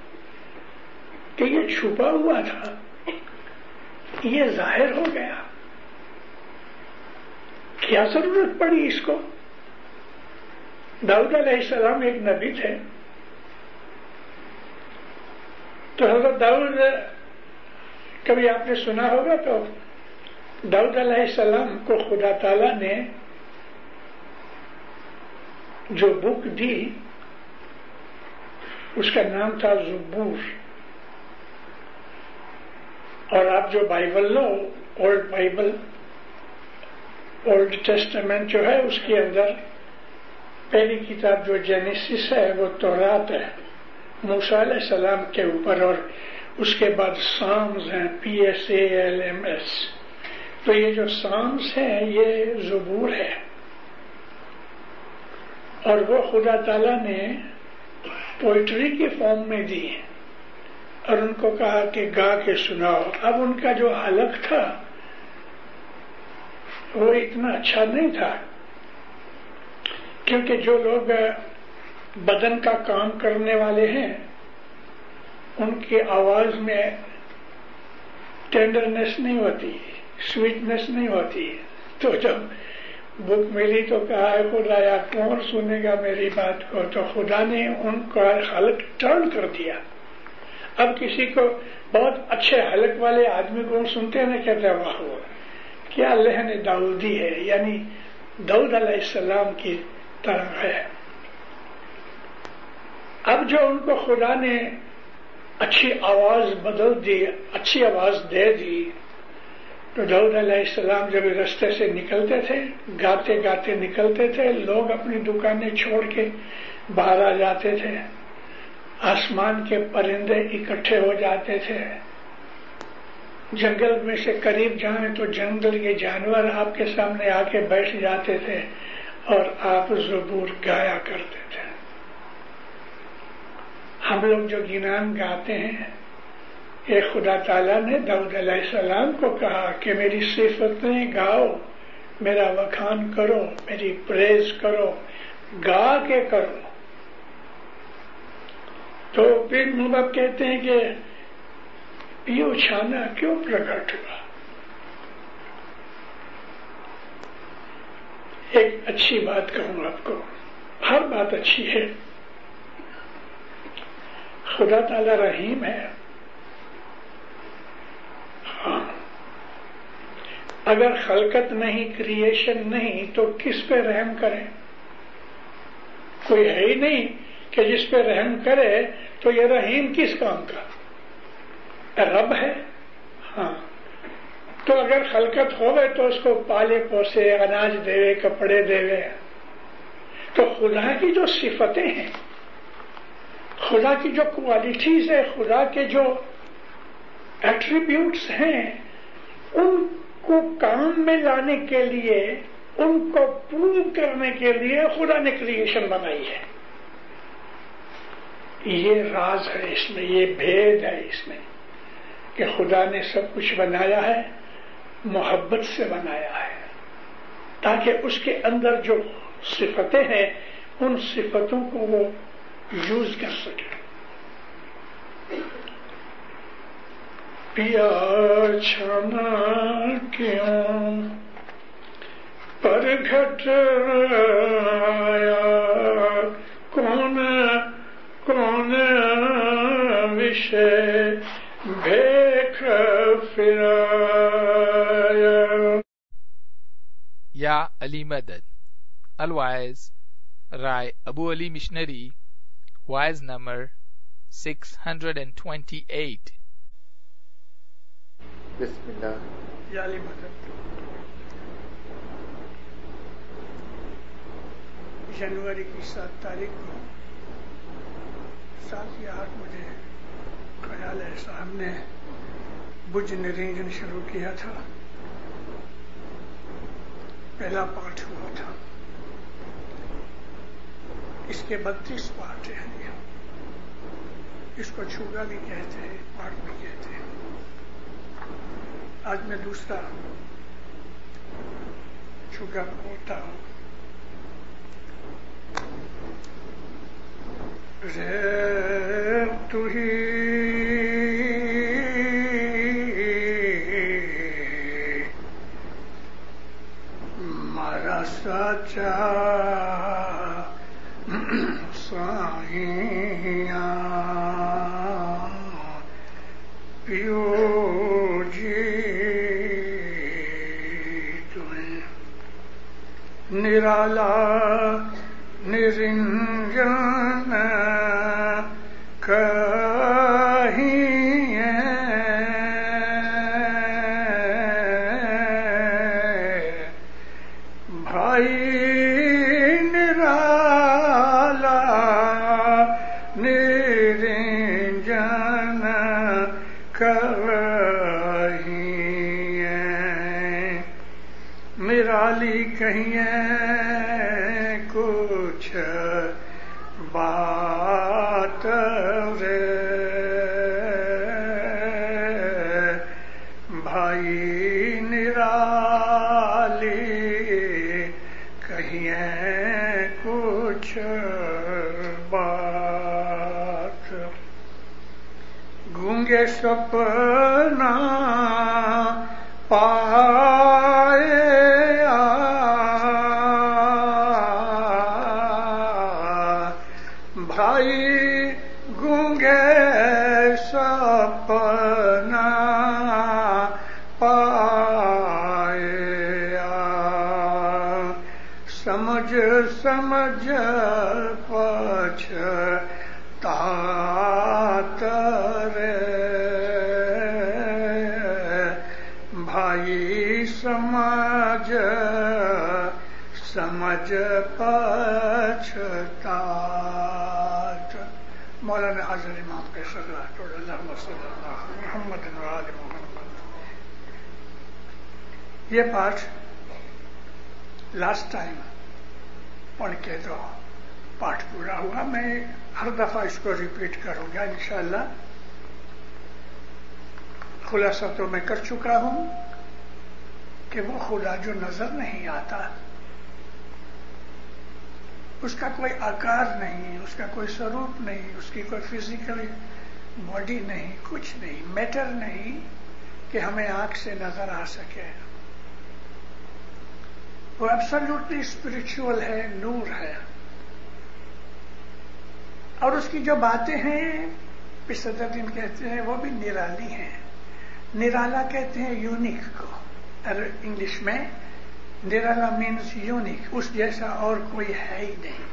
कि ये छुपा हुआ था। ये ज़ाहिर हो गया। क्या ज़रूरत पड़ी इसको? दाऊद सलाम एक नबी थे। तो हज़रत दाऊद, कभी आपने सुना होगा तो दाऊद सलाम को खुदा ताला ने जो बुक दी, उसका नाम था जुबूर और आप जो बाइबल लो, ओल्ड बाइबल, ओल्ड टेस्टमेंट जो है, उसके अंदर पहली किताब जो जेनेसिस है, वो तोरात है, मूसा सलाम के ऊपर, और उसके बाद साम्स हैं, P S A L M S. तो ये जो साम्स हैं, ये जबूर है। और वो खुदा ताला ने पोइट्री के फॉर्म में दी और उनको कहा कि गा के सुनाओ। अब उनका जो हलक था, वो इतना अच्छा नहीं था। क्योंकि जो लोग बदन का काम करने वाले हैं, उनकी आवाज़ में टेंडरनेस नहीं होती स्वीटनेस नहीं होती। तो जब बुक मिली तो कहा, है खुदाया कौन सुनेगा मेरी बात को? तो खुदा ने उनका हलक टर्न कर दिया। अब किसी को बहुत अच्छे हलक वाले आदमी को सुनते हैं ना, कहते वाह हुआ क्या लहन दाऊदी है। यानी दाऊद सलाम की तरह है। अब जो उनको खुदा ने अच्छी आवाज़ बदल दी, अच्छी आवाज़ दे दी तो दाऊद सलाम जब रास्ते से निकलते थे, गाते गाते निकलते थे, लोग अपनी दुकानें छोड़ के बाहर आ जाते थे। आसमान के परिंदे इकट्ठे हो जाते थे। जंगल में से करीब जाए तो जंगल के जानवर आपके सामने आके बैठ जाते थे और आप जबूर गाया करते थे। हम लोग जो गिनान गाते हैं ये खुदा ताला ने दाऊद सलाम को कहा कि मेरी सिफतें गाओ, मेरा वखान करो, मेरी प्रेज करो, गा के करो। तो फिर बाप कहते हैं कि ये उछाना क्यों प्रकट हुआ? एक अच्छी बात कहूँ आपको, हर बात अच्छी है। खुदा ताला रहीम है। हाँ। अगर खलकत नहीं क्रिएशन नहीं तो किस पे रहम करें? कोई है ही नहीं कि जिस पे रहम करे तो ये रहीम किस काम का? रब है। हाँ। तो अगर खलकत हो गए तो उसको पाले पोसे, अनाज देवे, कपड़े देवे। तो खुदा की जो सिफतें हैं, खुदा की जो क्वालिटीज है, खुदा के जो एट्रीब्यूट्स हैं, उनको काम में लाने के लिए, उनको प्रूव करने के लिए खुदा ने क्रिएशन बनाई है। ये राज है इसमें, ये भेद है इसमें कि खुदा ने सब कुछ बनाया है, मोहब्बत से बनाया है, ताकि उसके अंदर जो सिफतें हैं, उन सिफतों को वो यूज़ कर सके। पिया क्षमा क्यों? पर घट आया कौन कौन विषय भेख फिराया? या अली मदद। अलवाइज राय अबू अली मिशनरी वाइज नंबर 628 बिस्मिल्लाह। या अली मदद जनवरी की सात तारीख को सात या आठ बजे है, साहब ने बुझ निरंजन शुरू किया था। पहला पाठ हुआ था। इसके बत्तीस पाठ हैं। इसको छूगा भी कहते हैं, पाठ भी कहते हैं। आज मैं दूसरा छुगा बोलता हूँ। रे तू ही। मारा साचा निराला बात पछतात मौलाना हाजिर इमाम के मोहम्मद। ये पाठ लास्ट टाइम पढ़ के तो पाठ पूरा हुआ। मैं हर दफ़ा इसको रिपीट करूँगा इंशाला खुलासा तो मैं कर चुका हूँ कि वो खुदा जो नज़र नहीं आता उसका कोई आकार नहीं उसका कोई स्वरूप नहीं उसकी कोई फ़िज़िकल बॉडी नहीं, कुछ नहीं मैटर नहीं कि हमें आँख से नज़र आ सके। वो एब्सोल्युटली स्पिरिचुअल है, नूर है। और उसकी जो बातें हैं पिसदीन कहते हैं, वो भी निराली हैं। निराला कहते हैं यूनिक को इंग्लिश में निराला मीन्स यूनिक उस जैसा और कोई है ही नहीं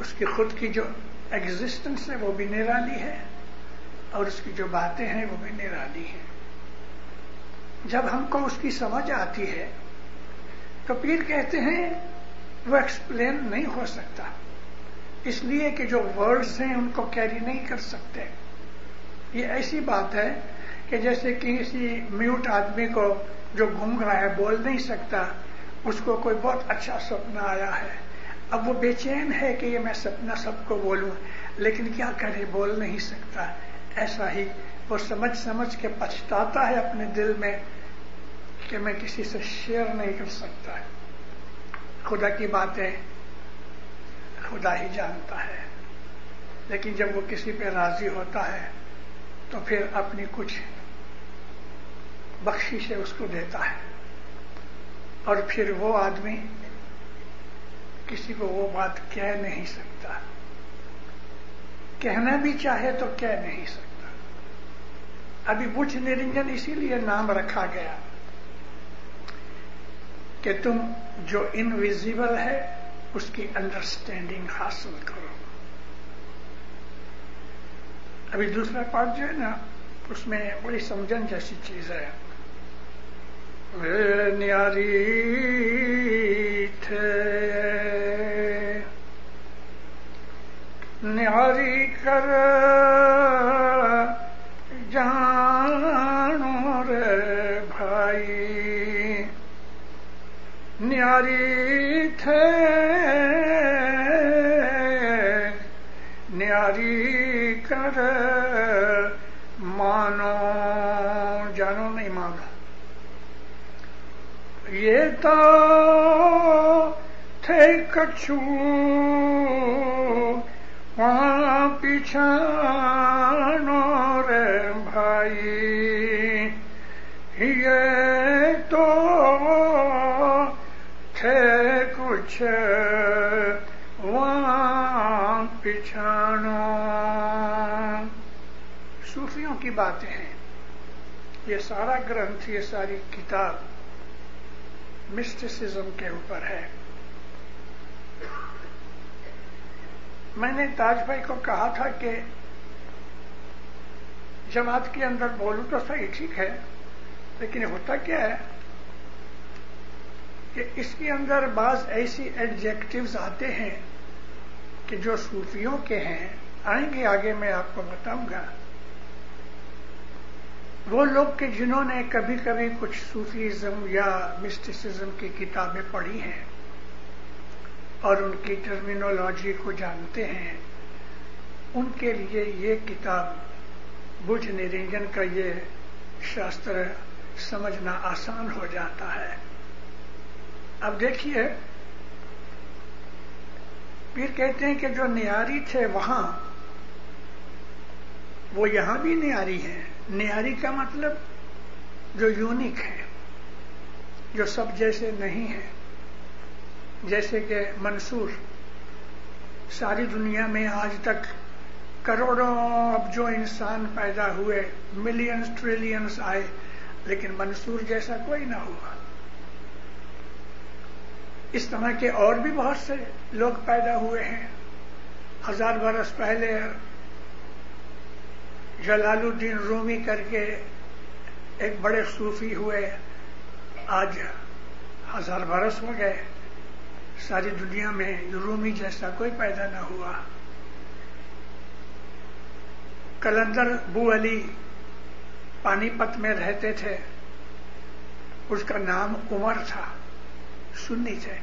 उसकी खुद की जो एग्जिस्टेंस है वो भी निराली है और उसकी जो बातें हैं वो भी निराली है जब हमको उसकी समझ आती है तो पीर कहते हैं वो एक्सप्लेन नहीं हो सकता इसलिए कि जो वर्ड्स हैं उनको कैरी नहीं कर सकते ये ऐसी बात है कि जैसे किसी म्यूट आदमी को जो घूम रहा है, बोल नहीं सकता। उसको कोई बहुत अच्छा सपना आया है। अब वो बेचैन है कि ये मैं सपना सबको बोलूँ, लेकिन क्या करे, बोल नहीं सकता। ऐसा ही वो समझ समझ के पछताता है अपने दिल में कि मैं किसी से शेयर नहीं कर सकता। खुदा की बातें खुदा ही जानता है। लेकिन जब वो किसी पे राज़ी होता है तो फिर अपनी कुछ बख्शी से उसको देता है। और फिर वो आदमी किसी को वो बात कह नहीं सकता। कहना भी चाहे तो कह नहीं सकता। अभी बुझ निरंजन इसीलिए नाम रखा गया कि तुम जो इनविजिबल है, उसकी अंडरस्टैंडिंग हासिल करो। अभी दूसरा पार्ट जो है ना, उसमें बड़ी समझन जैसी चीज़ है। न्यारी थे न्यारी कर जानो रे भाई न्यारी थे न्यारी कर मानो जानो नहीं मानो थे कछु वहाँ पिछानो रे भाई, ये तो थे कुछ वहाँ पिछानो। सूफियों की बातें हैं। ये सारा ग्रंथ, ये सारी किताब मिस्टिसिज्म के ऊपर है। मैंने ताज भाई को कहा था कि जमात के अंदर बोलू तो सही, ठीक है, लेकिन होता क्या है कि इसके अंदर बाज ऐसी एडजेक्टिव्स आते हैं कि जो सूफियों के हैं, आएँगे आगे मैं आपको बताऊँगा। वो लोग के जिन्होंने कभी कभी कुछ सूफीज्म या मिस्टिसिज्म की किताबें पढ़ी हैं और उनकी टर्मिनोलॉजी को जानते हैं, उनके लिए ये किताब बुझ निरंजन का ये शास्त्र समझना आसान हो जाता है। अब देखिए, फिर कहते हैं कि जो न्यारी थे वहाँ, वो यहाँ भी न्यारी हैं। न्यारी का मतलब जो यूनिक है, जो सब जैसे नहीं है, जैसे कि मंसूर सारी दुनिया में आज तक करोड़ों अब जो इंसान पैदा हुए मिलियंस ट्रिलियंस आए, लेकिन मंसूर जैसा कोई ना हुआ। इस तरह के और भी बहुत से लोग पैदा हुए हैं। हज़ार बरस पहले जलालुद्दीन रूमी करके एक बड़े सूफी हुए। आज हज़ार बरस हो गए। सारी दुनिया में रूमी जैसा कोई पैदा न हुआ। कलंदर बू अली पानीपत में रहते थे। उसका नाम उमर था। सुन्नी थे।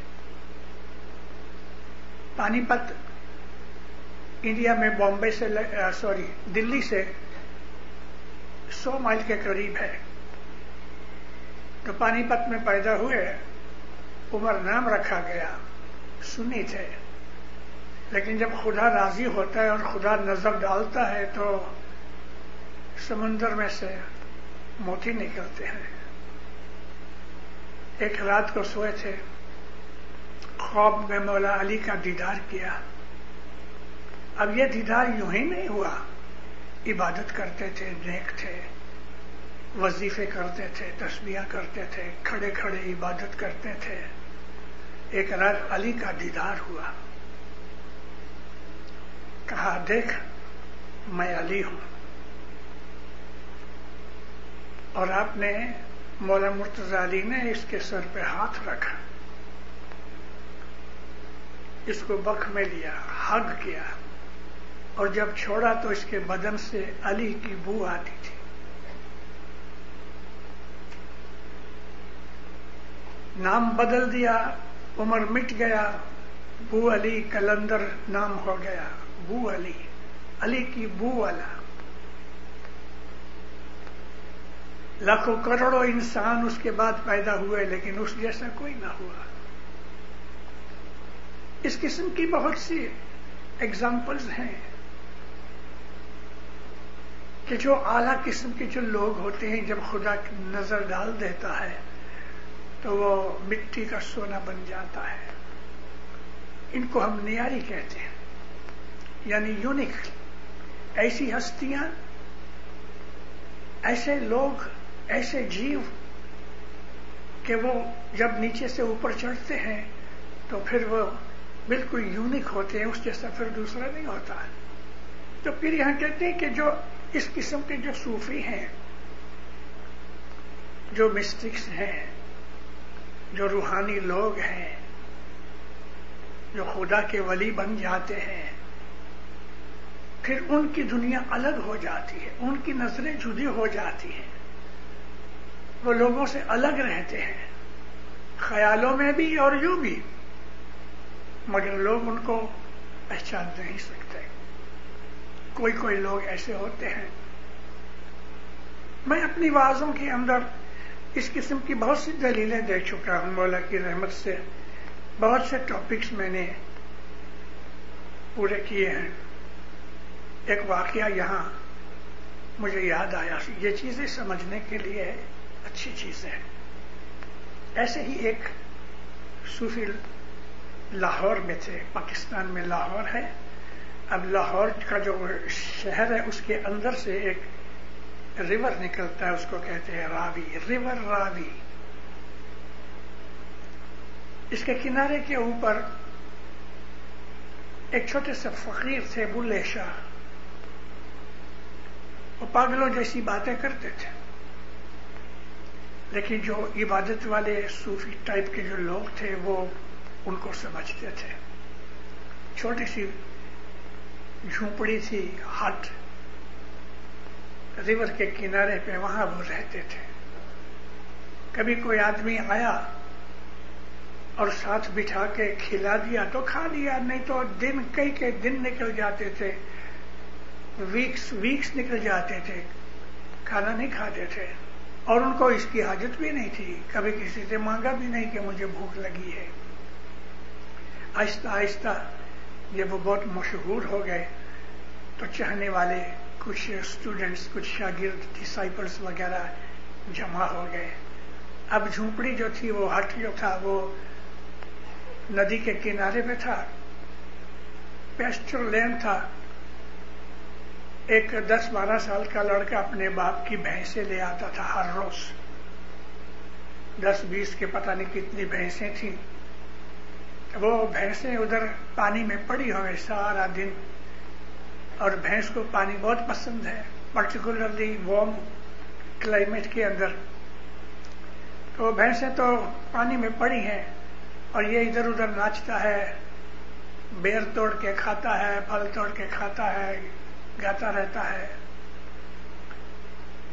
पानीपत इंडिया में बॉम्बे से सॉरी, दिल्ली से 100 माइल के करीब है। तो पानीपत में पैदा हुए, उमर नाम रखा गया सुन्नी थे लेकिन जब खुदा राज़ी होता है और खुदा नज़र डालता है तो समुन्द्र में से मोती निकलते हैं। एक रात को सोए थे। ख्वाब में मौला अली का दीदार किया। अब यह दीदार यूँ ही नहीं हुआ। इबादत करते थे, नेक थे, वजीफे करते थे तस्बिया करते थे खड़े खड़े इबादत करते थे। एक रात अली का दीदार हुआ। कहा, देख, मैं अली हूँ। और आपने मौला मुर्तजा अली ने इसके सर पे हाथ रखा। इसको बख में लिया, हग किया। और जब छोड़ा तो इसके बदन से अली की बू आती थी। नाम बदल दिया, उम्र मिट गया बू अली कलंदर नाम हो गया बू अली अली की बू वाला। लाखों करोड़ों इंसान उसके बाद पैदा हुए, लेकिन उस जैसा कोई ना हुआ। इस किस्म की बहुत सी एग्जाम्पल्स हैं। कि जो आला किस्म के जो लोग होते हैं, जब खुदा नज़र डाल देता है तो वो मिट्टी का सोना बन जाता है। इनको हम नियारी कहते हैं। यानी यूनिक, ऐसी हस्तियाँ, ऐसे लोग, ऐसे जीव, कि वो जब नीचे से ऊपर चढ़ते हैं तो फिर वो बिल्कुल यूनिक होते हैं, उस जैसा फिर दूसरा नहीं होता। तो फिर यहाँ कहते हैं कि जो इस किस्म के जो सूफी हैं, जो मिस्टिक्स हैं, जो रूहानी लोग हैं, जो खुदा के वली बन जाते हैं, फिर उनकी दुनिया अलग हो जाती है, उनकी नज़रें जुदी हो जाती हैं। वो लोगों से अलग रहते हैं, ख्यालों में भी और यूँ भी, मगर लोग उनको पहचान नहीं सकते। कोई कोई लोग ऐसे होते हैं। मैं अपनी वाजों के अंदर इस किस्म की बहुत सी दलीलें दे चुका हूँ, मौला की रहमत से। बहुत से टॉपिक्स मैंने पूरे किए हैं। एक वाक्य यहाँ मुझे याद आया। ये चीज़ें समझने के लिए अच्छी चीज़ है। ऐसे ही एक सूफी लाहौर में थे, पाकिस्तान में लाहौर है। अब लाहौर का जो शहर है, उसके अंदर से एक रिवर निकलता है, उसको कहते हैं रावी। रिवर रावी। इसके किनारे के ऊपर एक छोटे से फकीर थे बुल्ले शाह वो पागलों जैसी बातें करते थे। लेकिन जो इबादत वाले सूफी टाइप के जो लोग थे, वो उनको समझते थे। छोटी सी झूपड़ी थी हट रिवर के किनारे पे वहाँ वो रहते थे। कभी कोई आदमी आया और साथ बिठा के खिला दिया तो खा लिया, नहीं तो दिन, कई कई दिन निकल जाते थे। वीक्स वीक्स निकल जाते थे, खाना नहीं खाते थे। और उनको इसकी हाजत भी नहीं थी। कभी किसी से मांगा भी नहीं कि मुझे भूख लगी है। आहिस्ता आहिस्ता जब वो बहुत मशहूर हो गए। तो चाहने वाले कुछ स्टूडेंट्स कुछ शागिर्द डिसाइपल्स वगैरह जमा हो गए। अब झूपड़ी जो थी, वो हट जो था, वो नदी के किनारे पे था। पेस्टर लेन था। एक 10-12 साल का लड़का अपने बाप की भैंसे ले आता था हर रोज। 10-20 के पता नहीं कितनी भैंसें थी। वो भैंसें उधर पानी में पड़ी हुए सारा दिन। और भैंस को पानी बहुत पसंद है। पर्टिकुलरली वार्म क्लाइमेट के अंदर। तो भैंसें तो पानी में पड़ी हैं और ये इधर उधर नाचता है, बेर तोड़ के खाता है, फल तोड़ के खाता है, गाता रहता है।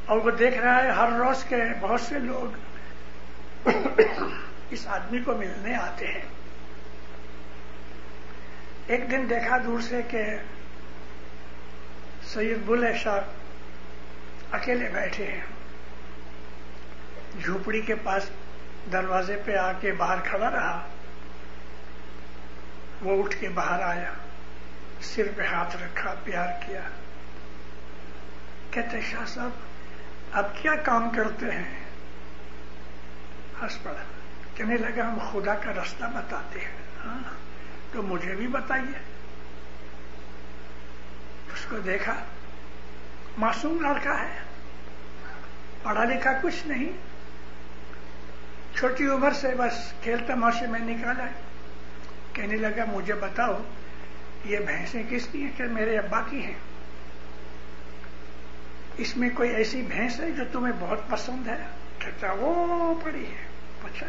और वो देख रहा है हर रोज के बहुत से लोग इस आदमी को मिलने आते हैं। एक दिन देखा दूर से के सैयद बुले शाह अकेले बैठे हैं। झोपड़ी के पास दरवाजे पे आके बाहर खड़ा रहा। वो उठ के बाहर आया, सिर पे हाथ रखा, प्यार किया। कहते, शाह साहब आप क्या काम करते हैं? हंस पड़ा। कहने लगा, हम खुदा का रास्ता बताते हैं। हाँ। तो मुझे भी बताइए। उसको देखा, मासूम लड़का है। पढ़ा लिखा कुछ नहीं। छोटी उम्र से बस खेल तमाशे में निकाला कहने लगा, मुझे बताओ, ये भैंसें किसकी हैं क्या मेरे अब्बा की हैं? इसमें कोई ऐसी भैंस है जो तुम्हें बहुत पसंद है? कहता, वो पड़ी है। अच्छा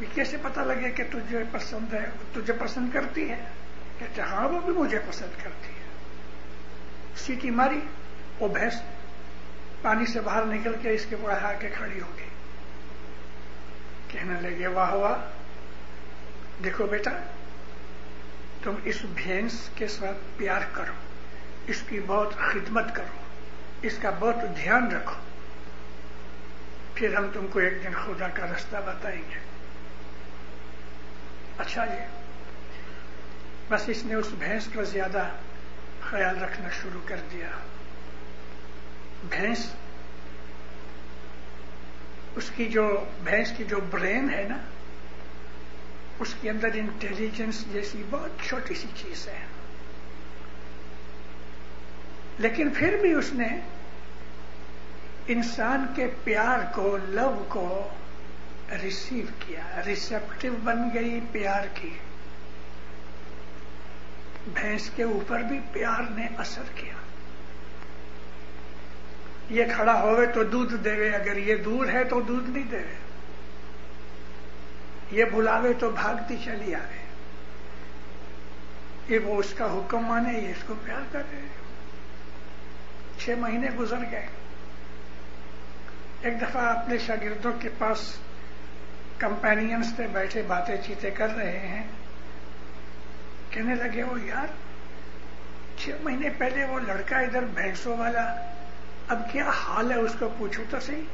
ये कैसे पता लगे कि तुझे पसंद है, तुझे पसंद करती है? कहते हाँ वो भी मुझे पसंद करती है। सीटी मारी, वो भैंस पानी से बाहर निकल के इसके पास आके खड़ी हो गई। कहने लगे, वाह वाह, देखो बेटा, तुम इस भैंस के साथ प्यार करो, इसकी बहुत खिदमत करो, इसका बहुत ध्यान रखो। फिर हम तुमको एक दिन खुदा का रास्ता बताएँगे। अच्छा जी। बस इसने उस भैंस का ज़्यादा ख्याल रखना शुरू कर दिया। भैंस, उसकी जो, भैंस की जो ब्रेन है ना, उसके अंदर इंटेलिजेंस जैसी बहुत छोटी सी चीज़ है। लेकिन फिर भी उसने इंसान के प्यार को, लव को रिसीव किया रिसेप्टिव बन गई प्यार की। भैंस के ऊपर भी प्यार ने असर किया। ये खड़ा होवे तो दूध देवे, अगर ये दूर है तो दूध नहीं देवे। ये बुलावे तो भागती चली आवे। ये वो उसका हुक्म माने, ये इसको प्यार कर रहे छह महीने गुजर गए। एक दफ़ा अपने शागिर्दों के पास कंपेनियंस पे बैठे बातें चीतें कर रहे हैं। कहने लगे वो यार, छह महीने पहले वो लड़का इधर भैंसों वाला, अब क्या हाल है उसको पूछो तो सही?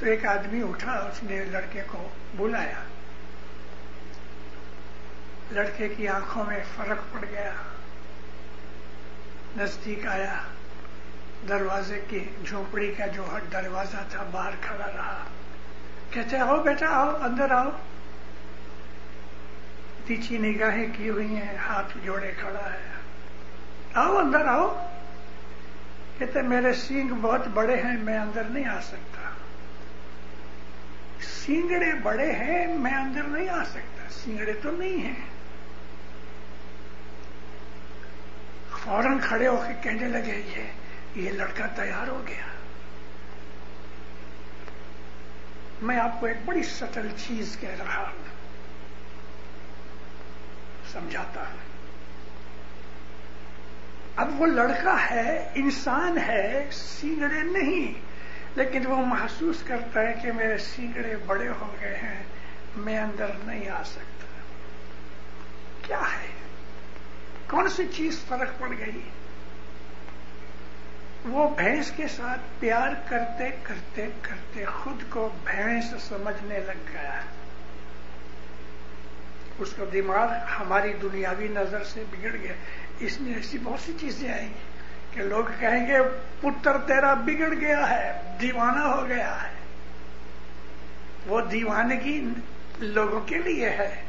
तो एक आदमी उठा उसने लड़के को बुलाया। लड़के की आँखों में फ़र्क पड़ गया। नज़दीक आया। दरवाजे की झोपड़ी का जो हट दरवाज़ा था, बाहर खड़ा रहा। कहते आओ बेटा, आओ, अंदर आओ। तीची निगाहें की हुई हैं, हाथ जोड़े खड़ा है। आओ, अंदर आओ। कहते, मेरे सींग बहुत बड़े हैं, मैं अंदर नहीं आ सकता। सींगड़े बड़े हैं, मैं अंदर नहीं आ सकता। सींगड़े तो नहीं है। फ़ौरन खड़े होकर कहने लगे, ये ये लड़का तैयार हो गया। मैं आपको एक बड़ी सटल चीज़ कह रहा हूँ। समझाता हूँ। अब वो लड़का है, इंसान है, सीगड़े नहीं, लेकिन वो महसूस करता है कि मेरे सीगड़े बड़े हो गए हैं, मैं अंदर नहीं आ सकता। क्या है? कौन सी चीज़ फ़र्क पड़ गई? वो भैंस के साथ प्यार करते करते करते खुद को भैंस समझने लग गया उसका दिमाग हमारी दुनियावी नज़र से बिगड़ गया। इसमें ऐसी बहुत सी चीज़ें आएँगी कि लोग कहेंगे, पुत्र तेरा बिगड़ गया है, दीवाना हो गया है। वो दीवानगी लोगों के लिए है,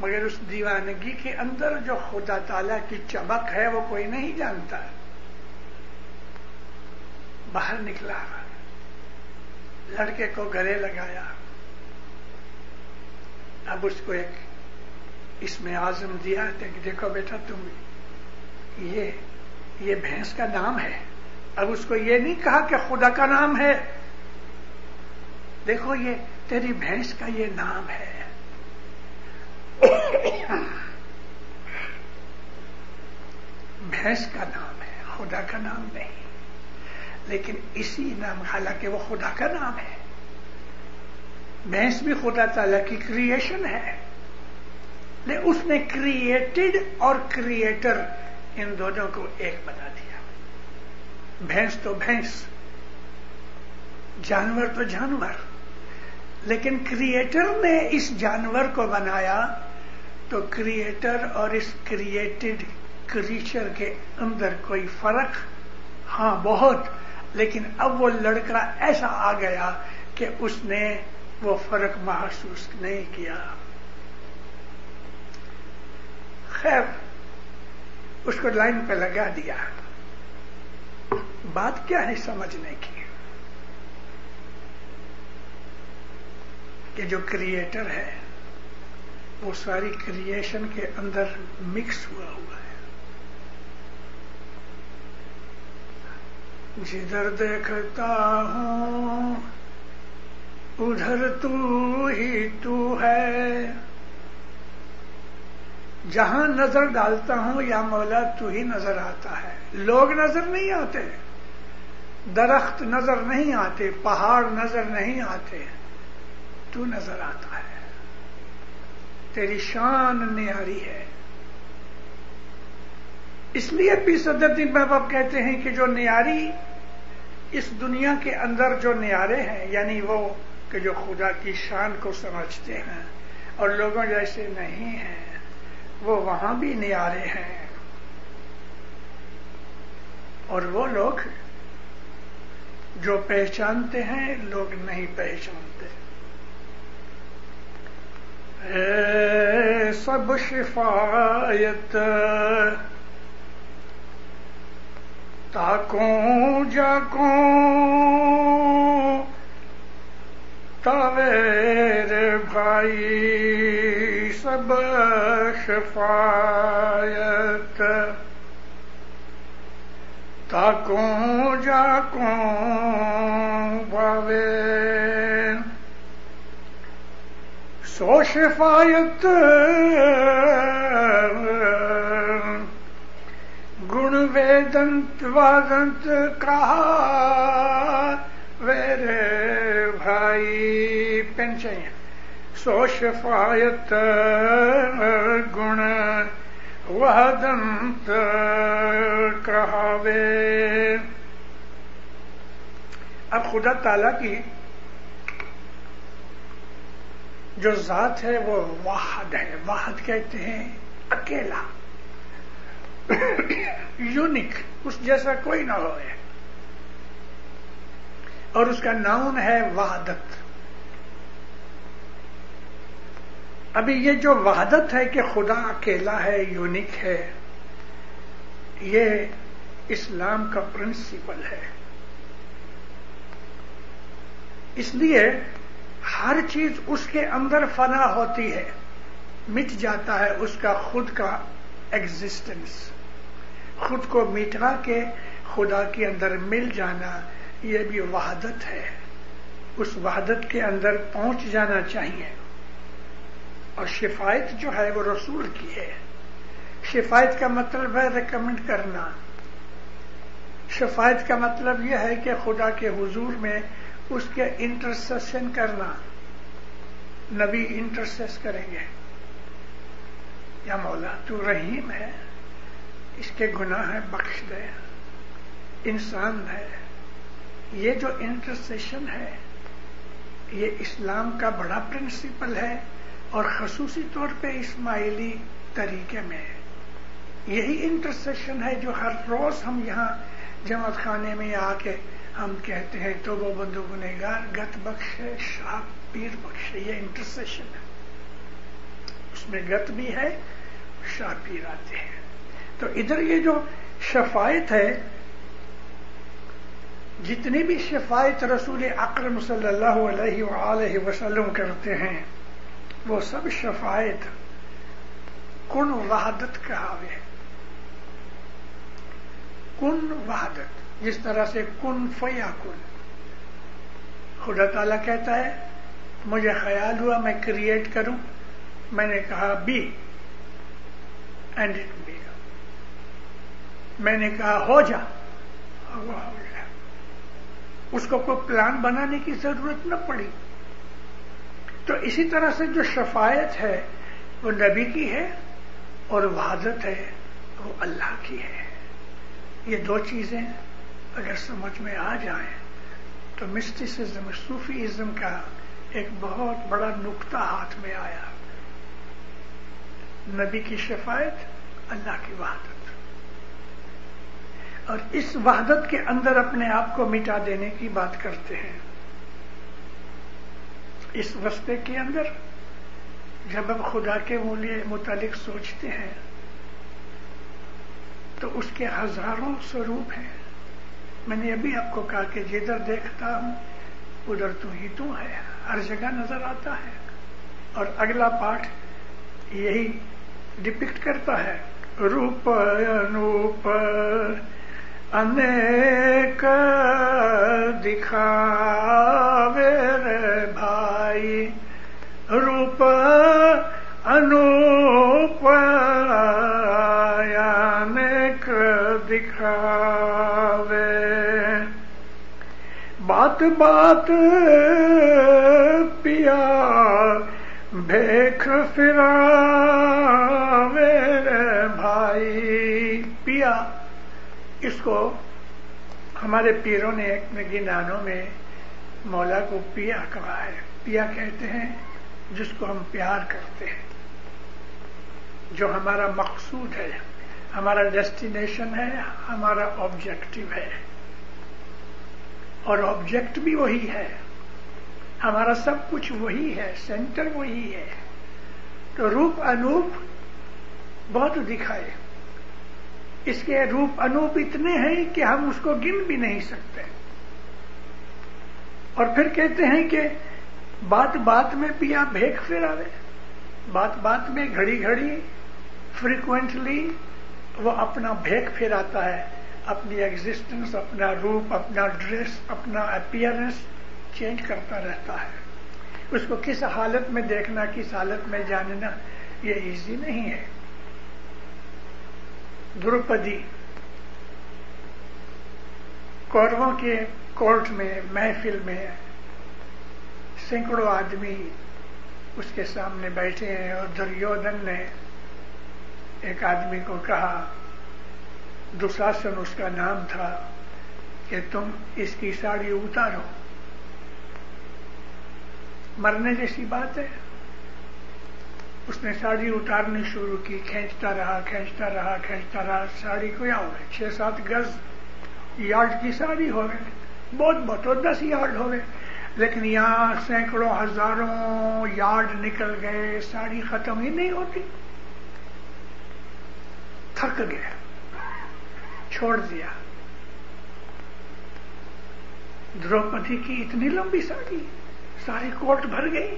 मगर उस दीवानगी के अंदर जो खुदा ताला की चमक है, वो कोई नहीं जानता। बाहर निकला। लड़के को गले लगाया। अब उसको एक इसमें आज़म दिया थे कि देखो बेटा तुम ये ये भैंस का नाम है। अब उसको ये नहीं कहा कि खुदा का नाम है। देखो ये, तेरी भैंस का ये नाम है। भैंस का नाम है, खुदा का नाम नहीं। लेकिन इसी नाम, हालाँकि वो खुदा का नाम है। भैंस भी खुदा ताला की क्रिएशन है। लेकिन उसने क्रिएटेड और क्रिएटर इन दोनों को एक बना दिया। भैंस तो भैंस, जानवर तो जानवर। लेकिन क्रिएटर ने इस जानवर को बनाया तो क्रिएटर और इस क्रिएटेड क्रीचर के अंदर कोई फ़र्क, हाँ, बहुत लेकिन अब वो लड़का ऐसा आ गया कि उसने वो फ़र्क महसूस नहीं किया। खैर, उसको लाइन पे लगा दिया। बात क्या है समझने की? कि जो क्रिएटर है, वो सारी क्रिएशन के अंदर मिक्स हुआ हुआ जिधर देखता हूँ, उधर तू ही तू है। जहाँ नज़र डालता हूँ या मौला, तू ही नज़र आता है। लोग नज़र नहीं आते, दरख्त नज़र नहीं आते, पहाड़ नज़र नहीं आते, तू नज़र आता है। तेरी शान नियारी है। इसलिए पी सदरुद्दीन महबूब कहते हैं कि जो नियारी इस दुनिया के अंदर जो नियारे हैं, यानी वो कि जो खुदा की शान को समझते हैं और लोगों जैसे नहीं हैं, वो वहाँ भी नियारे हैं। और वो लोग जो पहचानते हैं, लोग नहीं पहचानते। सब शिफायत ताकों जाकों तवेर भाई सब शफायत ताकों जाकों भावे सो शफायत गुण वेदंत वादंत कहा, वेरे भाई, पेंशन सो शफायत गुण, वहदंत कहावे। अब खुदा ताला की जो जात है, वो वाहद है। वाहद कहते हैं अकेला। यूनिक उस जैसा कोई ना हो और उसका नाउन है वहादत। अभी ये जो वहादत है कि खुदा अकेला है यूनिक है, ये इस्लाम का प्रिंसिपल है। इसलिए हर चीज़ उसके अंदर फना होती है, मिट जाता है उसका खुद का एग्जिस्टेंस खुद को मिटा के खुदा के अंदर मिल जाना यह भी वहादत है। उस वहादत के अंदर पहुँच जाना चाहिए। और शिफायत जो है, वो रसूल की है। शिफायत का मतलब है रिकमेंड करना। शिफायत का मतलब यह है कि खुदा के हुजूर में उसके इंटरसेशन करना। नबी इंटरसेस करेंगे। या मौला, तू रहीम है। इसके गुनाह है, बख्श दे। इंसान है। ये जो इंटरसेशन है, ये इस्लाम का बड़ा प्रिंसिपल है और खसूसी तौर पे इस्माइली तरीके में यही इंटरसेशन है जो हर रोज हम यहाँ जमात खाने में आके हम कहते हैं तो वो बंधु गुनेगार गत बख्श है शाह पीर बख्श है। ये इंटरसेशन है। उसमें गत भी है शाह पीर आते हैं। तो इधर ये जो शफायत है, जितनी भी शफायत रसूल अक्रम सल्लल्लाहु वसल्लम करते हैं, वो सब शफायत कुन वहादत कहावे कुन वहादत, जिस तरह से कुन फया कुन। खुदा ताला कहता है, मुझे ख्याल हुआ, मैं क्रिएट करूँ। मैंने कहा, बी, एंड इट बी। मैंने कहा, हो जा। हो गया उसको कोई प्लान बनाने की ज़रूरत न पड़ी। तो इसी तरह से जो शफायत है, वो नबी की है और वहादत है, वो अल्लाह की है। ये दो चीज़ें अगर समझ में आ जाए तो मिस्टिसिज्म, सूफीइज्म का एक बहुत बड़ा नुक्ता हाथ में आया। नबी की शफायत, अल्लाह की वहादत और इस वहादत के अंदर अपने आप को मिटा देने की बात करते हैं। इस रस्ते के अंदर जब हम खुदा के मूल्य मुतालिक सोचते हैं तो उसके हज़ारों स्वरूप हैं। मैंने अभी आपको कहा कि जिधर देखता हूँ, उधर तू ही तू है। हर जगह नज़र आता है। और अगला पाठ यही डिपिक्ट करता है। रूप अनूप अनेक दिखावे रे भाई। रूप अनूप अनेक दिखावे। बात बात पिया भेख फिरावे इसको हमारे पीरों ने एक गिनानों में मौला को पिया कहा है पिया कहते हैं, जिसको हम प्यार करते हैं, जो हमारा मकसूद है, हमारा डेस्टिनेशन है, हमारा ऑब्जेक्टिव है। और ऑब्जेक्ट भी वही है। हमारा सब कुछ वही है, सेंटर वही है। तो रूप अनूप बहुत दिखाए। इसके रूप अनूप इतने हैं कि हम उसको गिन भी नहीं सकते। और फिर कहते हैं कि बात बात में पिया भेक फिरावे बात बात में घड़ी घड़ी फ्रीक्वेंटली वो अपना भेक फिराता है। अपनी एग्जिस्टेंस अपना रूप, अपना ड्रेस अपना अपियरेंस चेंज करता रहता है। उसको किस हालत में देखना, किस हालत में जानना, ये इजी नहीं है। द्रौपदी। कौरवों के कोर्ट में, महफिल में सैकड़ों आदमी उसके सामने बैठे हैं और दुर्योधन ने एक आदमी को कहा, दुशासन उसका नाम था कि तुम इसकी साड़ी उतारो। मरने जैसी बात है। उसने साड़ी उतारनी शुरू की, खींचता रहा खींचता रहा खींचता रहा, साड़ी को या छह सात गज यार्ड की साड़ी हो गए, बहुत बहुत और दस यार्ड हो गए, लेकिन यहाँ सैकड़ों, हज़ारों यार्ड निकल गए, साड़ी खत्म ही नहीं होती। थक गया, छोड़ दिया। द्रौपदी की इतनी लंबी साड़ी, सारी कोट भर गई।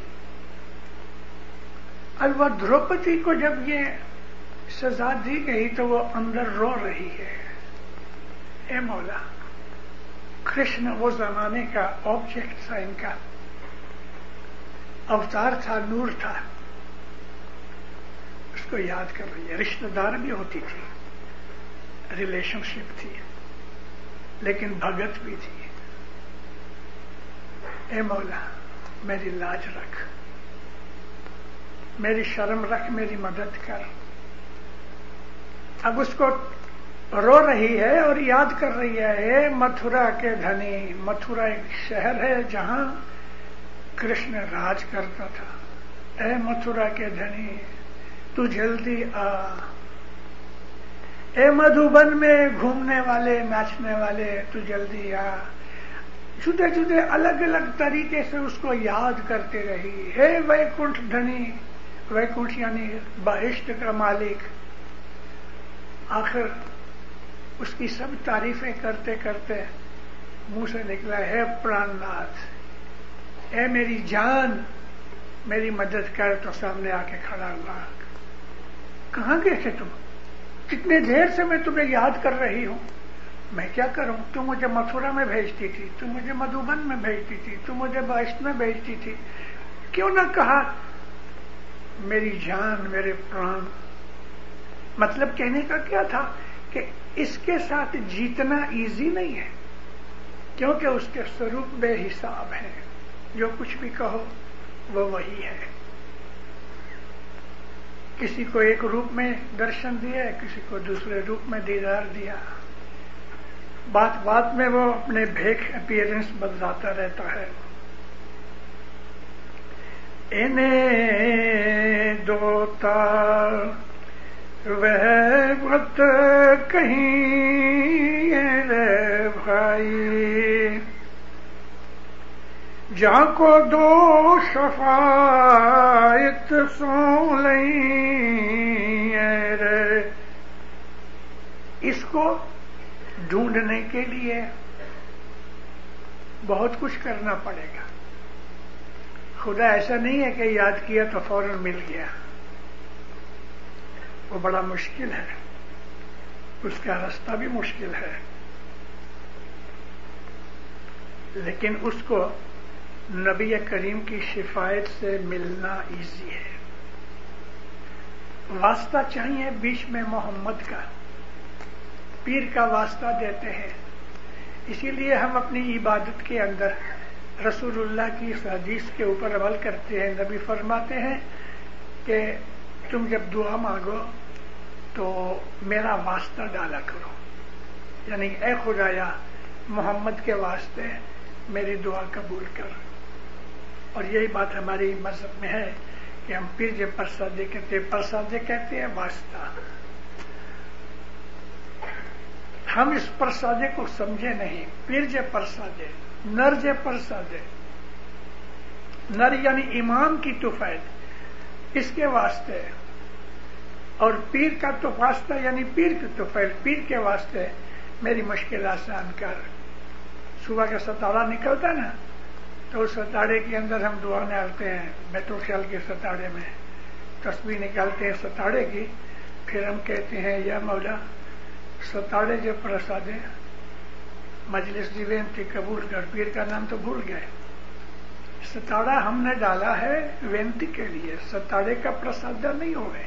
अब वह द्रौपदी को जब ये सजा दी गई तो वो अंदर रो रही है। ए मौला, कृष्ण वो जमाने का ऑब्जेक्ट था इनका। अवतार था, नूर था। उसको याद कर रही है। रिश्तेदार भी होती थी रिलेशनशिप थी, लेकिन भगत भी थी। ए मौला, मेरी लाज रख। मेरी शर्म रख, मेरी मदद कर। अब उसको रो रही है और याद कर रही है, हे मथुरा के धनी, मथुरा एक शहर है जहाँ कृष्ण राज करता था। ए मथुरा के धनी, तू जल्दी आ। ए मधुबन में घूमने वाले, नाचने वाले, तू जल्दी आ। जुदे जुदे अलग अलग तरीके से उसको याद करते रही। हे वैकुंठ धनी वैकुंठ यानी बहिष्ट का मालिक आखिर उसकी सब तारीफें करते करते मुँह से निकला, है प्राणनाथ, है मेरी जान, मेरी मदद कर तो सामने आके खड़ा हुआ। कहाँ गए थे तुम? कितने देर से मैं तुम्हें याद कर रही हूँ। मैं क्या करूँ? तुम मुझे मथुरा में भेजती थी तुम मुझे मधुबन में भेजती थी तुम मुझे वैष्ण में भेजती थी। क्यों ना कहा मेरी जान, मेरे प्राण। मतलब कहने का क्या था कि इसके साथ जीतना इजी नहीं है, क्योंकि उसके स्वरूप बेहिसाब है। जो कुछ भी कहो, वो वही है। किसी को एक रूप में दर्शन दिया, किसी को दूसरे रूप में दीदार दिया। बात बात में वो अपने भेख अपियरेंस बदलाता रहता है। इन्हें दोता वह वत कहीं रे भाई। जाको दो शफायत सो रे। इसको ढूँढने के लिए बहुत कुछ करना पड़ेगा। खुदा, ऐसा नहीं है कि याद किया तो फ़ौरन मिल गया। वो बड़ा मुश्किल है। उसका रास्ता भी मुश्किल है। लेकिन उसको नबी करीम की शिफायत से मिलना इजी है। वास्ता चाहिए बीच में मोहम्मद का। पीर का वास्ता देते हैं। इसीलिए हम अपनी इबादत के अंदर रसूलुल्लाह की इस हदीस के ऊपर अमल करते हैं, नबी फरमाते हैं कि तुम जब दुआ मांगो तो मेरा वास्ता डाला करो। यानी ए खुदाया, मोहम्मद के वास्ते मेरी दुआ कबूल कर। और यही बात हमारी मज़हब में है कि हम पीर प्रसादे कहते हैं, प्रसादे कहते हैं वास्ता। हम इस प्रसादे को समझे नहीं पीर जे प्रसादे नर जे प्रसादे नर यानी ईमान की तुफैल इसके वास्ते। और पीर का तो वास्ता यानी पीर की तुफैल पीर के वास्ते मेरी मुश्किल आसान कर। सुबह का सतारा निकलता ना तो उस सताड़े के अंदर हम दुआ डालते हैं, बैतुल के सताड़े में। तस्वीर निकालते हैं सताड़े की, फिर हम कहते हैं यह मौला सताड़े जो प्रसादे मजलिस की कबूल कर, पीर का नाम तो भूल गए। सताड़ा हमने डाला है वेंती के लिए। सताड़े का प्रसाद नहीं हो गए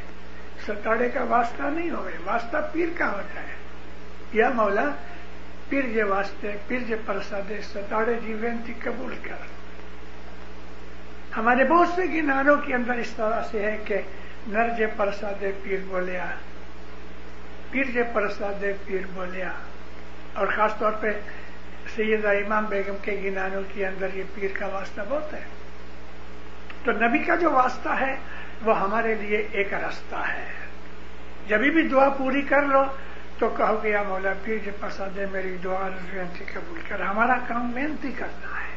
सताड़े का वास्ता नहीं हो गए वास्ता पीर का होता है। या मौला, पीर जे वास्ते, पीर जे प्रसादे सताड़े जी वेंती कबूल कर। हमारे बहुत से गिनारों के अंदर इस तरह से है कि नर जे प्रसादे पीर बोलिया, पीर जे प्रसादे पीर बोलिया। और खासतौर पे सैयदा इमाम बेगम के गिनानों के अंदर ये पीर का वास्ता बहुत है। तो नबी का जो वास्ता है, वो हमारे लिए एक रास्ता है। जब भी दुआ पूरी कर लो तो कहो कि या मौला पीर जो पसंद है मेरी दुआ बेनती कबूल कर। हमारा काम मेहनती करना है।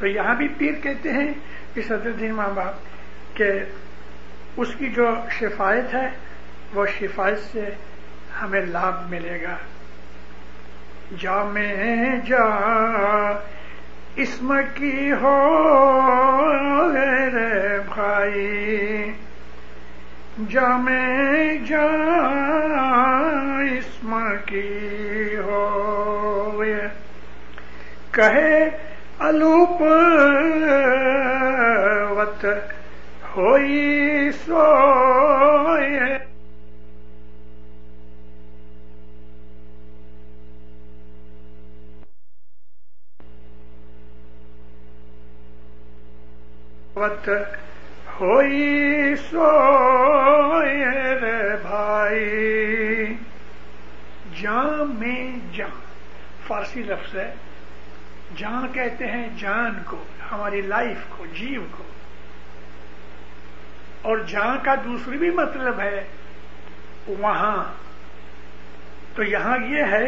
तो यहाँ भी पीर कहते हैं, कि सदरुद्दीन माँ बाप के उसकी जो शिफायत है, वो शिफायत से हमें लाभ मिलेगा। जा में जा, इसम की हो रे भाई। जामे जा, इसम की हो कहे अलूप वत होई सोए। वत होई सोए रे भाई। जान में जान। फारसी लफ्ज है, जान कहते हैं जान को, हमारी लाइफ को, जीव को। और जहाँ का दूसरी भी मतलब है वहाँ। तो यहाँ यह है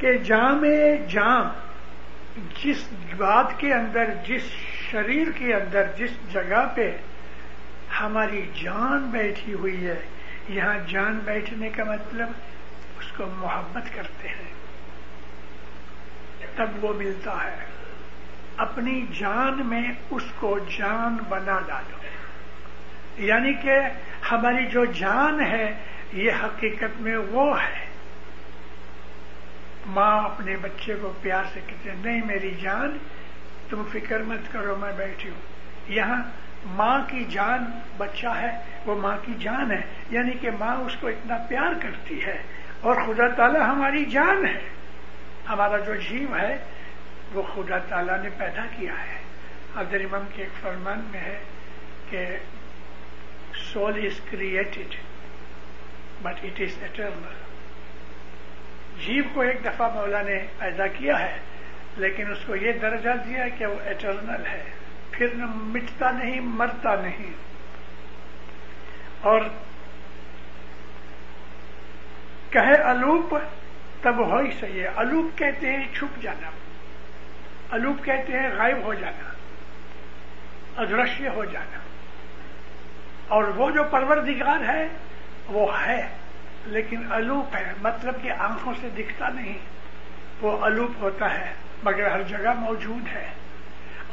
कि जा में जान जिस बात के अंदर, जिस शरीर के अंदर, जिस जगह पे हमारी जान बैठी हुई है, यहाँ जान बैठने का मतलब उसको मोहब्बत करते हैं। तब वो मिलता है। अपनी जान में उसको जान बना डालो। यानी कि हमारी जो जान है, ये हकीकत में वो है। माँ अपने बच्चे को प्यार से कहते नहीं मेरी जान, तुम फ़िक्र मत करो, मैं बैठी हूँ। यहाँ माँ की जान बच्चा है, वो माँ की जान है, यानी कि माँ उसको इतना प्यार करती है, और खुदा ताला हमारी जान है। हमारा जो जीव है, वो खुदा ताला ने पैदा किया है। अब्दुल इमाम के एक फरमान में है कि soul is created but it is eternal जीव को एक दफ़ा मौला ने पैदा किया है, लेकिन उसको ये दर्जा दिया कि वो एटर्नल है। फिर न मिटता नहीं, मरता नहीं। और कहे अलूप, तब हो ही सही है। अलूप कहते हैं छुप जाना। अलूप कहते हैं गायब हो जाना। अदृश्य हो जाना। और वो जो परवरदिगार है, वो है। लेकिन अलूप है मतलब कि आँखों से दिखता नहीं। वो अलूप होता है, मगर हर जगह मौजूद है।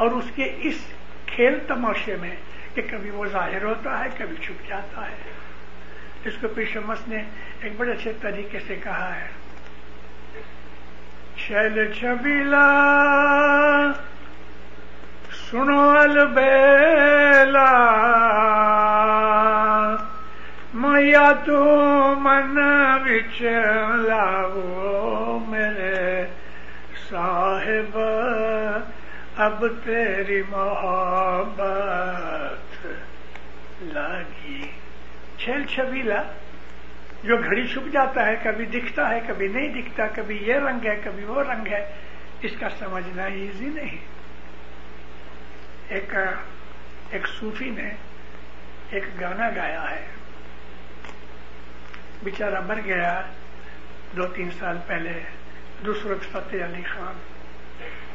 और उसके इस खेल तमाशे में कि कभी वो ज़ाहिर होता है, कभी छुप जाता है। इसको पिशमस ने एक बड़े अच्छे तरीके से कहा है। शैल छबीला सुनो अलबेला। मैया तू मन बिच लावो मेरे साहेब, अब तेरी मोहब्बत लगी। छेल छबीला, जो घड़ी छुप जाता है, कभी दिखता है, कभी नहीं दिखता, कभी ये रंग है, कभी वो रंग है, इसका समझना इजी नहीं। एक एक सूफी ने एक गाना गाया है। बेचारा मर गया दो तीन साल पहले। दूसरत फतेह अली खान।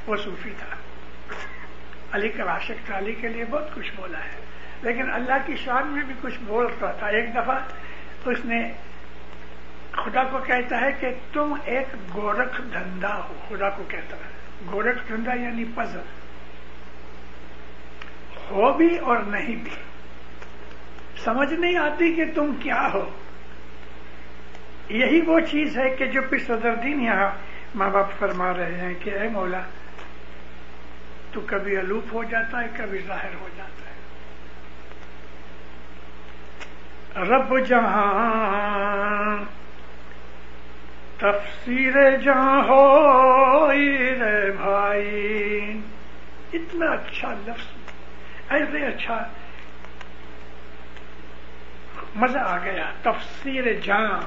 वो सूफी था। अली का आशिक था। अली के लिए बहुत कुछ बोला है। लेकिन अल्लाह की शान में भी कुछ बोलता था। एक दफ़ा उसने खुदा को कहता है कि तुम एक गोरख धंधा हो। खुदा को कहता है। गोरख धंधा यानी पजल हो भी और नहीं भी। समझ नहीं आती कि तुम क्या हो। यही वो चीज़ है कि जो फिर सदरदीन यहाँ माँ बाप फरमा रहे हैं कि अः मौला तो कभी अलूप हो जाता है, कभी ज़ाहिर हो जाता है। रब जहाँ तफसीर जहाँ हो रे भाई, इतना अच्छा लफ्ज, ऐसे अच्छा मज़ा आ गया, तफसीर जहाँ।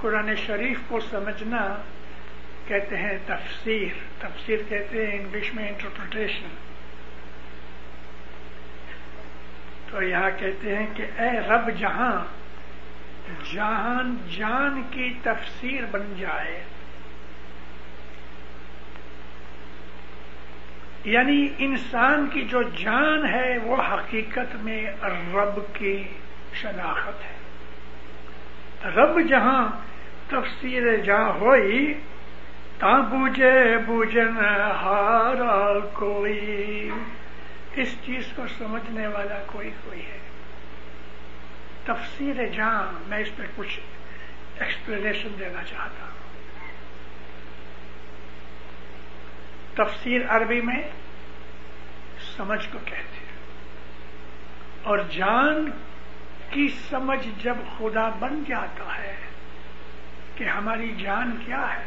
कुरान शरीफ को समझना कहते हैं तफसीर। तफसीर कहते हैं इंग्लिश में इंटरप्रिटेशन तो यहाँ कहते हैं कि ए रब जहाँ जान जान की तफसीर बन जाए। यानी इंसान की जो जान है, वो हकीकत में रब की शनाखत है। रब जहाँ तफसीर जा होई, ता बूझे बूझन हारा कोई। इस चीज़ को समझने वाला कोई कोई है। तफसीर जा मैं इस पर कुछ एक्सप्लेनेशन देना चाहता हूँ। तफसीर अरबी में समझ को कहते हैं। और जान की समझ जब खुदा बन जाता है कि हमारी जान क्या है?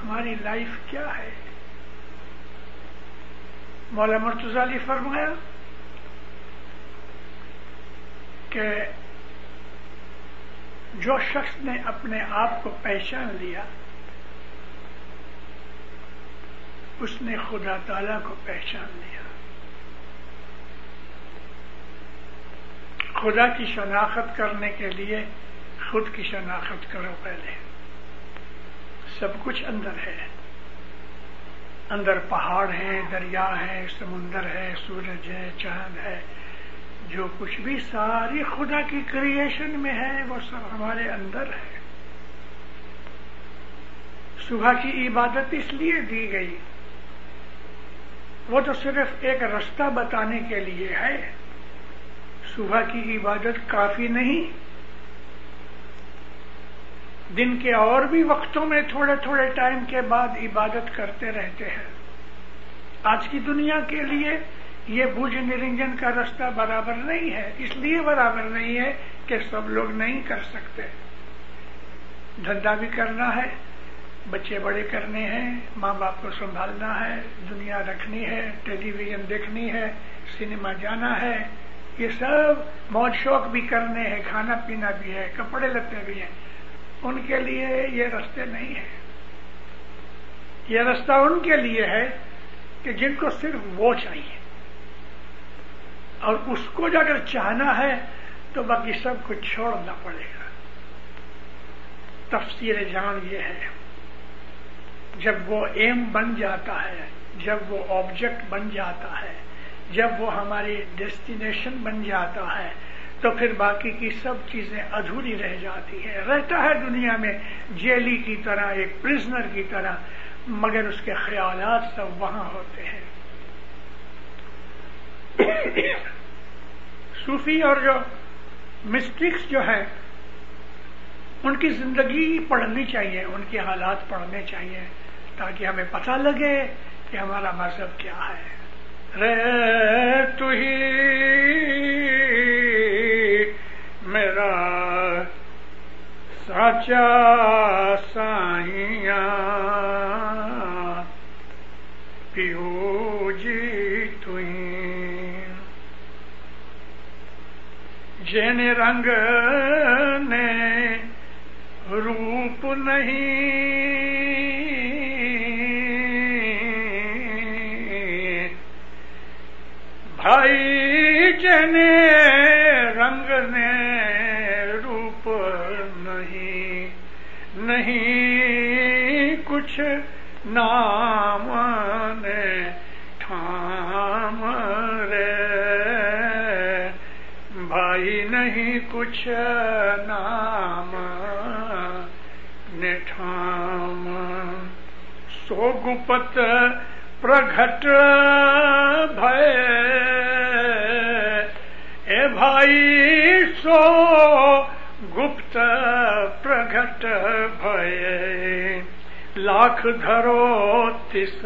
हमारी लाइफ क्या है? मौला मुर्तजाली फरमाया कि जो शख्स ने अपने आप को पहचान लिया, उसने खुदा ताला को पहचान लिया। खुदा की शनाख्त करने के लिए खुद की शनाख्त करो पहले। सब कुछ अंदर है। अंदर पहाड़ है, दरिया है, समुंदर है, सूरज है, चाँद है। जो कुछ भी सारी खुदा की क्रिएशन में है, वो सब हमारे अंदर है। सुबह की इबादत इसलिए दी गई। वो तो सिर्फ़ एक रास्ता बताने के लिए है। सुबह की इबादत काफ़ी नहीं दिन के और भी वक्तों में थोड़े थोड़े टाइम के बाद इबादत करते रहते हैं। आज की दुनिया के लिए ये भुज निरंजन का रास्ता बराबर नहीं है, इसलिए बराबर नहीं है कि सब लोग नहीं कर सकते। धंधा भी करना है, बच्चे बड़े करने हैं माँ बाप को संभालना है, दुनिया रखनी है, टेलीविज़न देखनी है, सिनेमा जाना है, ये सब मौज शौक भी करने हैं खाना पीना भी है, कपड़े लत्ते भी हैं। उनके लिए ये रास्ते नहीं है। ये रास्ता उनके लिए है कि जिनको सिर्फ़ वो चाहिए। और उसको अगर चाहना है तो बाकी सब कुछ छोड़ना पड़ेगा। तफसीर जान ये है, जब वो एम बन जाता है, जब वो ऑब्जेक्ट बन जाता है, जब वो हमारी डेस्टिनेशन बन जाता है तो फिर बाकी की सब चीज़ें अधूरी रह जाती है। रहता है दुनिया में जेली की तरह, एक प्रिजनर की तरह, मगर उसके ख्याल सब वहाँ होते हैं। सूफी और जो मिस्टिक्स जो है, उनकी ज़िंदगी पढ़नी चाहिए, उनके हालात पढ़ने चाहिए, ताकि हमें पता लगे कि हमारा मज़हब क्या है। रे तू ही मेरा साचा पियो जी रंग रूप नहीं भाई जने, रंग ने रूप नहीं नहीं कुछ नाम ने ठाम रे। भाई नहीं कुछ नाम ने ठाम। सो गुपत प्रघट भय। ए भाई, सो गुप्त प्रघट भय। लाख धरो तिस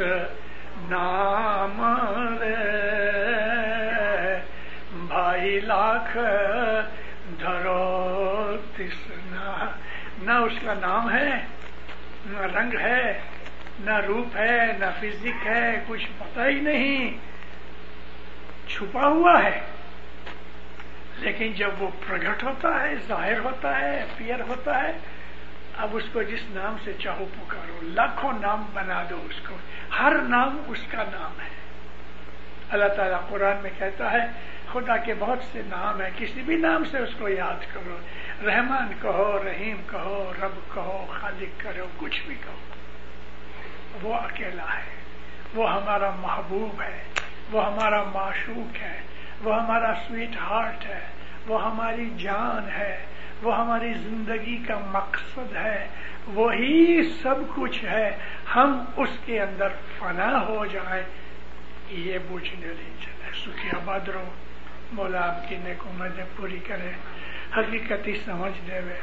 नाम रे। भाई, लाख धरो तिस ना न उसका नाम है? न रंग है? न रूप है, न फिजिक है, कुछ पता ही नहीं। छुपा हुआ है। लेकिन जब वो प्रकट होता है, ज़ाहिर होता है पियर होता है, अब उसको जिस नाम से चाहो पुकारो, लाखों नाम बना दो उसको। हर नाम उसका नाम है। अल्लाह ताला कुरान में कहता है, खुदा के बहुत से नाम है, किसी भी नाम से उसको याद करो। रहमान कहो, रहीम कहो, रब कहो, खालिक करो, कुछ भी कहो। वो अकेला है। वो हमारा महबूब है। वो हमारा माशूक है। वो हमारा स्वीट हार्ट है। वो हमारी जान है। वो हमारी ज़िंदगी का मकसद है। वही सब कुछ है। हम उसके अंदर फना हो जाए। ये बूझने है सुखी आबाद रहो मौला आपकी नेकुमत पूरी करे। हकीकती समझ देवे।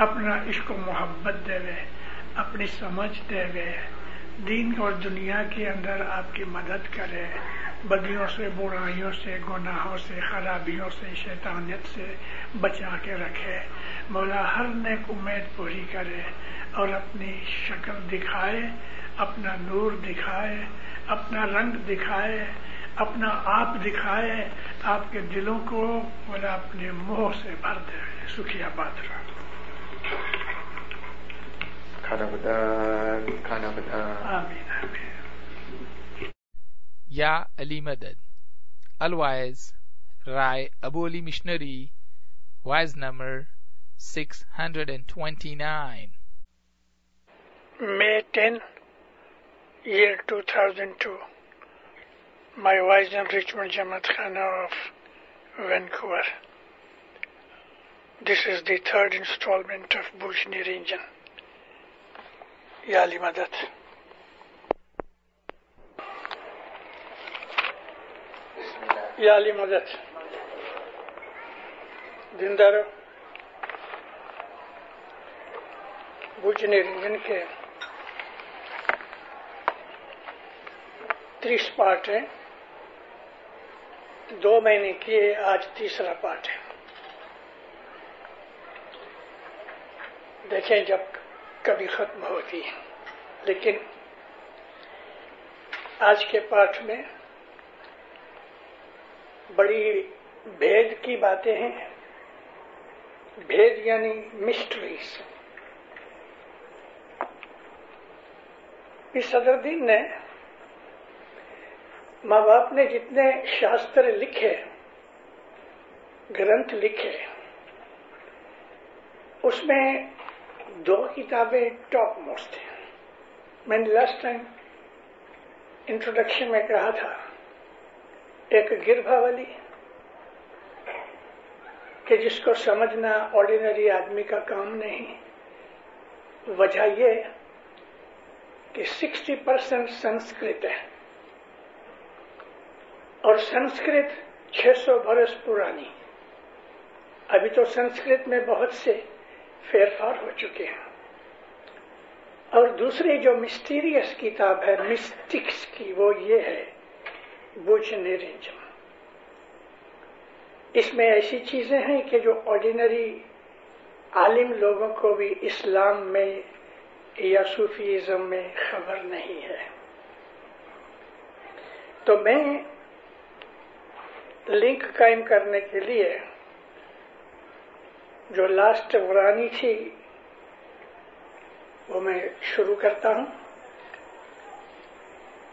अपना इश्क मोहब्बत देवे। अपनी समझ देवे। दीन और दुनिया के अंदर आपकी मदद करे। बदियों से, बुराइयों से, गुनाहों से, खराबियों से, शैतानियत से बचा के रखे। मौला हर नेक उम्मीद पूरी करे और अपनी शक्ल दिखाए, अपना नूर दिखाए, अपना रंग दिखाए, अपना आप दिखाए। आपके दिलों को बोला अपने मोह से भर दे। सुखिया बात Khanabadad, Khanabadad. Amen, amen. Ya Ali Madad. Alwise, Rai Aboli Missionary, wise 629. May 10, year 2002. My wise and Richmond Jamaat Khana of Vancouver. This is the third installment of Bush Engine. Bhujni Ranjan. Yali Madat. Yali Madat. Dindaro. Bhujni Ranjan के तीस पार्ट हैं दो महीने किए आज तीसरा पार्ट है देखें जब कभी खत्म होती है लेकिन आज के पाठ में बड़ी भेद की बातें हैं। भेद यानी मिस्ट्रीज इस सदरुद्दीन ने माँ बाप ने जितने शास्त्र लिखे, ग्रंथ लिखे, उसमें दो किताबें टॉप मोस्ट हैं। मैंने लास्ट टाइम इंट्रोडक्शन में कहा था, एक गिरभावली कि जिसको समझना ऑर्डिनरी आदमी का काम नहीं, वजह यह कि 60 परसेंट संस्कृत है। और संस्कृत 600 बरस पुरानी। अभी तो संस्कृत में बहुत से फेरफार हो चुके हैं। और दूसरी जो मिस्टीरियस किताब है मिस्टिक्स की, वो ये है बुझ निरिंजम इसमें ऐसी चीज़ें हैं कि जो ऑर्डिनरी आलिम लोगों को भी इस्लाम में या सूफीज़म में खबर नहीं है। तो मैं लिंक कायम करने के लिए जो लास्ट वरानी थी वो मैं शुरू करता हूँ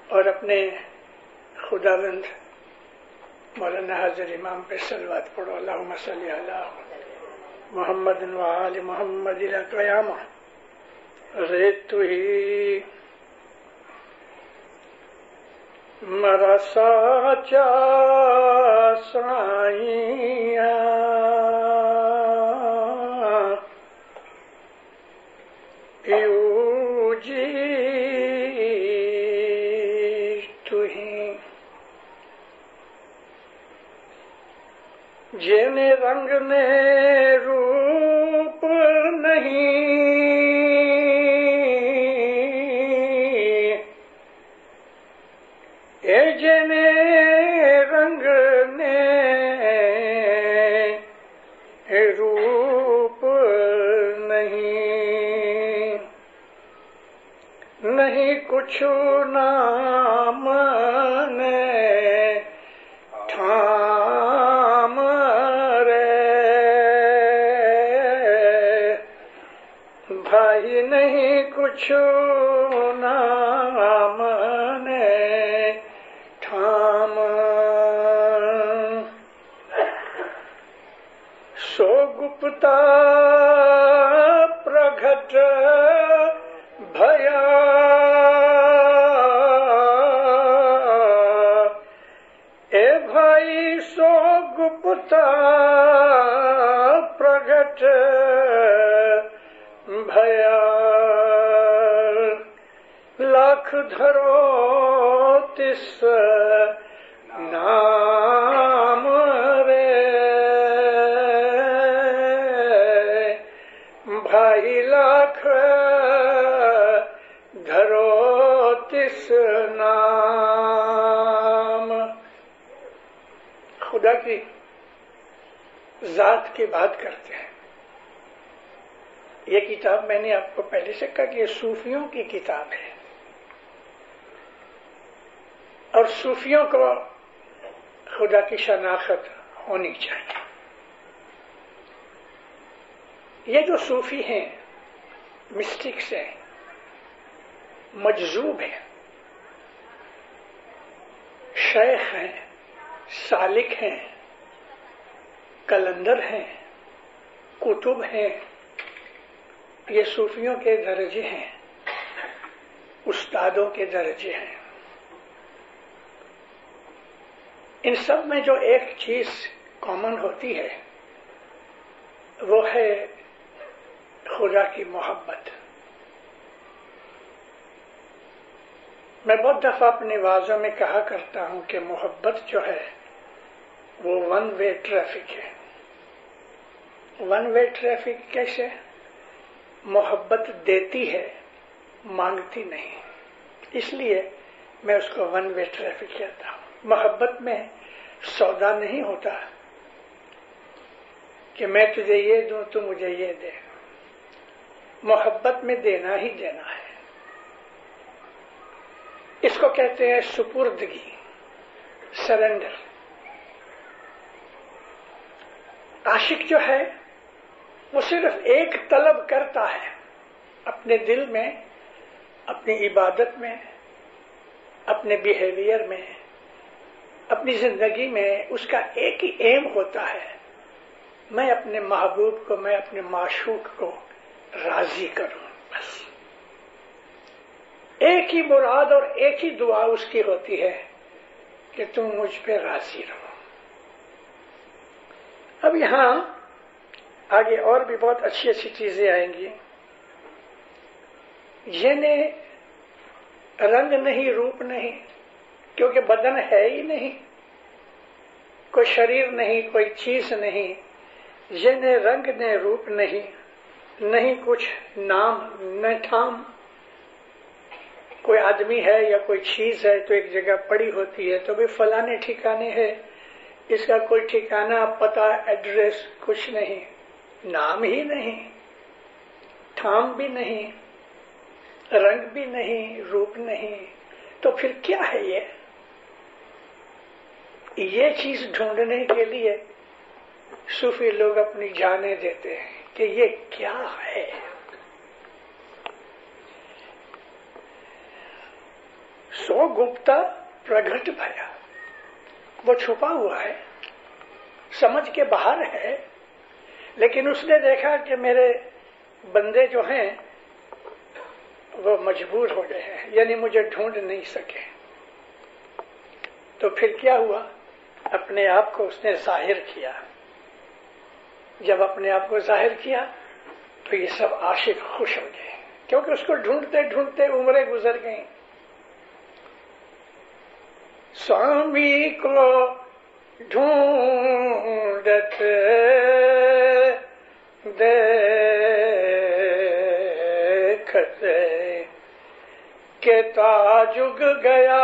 और अपने खुदाबंद मौलाना हाजिर इमाम पे सलवात पढ़ो अल्लाह मसल मोहम्मद वाल मोहम्मद रे तु ही मरा साचा साइया रंग ने रूप नहीं। जेने रंग ने रूप नहीं। नहीं कुछ नाम नहीं कुछ नाम ने ठाम सो गुप्ता प्रगट भया ए भाई सो गुप्ता प्रगट भया धरो तिस नाम रे। भाई लाख धरो तिस नाम। खुदा की जात की बात करते हैं। ये किताब मैंने आपको पहले से कहा कि ये सूफियों की किताब है और सूफियों को खुदा की शनाख्त होनी चाहिए ये जो सूफी हैं मिस्टिक्स हैं मजजूब हैं शेख हैं सालिक हैं कलंदर हैं कुतुब हैं ये सूफियों के दर्जे हैं उस्तादों के दर्जे हैं इन सब में जो एक चीज़ कॉमन होती है, वो है खुदा की मोहब्बत। मैं बहुत दफ़ा अपनी आवाजों में कहा करता हूँ कि मोहब्बत जो है, वो वन वे ट्रैफ़िक है। वन वे ट्रैफ़िक कैसे? मोहब्बत देती है, मांगती नहीं। इसलिए मैं उसको वन वे ट्रैफ़िक कहता हूँ। मोहब्बत में सौदा नहीं होता कि मैं तुझे ये दू, तू मुझे ये दे। मोहब्बत में देना ही देना है। इसको कहते हैं सुपुर्दगी, सरेंडर। आशिक जो है, वो सिर्फ़ एक तलब करता है, अपने दिल में, अपनी इबादत में, अपने बिहेवियर में। अपनी ज़िंदगी में उसका एक ही एम होता है। मैं अपने महबूब को, मैं अपने माशूक को राज़ी करूँ, बस। एक ही मुराद और एक ही दुआ उसकी होती है कि तुम मुझ पे राज़ी रहो। अब यहाँ आगे और भी बहुत अच्छी अच्छी चीज़ें आएँगी। ये रंग नहीं, रूप नहीं क्योंकि बदन है ही नहीं। कोई शरीर नहीं, कोई चीज़ नहीं ये ने रंग ने रूप नहीं नहीं कुछ नाम, न ठाम। कोई आदमी है या कोई चीज़ है तो एक जगह पड़ी होती है तो भी फलाने ठिकाने है। इसका कोई ठिकाना, पता, एड्रेस कुछ नहीं। नाम ही नहीं, ठाम भी नहीं, रंग भी नहीं, रूप नहीं। तो फिर क्या है ये? ये चीज़ ढूँढने के लिए सूफी लोग अपनी जाने देते हैं कि ये क्या है। सो गुप्ता प्रगट भया। वो छुपा हुआ है, समझ के बाहर है, लेकिन उसने देखा कि मेरे बंदे जो हैं, वो मजबूर हो गए हैं, यानी मुझे ढूंढ नहीं सके। तो फिर क्या हुआ? अपने आप को उसने ज़ाहिर किया। जब अपने आप को ज़ाहिर किया तो ये सब आशिक खुश हो गए। क्योंकि उसको ढूंढते ढूंढते उम्रें गुजर गई। स्वामी को ढूंढत देखते के ताजुग गया।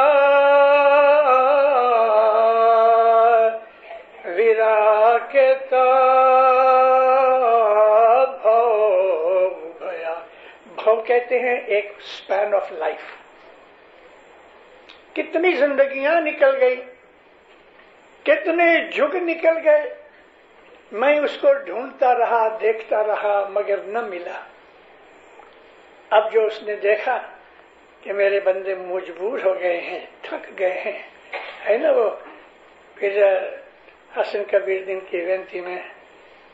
भव गया। भव कहते हैं एक स्पैन ऑफ़ लाइफ कितनी जिंदगियाँ निकल गई, कितने जुग निकल गए। मैं उसको ढूंढता रहा, देखता रहा, मगर न मिला। अब जो उसने देखा कि मेरे बंदे मजबूर हो गए हैं, थक गए हैं, है ना वो? फिर हसन कबीर दिन की बेनती में,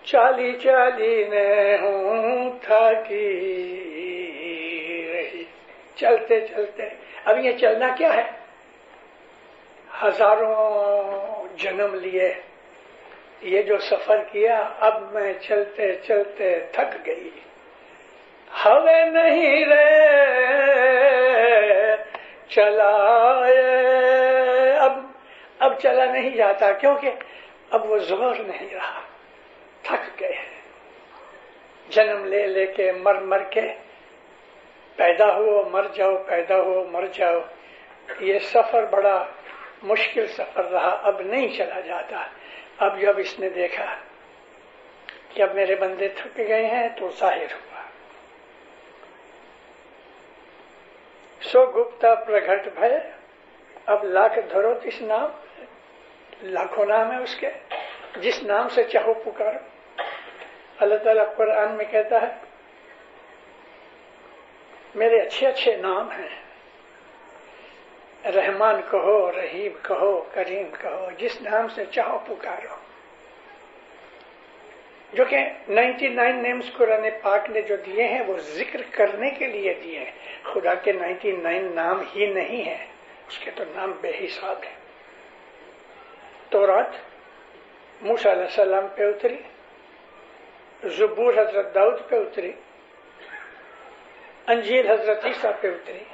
चाली चाली ने हूँ थकी रही। चलते चलते, अब ये चलना क्या है? हज़ारों जन्म लिए, ये जो सफ़र किया, अब मैं चलते चलते थक गई। हवे नहीं रे, चलाए। अब अब चला नहीं जाता, क्योंकि अब वो ज़ोर नहीं रहा। थक गए। जन्म ले लेके मर मर के पैदा हो, मर जाओ, पैदा हो, मर जाओ। ये सफ़र बड़ा मुश्किल सफ़र रहा। अब नहीं चला जाता। अब जब इसने देखा कि अब मेरे बंदे थक गए हैं तो ज़ाहिर हुआ। सो गुप्ता प्रगट भय। अब लाख धरो इस नाम। लाखों नाम है उसके। जिस नाम से चाहो पुकारो। अल्लाह ताला कुरान में कहता है, मेरे अच्छे अच्छे नाम हैं। रहमान कहो, रहीम कहो, करीम कहो, जिस नाम से चाहो पुकारो। जो कि 99 नेम्स कुरान पाक ने जो दिए हैं, वो ज़िक्र करने के लिए दिए हैं। खुदा के 99 नाम ही नहीं है। उसके तो नाम बेहिसाब है। तो रात मूसा सलाम पे उतरी जुबूर हज़रत दाऊद पे उतरी अंजील हज़रत ईसा पे उतरी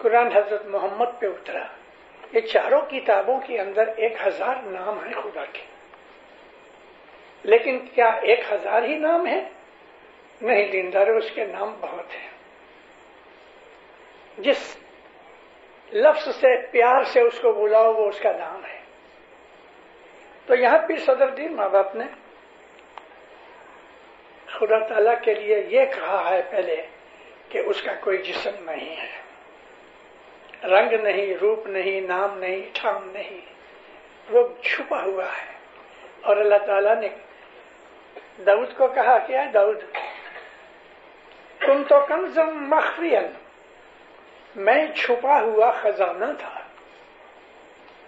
कुरान हज़रत मोहम्मद पे उतरा ये चारों किताबों के अंदर एक हज़ार नाम है खुदा के। लेकिन क्या एक हज़ार ही नाम है? नहीं, दीनदार, उसके नाम बहुत हैं। जिस लफ्ज से, प्यार से उसको बुलाओ, वो उसका नाम है। तो यहाँ पीर सदरुद्दीन माँ बाप ने। खुदा ताला के लिए ये कहा है पहले कि उसका कोई जिसम नहीं है। रंग नहीं, रूप नहीं, नाम नहीं, ठाम नहीं, वो छुपा हुआ है। और अल्लाह ताला ने दाऊद को कहा, क्या दाऊद? तुम तो कंजम मखफियन, मैं छुपा हुआ खजाना था।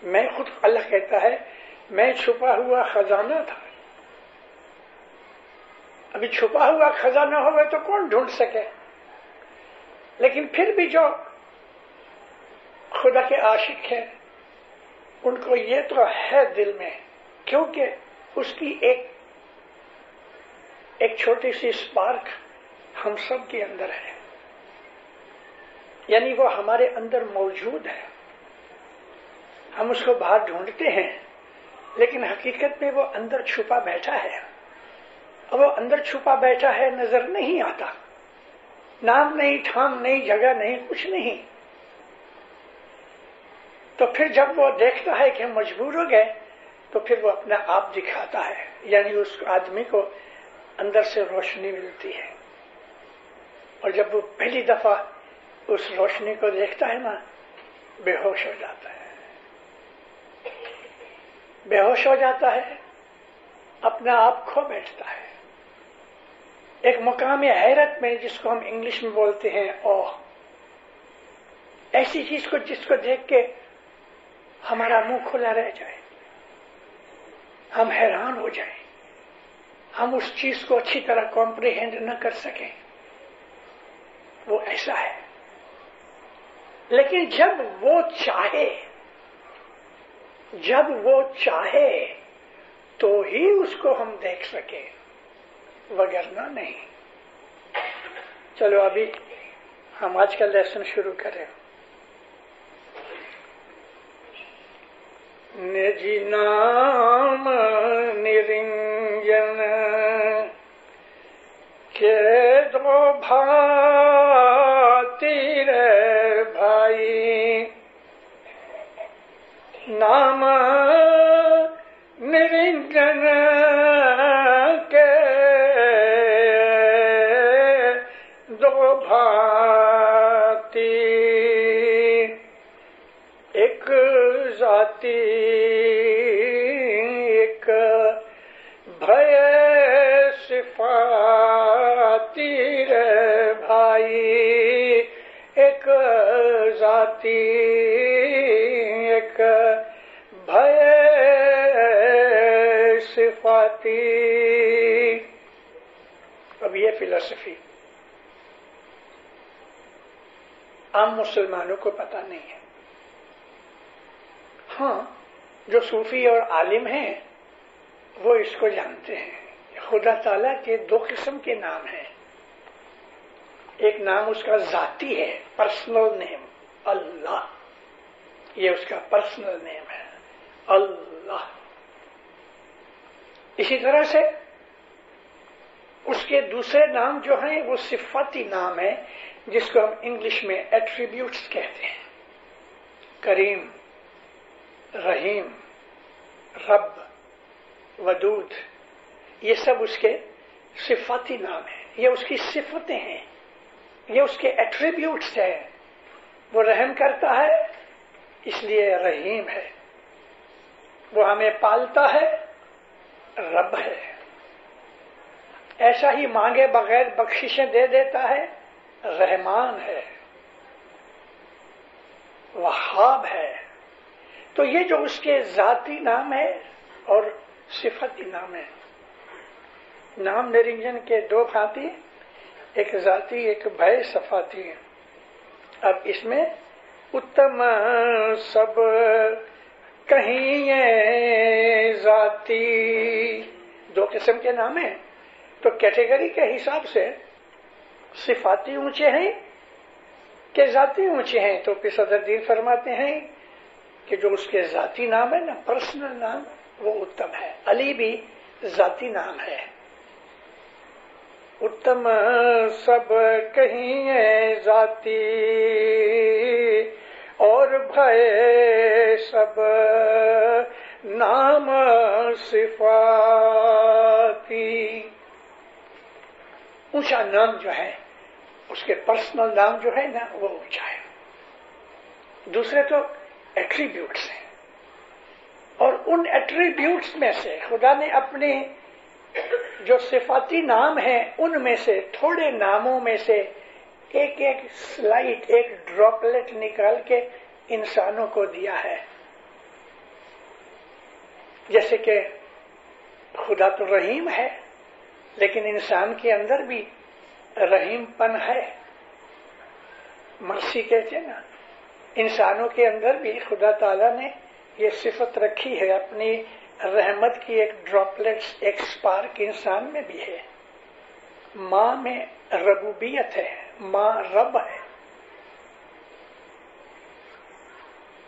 मैं खुद अल्लाह कहता है मैं छुपा हुआ खजाना था। अभी छुपा हुआ खजाना होगा तो कौन ढूंढ सके? लेकिन फिर भी जो खुदा के आशिक हैं, उनको ये तो है दिल में, क्योंकि उसकी एक एक छोटी सी स्पार्क हम सब के अंदर है। यानी वो हमारे अंदर मौजूद है। हम उसको बाहर ढूंढते हैं। लेकिन हकीकत में वो अंदर छुपा बैठा है। वो अंदर छुपा बैठा है, नज़र नहीं आता। नाम नहीं, ठाम नहीं, जगह नहीं, कुछ नहीं। तो फिर जब वो देखता है कि हम मजबूर हो गए तो फिर वो अपना आप दिखाता है। यानी उस आदमी को अंदर से रोशनी मिलती है। और जब वो पहली दफ़ा उस रोशनी को देखता है ना, बेहोश हो जाता है। बेहोश हो जाता है, अपना आप खो बैठता है। एक मुकाम हैरत में जिसको हम इंग्लिश में बोलते हैं, ओह, ऐसी चीज़ को जिसको देख के हमारा मुँह खुला रह जाए। हम हैरान हो जाए। हम उस चीज़ को अच्छी तरह कॉम्प्रिहेंड न कर सके। वो ऐसा है। लेकिन जब वो चाहे जब वो चाहे तो ही उसको हम देख सके, वगरना नहीं। चलो, अभी हम आज का लेसन शुरू करें। निज नाम निरिंजन, के दो भाती नाम निरंजन के दो भाती। एक जाति, एक भय सिफाती रे भाई। एक जाति, एक भय सिफाती। अब ये फिलोसफी। आम मुसलमानों को पता नहीं है। हाँ जो सूफी और आलिम हैं, वो इसको जानते हैं। खुदा ताला के दो किस्म के नाम हैं। एक नाम उसका जाती है पर्सनल नेम अल्लाह। ये उसका पर्सनल नेम है। अल्लाह। इसी तरह से उसके दूसरे नाम जो हैं, वो सिफाती नाम है, जिसको हम इंग्लिश में एट्रीब्यूट्स कहते हैं। करीम, रहीम, रब, वदूद, ये सब उसके सिफाती नाम है। ये उसकी सिफतें हैं। ये उसके एट्रीब्यूट्स हैं। वो रहम करता है, इसलिए रहीम है। वो हमें पालता है, रब है। ऐसा ही मांगे बगैर बख्शिशें दे देता है, रहमान है। वहाब है। तो ये जो उसके जाति नाम है और सिफती नाम है। नाम निरंजन के दो भांति, एक जाति, एक भय सफाती। अब इसमें उत्तम सब कहीं ये जाति। दो किस्म के नाम है। तो कैटेगरी के हिसाब से सिफाती ऊँचे हैं कि जाति ऊँचे हैं। तो पिसदीन फरमाते हैं कि जो उसके जाति नाम है ना पर्सनल नाम, वो उत्तम है। अली भी जाति नाम है। उत्तम सब कहीं जाति। और भय सब नाम सिफाती। ऊँचा नाम जो है, उसके पर्सनल नाम जो है ना, वो ऊँचा है। दूसरे तो एट्रीब्यूट्स हैं। और उन एट्रीब्यूट्स में से खुदा ने अपने जो सिफाती नाम है, उनमें से थोड़े नामों में से एक एक स्लाइट एक ड्रॉपलेट निकाल के इंसानों को दिया है। जैसे कि खुदा तो रहीम है, लेकिन इंसान के अंदर भी रहीमपन है। मर्सी कहते ना, इंसानों के अंदर भी खुदा ताला ने ये सिफत रखी है। अपनी रहमत की एक ड्रॉपलेट्स, एक स्पार्क इंसान में भी है। माँ में रबूबियत है। माँ रब है।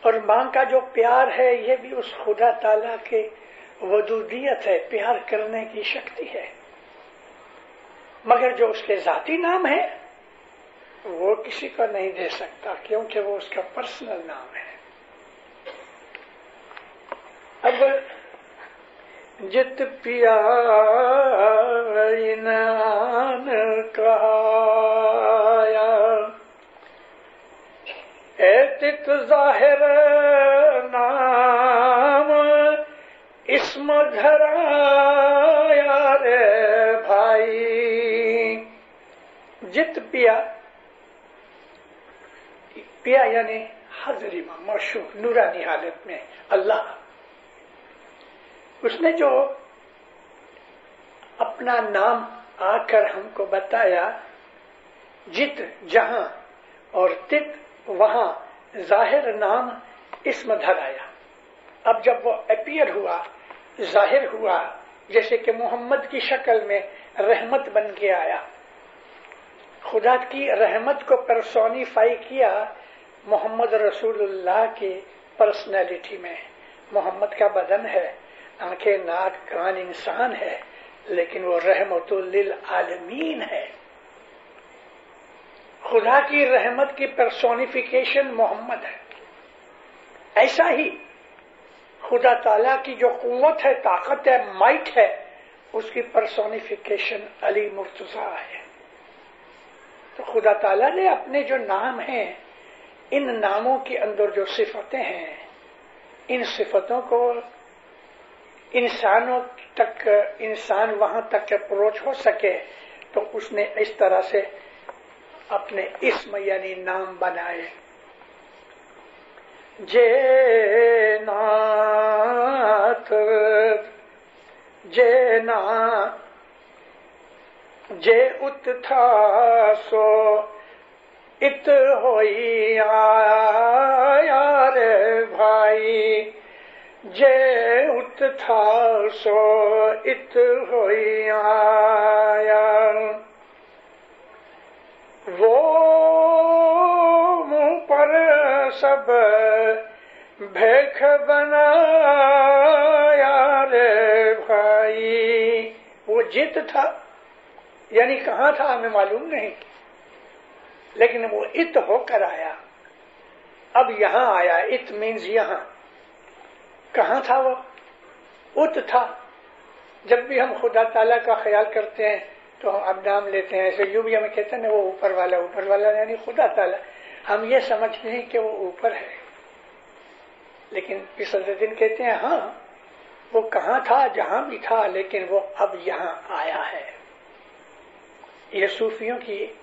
और माँ का जो प्यार है, ये भी उस खुदा ताला के वजूदियत है, प्यार करने की शक्ति है। मगर जो उसके जाति नाम है, वो किसी को नहीं दे सकता, क्योंकि वो उसका पर्सनल नाम है। अब जित पिया इनान एतित ज़ाहिर नाम, इसम धराया रे भाई। जित पिया पिया यानी हाजरी मशहूर, नूरानी हालत में, अल्लाह। उसने जो अपना नाम आकर हमको बताया, जित, जहाँ और तित वहाँ ज़ाहिर नाम इसम धर आया। अब जब वो अपियर हुआ, ज़ाहिर हुआ, जैसे कि मोहम्मद की शक्ल में रहमत बन के आया। खुदा की रहमत को परसोनीफाई किया मोहम्मद रसूलुल्लाह की पर्सनैलिटी में। मोहम्मद का बदन है, आँखें, नाक, कान इंसान है, लेकिन वो रहमतुल्लिल आलमीन है। खुदा की रहमत की परसोनिफिकेशन मोहम्मद है। ऐसा ही खुदा ताला की जो कुत है, ताकत है, माइट है, उसकी परसोनिफिकेशन अली मुर्तजा है। तो खुदा ताला ने अपने जो नाम हैं, इन नामों के अंदर जो सिफतें हैं, इन सिफतों को इंसानों तक, इंसान वहाँ तक अप्रोच हो सके तो उसने इस तरह से अपने इसम यानी नाम बनाए। जे नाथ, जे ना, जे उत था सो, इत होई रे भाई। जे उत था सो, इत होई आया। वो मुँह पर सब भेख बनाया रे भाई। वो जित था, यानी कहाँ था हमें मालूम नहीं। लेकिन वो इत होकर आया। अब यहाँ आया, इत मीन्स यहाँ। कहा था वो? उत था। जब भी हम खुदा ताला का ख्याल करते हैं तो हम अब नाम लेते हैं, ऐसे यूँ भी हमें कहते हैं वो ऊपर वाला ऊपर वाला, यानी खुदा ताला हम ये समझते हैं कि वो ऊपर है। लेकिन दिन कहते हैं हाँ वो कहा था, जहाँ भी था, लेकिन वो अब यहाँ आया है। ये सूफियों की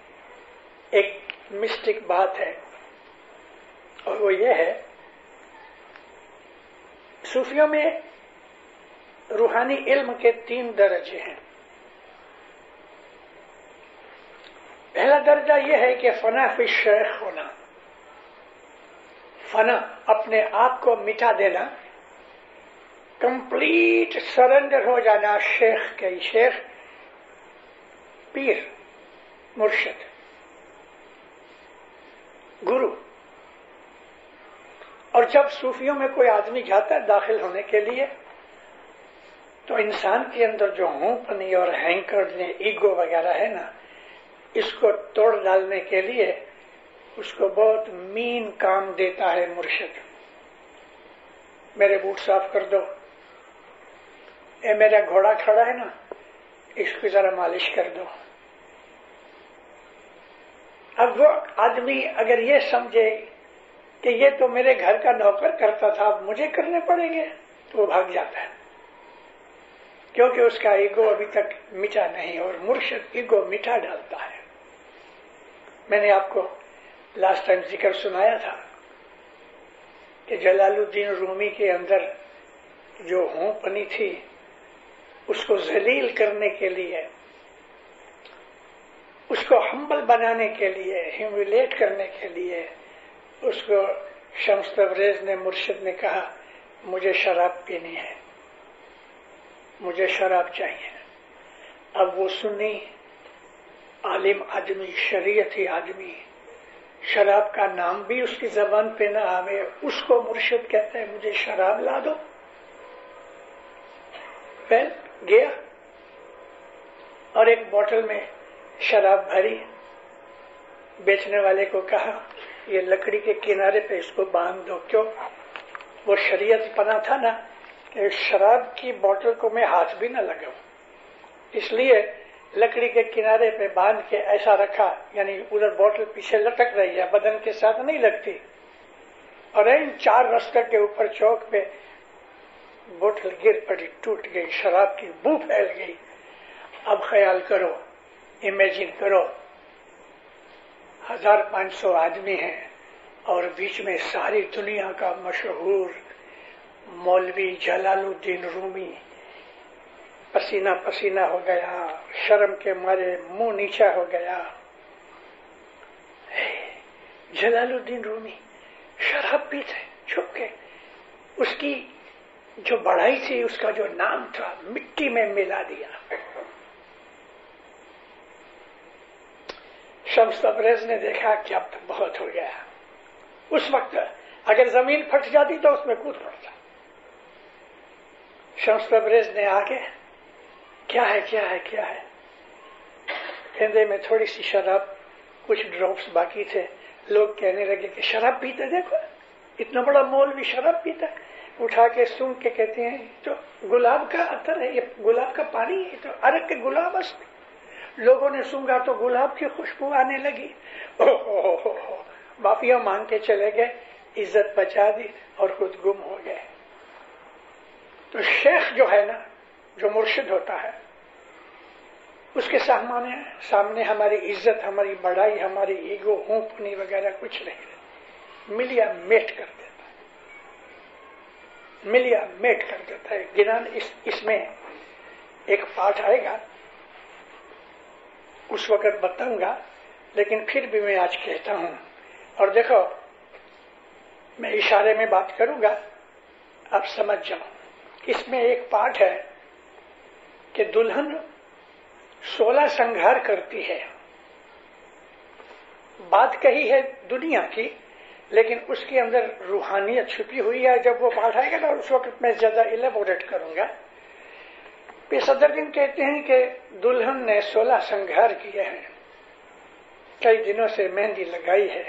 एक मिस्टिक बात है। और वो ये है, सूफियों में रूहानी इल्म के तीन दर्जे हैं। पहला दर्जा यह है कि फना फिर शेख होना। फना, अपने आप को मिटा देना। कंप्लीट सरेंडर हो जाना शेख के शेख, पीर, मुर्शद, गुरु। और जब सूफियों में कोई आदमी जाता है दाखिल होने के लिए तो इंसान के अंदर जो होपनी और हैंकर ईगो वगैरह है ना इसको तोड़ डालने के लिए उसको बहुत मीन काम देता है मुर्शिद। मेरे बूट साफ़ कर दो। ये मेरा घोड़ा खड़ा है ना, इसको जरा मालिश कर दो। अब वो आदमी अगर ये समझे कि ये तो मेरे घर का नौकर करता था, अब मुझे करने पड़ेंगे तो वो भाग जाता है। क्योंकि उसका ईगो अभी तक मिटा नहीं और मुर्शद ईगो मिटा डालता है। मैंने आपको लास्ट टाइम ज़िक्र सुनाया था कि जलालुद्दीन रूमी के अंदर जो होपनी थी, उसको जलील करने के लिए, उसको हम्बल बनाने के लिए ह्यूमिलेट करने के लिए, उसको शम्स तबरेज ने, मुर्शिद ने कहा, मुझे शराब पीनी है। मुझे शराब चाहिए। अब वो सुनी आलिम आदमी, शरीयती आदमी, शराब का नाम भी उसकी जबान पे ना आवे, उसको मुर्शिद कहते हैं, मुझे शराब ला दो। वेल गया और एक बोतल में शराब भरी। बेचने वाले को कहा, ये लकड़ी के किनारे पे इसको बाँध दो, क्यों? वो शरीयत पना था ना। कि शराब की बोतल को मैं हाथ भी न लगाऊ। इसलिए लकड़ी के किनारे पे बाँध के ऐसा रखा, यानी उधर बोतल पीछे लटक रही है, बदन के साथ नहीं लगती। और इन चार रस्ते के ऊपर चौक पे बोतल गिर पड़ी, टूट गई, शराब की बू फैल गई। अब ख्याल करो, इमेजिन करो, हज़ार पाँच सौ आदमी हैं और बीच में सारी दुनिया का मशहूर मौलवी जलालुद्दीन रूमी पसीना पसीना हो गया, शर्म के मारे मुँह नीचा हो गया। जलालुद्दीन रूमी, शराब भी थे छुप के। उसकी जो बढ़ाई थी, उसका जो नाम था, मिट्टी में मिला दिया। शम्स तबरेज ने देखा कि अब तो बहुत हो गया। उस वक्त अगर ज़मीन फट जाती तो उसमें कूद पड़ता। शम्स तबरेज ने आगे क्या है क्या है क्या है? कहते, में थोड़ी सी शराब, कुछ ड्रॉप्स बाकी थे। लोग कहने लगे कि, शराब पीते देखो, इतना बड़ा मोल भी शराब पीता उठा के सूंघ के कहते हैं तो गुलाब का अतर है, ये गुलाब का पानी है तो अरग के गुलाब असली लोगों ने सूंघा तो गुलाब की खुशबू आने लगी। ओहो, माफिया मांग के चले गए, इज़्ज़त बचा दी और खुद गुम हो गए। तो शेख जो है ना, जो मुर्शिद होता है, उसके सामने सामने हमारी इज़्ज़त, हमारी बड़ाई, हमारी ईगो होपनी वगैरह कुछ नहीं रहती। मिलिया मेट कर देता है। मिलिया मेट कर देता है। गिनान इस, इसमें एक पाठ आएगा। उस वक्त बताऊँगा, लेकिन फिर भी मैं आज कहता हूँ। और देखो, मैं इशारे में बात करूँगा, आप समझ जाओ। इसमें एक पाठ है कि दुल्हन सोलह संघार करती है। बात कही है दुनिया की, लेकिन उसके अंदर रूहानियत छुपी हुई है जब वो पाठ आएगा ना, उस वक्त मैं ज़्यादा इलेबोरेट करूँगा। सदरदीन कहते हैं कि दुल्हन ने सोलह संघार किए हैं। कई दिनों से मेहंदी लगाई है।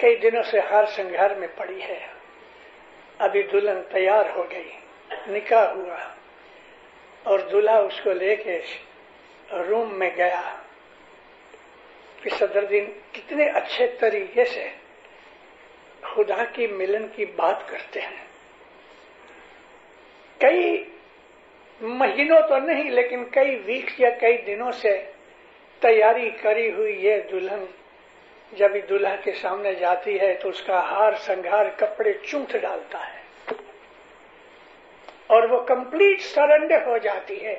कई दिनों से हार संघार में पड़ी है। अभी दुल्हन तैयार हो गई, निकाह हुआ। और दूल्हा उसको लेके रूम में गया। कि सदरदीन कितने अच्छे तरीके से खुदा की मिलन की बात करते हैं। कई महीनों तो नहीं, लेकिन कई वीक्स या कई दिनों से तैयारी करी हुई ये दुल्हन जब दुल्हा के सामने जाती है तो उसका हार संघार कपड़े चूंट डालता है। और वो कंप्लीट सरेंडर हो जाती है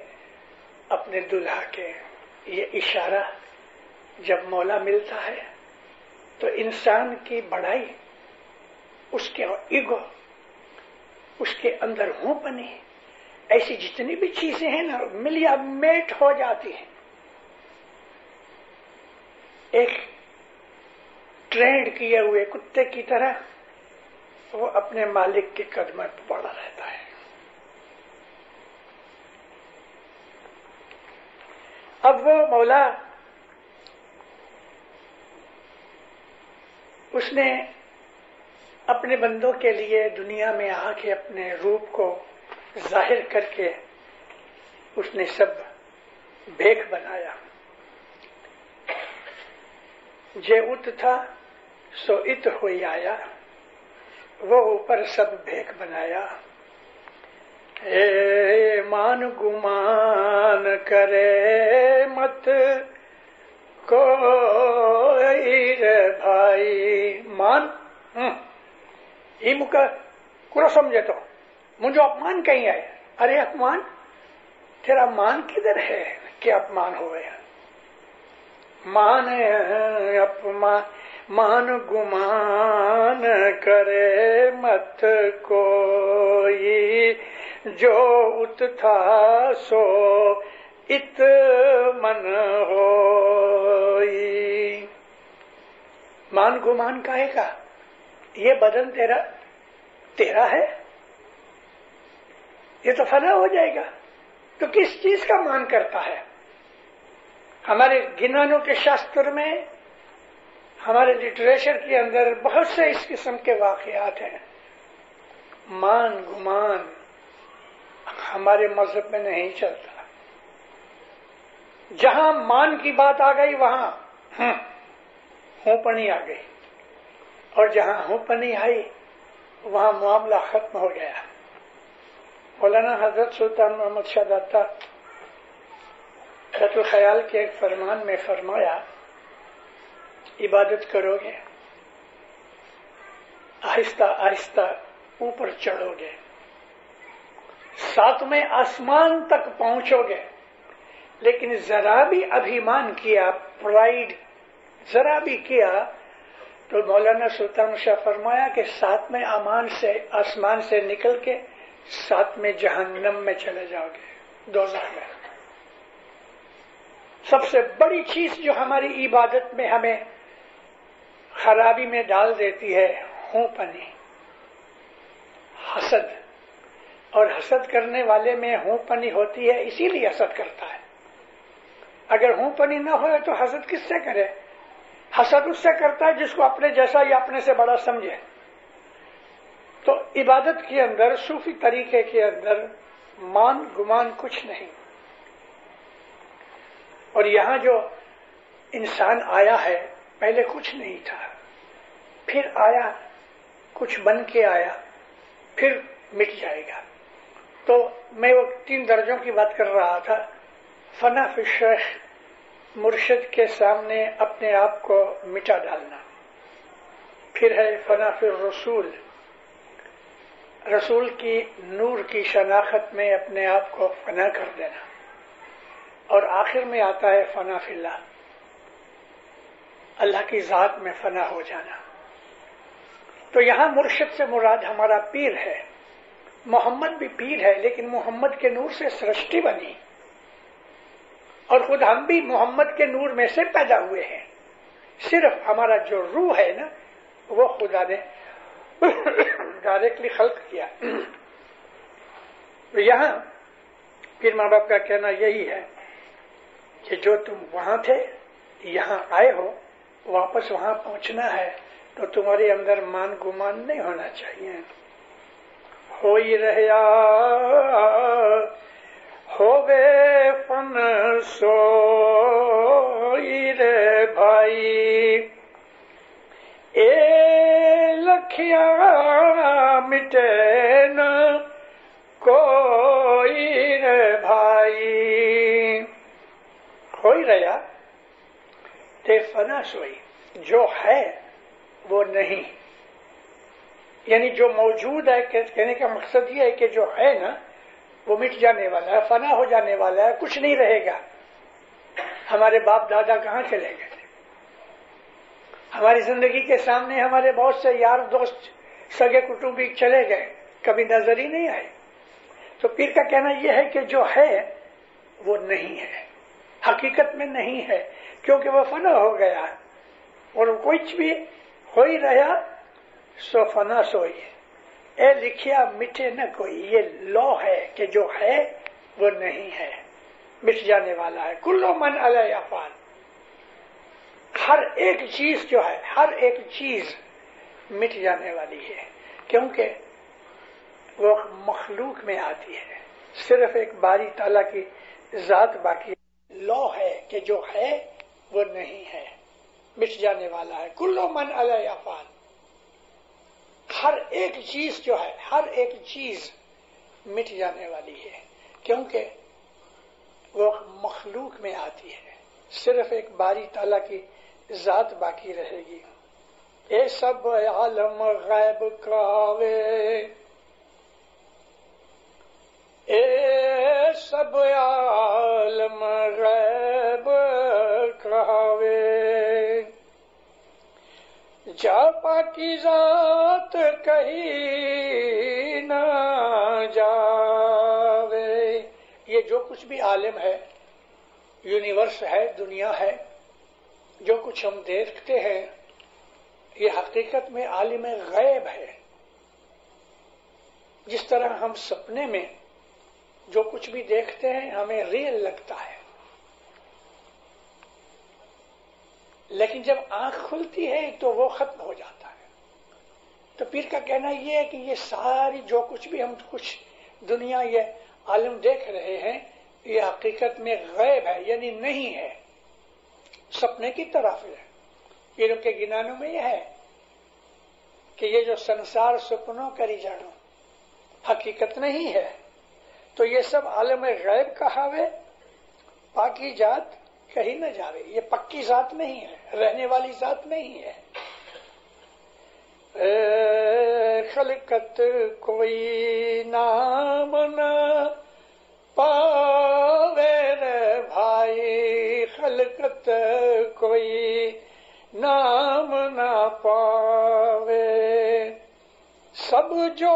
अपने दुल्हा के। ये इशारा जब मौला मिलता है तो इंसान की बढ़ाई, उसके ईगो, उसके अंदर हूँ बने ऐसी जितनी भी चीज़ें हैं ना, मिलिया मेट हो जाती हैं। एक ट्रेंड किए हुए कुत्ते की तरह, वो अपने मालिक के कदम पर पड़ा रहता है। अब वो मौला, उसने अपने बंदों के लिए दुनिया में आके अपने रूप को ज़ाहिर करके उसने सब भेख बनाया। जे उत था सो इत हो आया। वो ऊपर सब भेक बनाया। ए मान गुमान करे मत को रे भाई। मान ई मुख कुरो समझे तो। मुझे अपमान कहीं आए? अरे अपमान? तेरा मान किधर है कि अपमान हो गया? मान अपमान। मान गुमान करे मत कोई, जो उत था सो इत मन हो मान गुमान काहे का ये बदन तेरा तेरा है? ये तो फना हो जाएगा तो किस चीज़ का मान करता है? हमारे गिनानों के शास्त्र में हमारे लिटरेचर के अंदर बहुत से इस किस्म के वाकयात हैं। मान गुमान हमारे मज़हब में नहीं चलता। जहाँ मान की बात आ गई, वहाँ होपनी आ गई। और जहाँ होपनी आई, वहाँ मामला खत्म हो गया। मौलाना हज़रत सुल्तान मोहम्मद शाह दत्ता ख्याल के एक फरमान में फरमाया इबादत करोगे। आहिस्ता आहिस्ता ऊपर चढ़ोगे। सातवें आसमान तक पहुंचोगे। लेकिन जरा भी अभिमान किया प्राइड जरा भी किया तो मौलाना सुल्तान शाह फरमाया कि सातवें अमान से, आसमान से निकल के सातवें जहन्नम में चले जाओगे दो में। सबसे बड़ी चीज़ जो हमारी इबादत में हमें खराबी में डाल देती है पनी हसद। और हसद करने वाले में पनी होती है, इसीलिए हसद करता है। अगर पनी ना हो तो हसद किससे करे? हसद उससे करता है जिसको अपने जैसा या अपने से बड़ा समझे। तो इबादत के अंदर, सूफी तरीके के अंदर मान गुमान कुछ नहीं। और यहाँ जो इंसान आया है पहले कुछ नहीं था। फिर आया, कुछ बन के आया, फिर मिट जाएगा। तो मैं वो तीन दर्जों की बात कर रहा था। फना फिशर मुर्शद के सामने अपने आप को मिटा डालना। फिर है फना फिर रसूल। रसूल की नूर की शनाखत में अपने आप को फना कर देना। और आखिर में आता है फना फिल्ला। अल्लाह की जात में फना हो जाना। तो यहाँ मुर्शद से मुराद हमारा पीर है। मोहम्मद भी पीर है, लेकिन मोहम्मद के नूर से सृष्टि बनी। और खुद हम भी मोहम्मद के नूर में से पैदा हुए हैं। सिर्फ़ हमारा जो रूह है ना, वो खुदा ने डायरेक्टली खल्क किया। तो यहाँ फिर माँ बाप का कहना यही है कि जो तुम वहाँ थे, यहाँ आए हो वापस वहाँ पहुँचना है तो तुम्हारे अंदर मान गुमान नहीं होना चाहिए। हो ही रहा गए फन सो रे भाई। ए लखिया मिटे न कोई रे भाई। हो ही रहा ते फना सोई जो है, वो नहीं। यानी जो मौजूद है कहने का मकसद ये है कि जो है ना, वो मिट जाने वाला है, फना हो जाने वाला है, कुछ नहीं रहेगा। हमारे बाप दादा कहाँ चले गए थे? हमारी ज़िंदगी के सामने हमारे बहुत से यार दोस्त, सगे कुटुंबी चले गए, कभी नज़र ही नहीं आए। तो पीर का कहना यह है कि जो है, वो नहीं है। हकीकत में नहीं है। क्योंकि वो फना हो गया है। और कुछ भी हो ही रहा, सो फना सोई ए लिखिया मिटे न कोई। ये लॉ है कि जो है, वो नहीं है। मिट जाने वाला है। कुल्लो मन अफान हर एक चीज़ जो है, हर एक चीज़ मिट जाने वाली है। क्योंकि वो मखलूक में आती है। सिर्फ़ एक बारी ताला की जात बाकी। लॉ है कि जो है वो नहीं है। मिट जाने वाला है। कुल्लो मन अलय अफान। हर एक चीज़ जो है, हर एक चीज़ मिट जाने वाली है। क्योंकि वो मखलूक में आती है। सिर्फ़ एक बारी ताला की जात बाकी रहेगी। ये सब आलम गैब कावे। ए सब आलम गैब कावे जापा की जात कहीं ना जावे। ये जो कुछ भी आलिम है, यूनिवर्स है, दुनिया है, जो कुछ हम देखते हैं, ये हकीकत में आलिम गैब है। जिस तरह हम सपने में जो कुछ भी देखते हैं, हमें रियल लगता है। लेकिन जब आँख खुलती है तो वो खत्म हो जाता है। तो पीर का कहना यह है कि ये सारी जो कुछ भी हम कुछ दुनिया ये आलम देख रहे हैं, ये हकीकत में गैब है, यानी नहीं है। सपने की तरफ़ है। पीरों के गिनानों में यह है कि ये जो संसार सपनों करी जानो हकीकत नहीं है। तो ये सब आलम गैब कहावे पाकी जात कहीं न जावे। ये पक्की जात नहीं है, रहने वाली जात नहीं है। खलकत कोई नाम न पावे रे भाई, खलकत कोई नाम न पावे। सब जो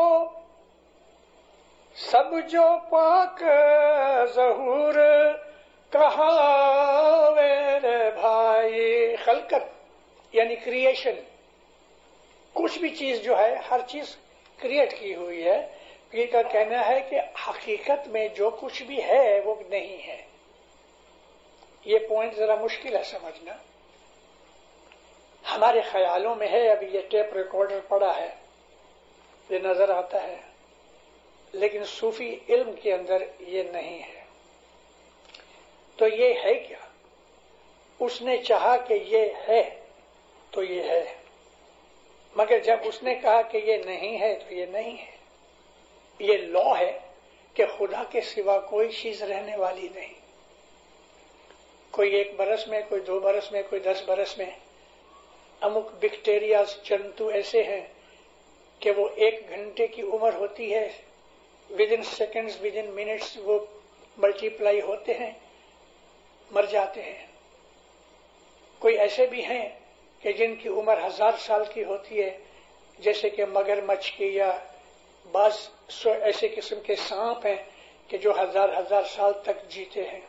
सब जो पाक जहूर कहावे रे भाई। खलकत, यानी क्रिएशन कुछ भी चीज़ जो है, हर चीज़ क्रिएट की हुई है। पीर का कहना है कि हकीकत में जो कुछ भी है, वो नहीं है। ये पॉइंट जरा मुश्किल है समझना। हमारे ख्यालों में है, अभी ये टेप रिकॉर्डर पड़ा है। ये नज़र आता है। लेकिन सूफी इल्म के अंदर ये नहीं है। तो ये है क्या? उसने चाहा कि ये है तो ये है। मगर जब उसने कहा कि ये नहीं है तो ये नहीं है। ये लॉ है कि खुदा के सिवा कोई चीज़ रहने वाली नहीं। कोई एक बरस में, कोई दो बरस में, कोई दस बरस में। अमुक बैक्टीरिया जंतु ऐसे हैं कि वो एक घंटे की उम्र होती है within seconds within minutes वो मल्टीप्लाई होते हैं, मर जाते हैं। कोई ऐसे भी हैं कि जिनकी उम्र हज़ार साल की होती है, जैसे कि मगरमच्छ की या बास ऐसे किस्म के सांप हैं कि जो हज़ार हज़ार साल तक जीते हैं।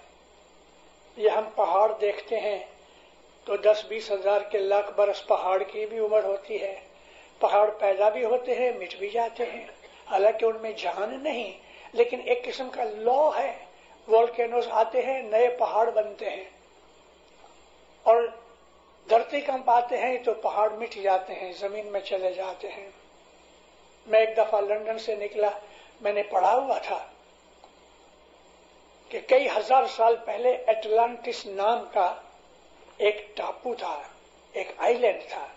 ये हम पहाड़ देखते हैं तो दस बीस हज़ार के लाख बरस पहाड़ की भी उम्र होती है। पहाड़ पैदा भी होते हैं, मिट भी जाते हैं। हालाँकि उनमें जान नहीं, लेकिन एक किस्म का लॉ है। वोल्केनोस आते हैं, नए पहाड़ बनते हैं। और धरती कंप आते हैं तो पहाड़ मिट जाते हैं, ज़मीन में चले जाते हैं। मैं एक दफ़ा लंदन से निकला, मैंने पढ़ा हुआ था कि कई हज़ार साल पहले एटलांटिस नाम का एक टापू था, एक आइलैंड था।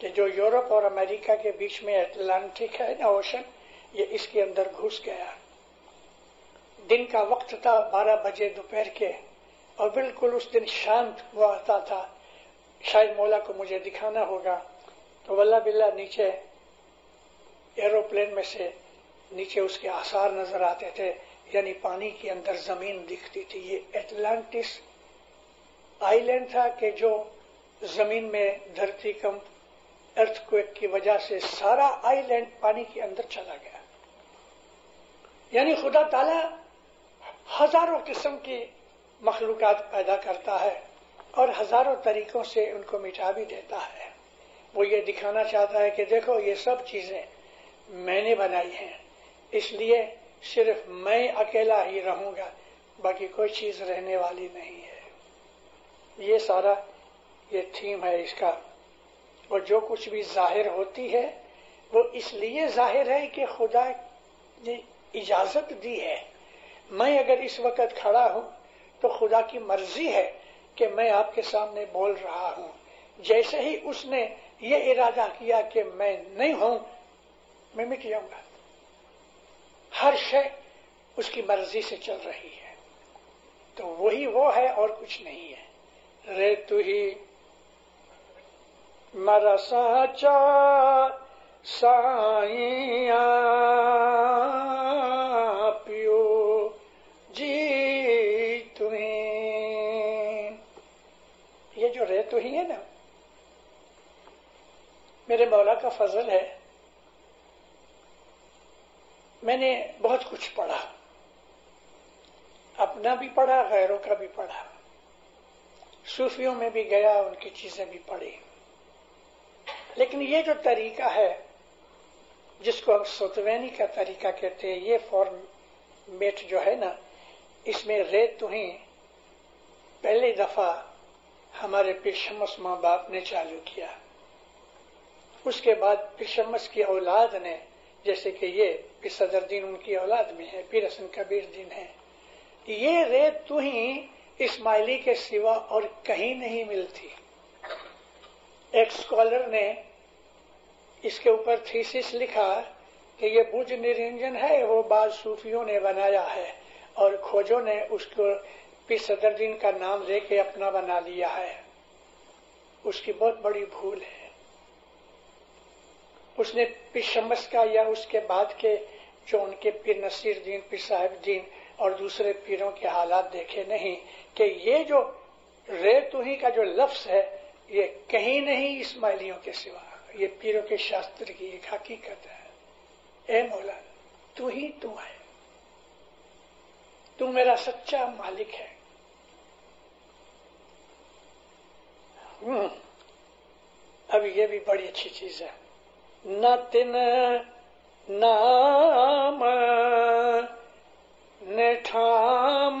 कि जो यूरोप और अमेरिका के बीच में एटलांटिक है, ना ओशन, ये इसके अंदर घुस गया। दिन का वक्त था, बारह बजे दोपहर के, और बिल्कुल उस दिन शांत हुआ था। शायद मौला को मुझे दिखाना होगा। तो वल्ला बिल्ला नीचे, एरोप्लेन में से नीचे उसके आसार नज़र आते थे, यानी पानी के अंदर ज़मीन दिखती थी। ये एटलांटिस आइलैंड था कि जो ज़मीन में धरती कंप अर्थक्वेक की वजह से सारा आइलैंड पानी के अंदर चला गया। यानी खुदा ताला हज़ारों किस्म की मखलूकत पैदा करता है और हज़ारों तरीकों से उनको मिटा भी देता है। वो ये दिखाना चाहता है कि देखो, ये सब चीज़ें मैंने बनाई हैं। इसलिए सिर्फ़ मैं अकेला ही रहूँगा, बाकी कोई चीज़ रहने वाली नहीं है। ये सारा ये थीम है इसका। और जो कुछ भी ज़ाहिर होती है, वो इसलिए ज़ाहिर है कि खुदा ने इजाज़त दी है। मैं अगर इस वक्त खड़ा हूँ तो खुदा की मर्ज़ी है कि मैं आपके सामने बोल रहा हूँ। जैसे ही उसने ये इरादा किया कि मैं नहीं हूँ, मैं मिट जाऊँगा। हर शय उसकी मर्ज़ी से चल रही है। तो वही वो है और कुछ नहीं है। रे तू ही मरा साचा साइया पियो जी तुम्हें। ये जो रे तो ही है ना, मेरे मौला का फजल है। मैंने बहुत कुछ पढ़ा, अपना भी पढ़ा, गैरों का भी पढ़ा, सूफियों में भी गया, उनकी चीज़ें भी पढ़ी। लेकिन ये जो तरीका है, जिसको हम सोतवैनी का तरीका कहते हैं, ये फॉर्मेट जो है ना, इसमें रेत तो पहली दफ़ा हमारे पिशमस माँ बाप ने चालू किया। उसके बाद पिशमस की औलाद ने, जैसे कि ये सदर दिन उनकी औलाद में है, पीर हसन कबीर दिन है, ये रेत तो इस्माइली के सिवा और कहीं नहीं मिलती। एक स्कॉलर ने इसके ऊपर थीसिस लिखा कि ये बुझ निरंजन है, वो बाद सूफियों ने बनाया है और खोजों ने उसको पी सदरदीन का नाम लेके अपना बना लिया है। उसकी बहुत बड़ी भूल है। उसने पिशमस का या उसके बाद के जो उनके पीर नसीर दीन पीर साहिब दीन और दूसरे पीरों के हालात देखे नहीं, कि ये जो रेतुही का जो लफ्स है ये कहीं नहीं इस्माइलियों के सिवा, ये पीरों के शास्त्र की एक हकीकत है। ए मौला, तू ही तू है। तू मेरा सच्चा मालिक है। हम्म। अब ये भी बड़ी अच्छी चीज़ है। न तिन नाम निठाम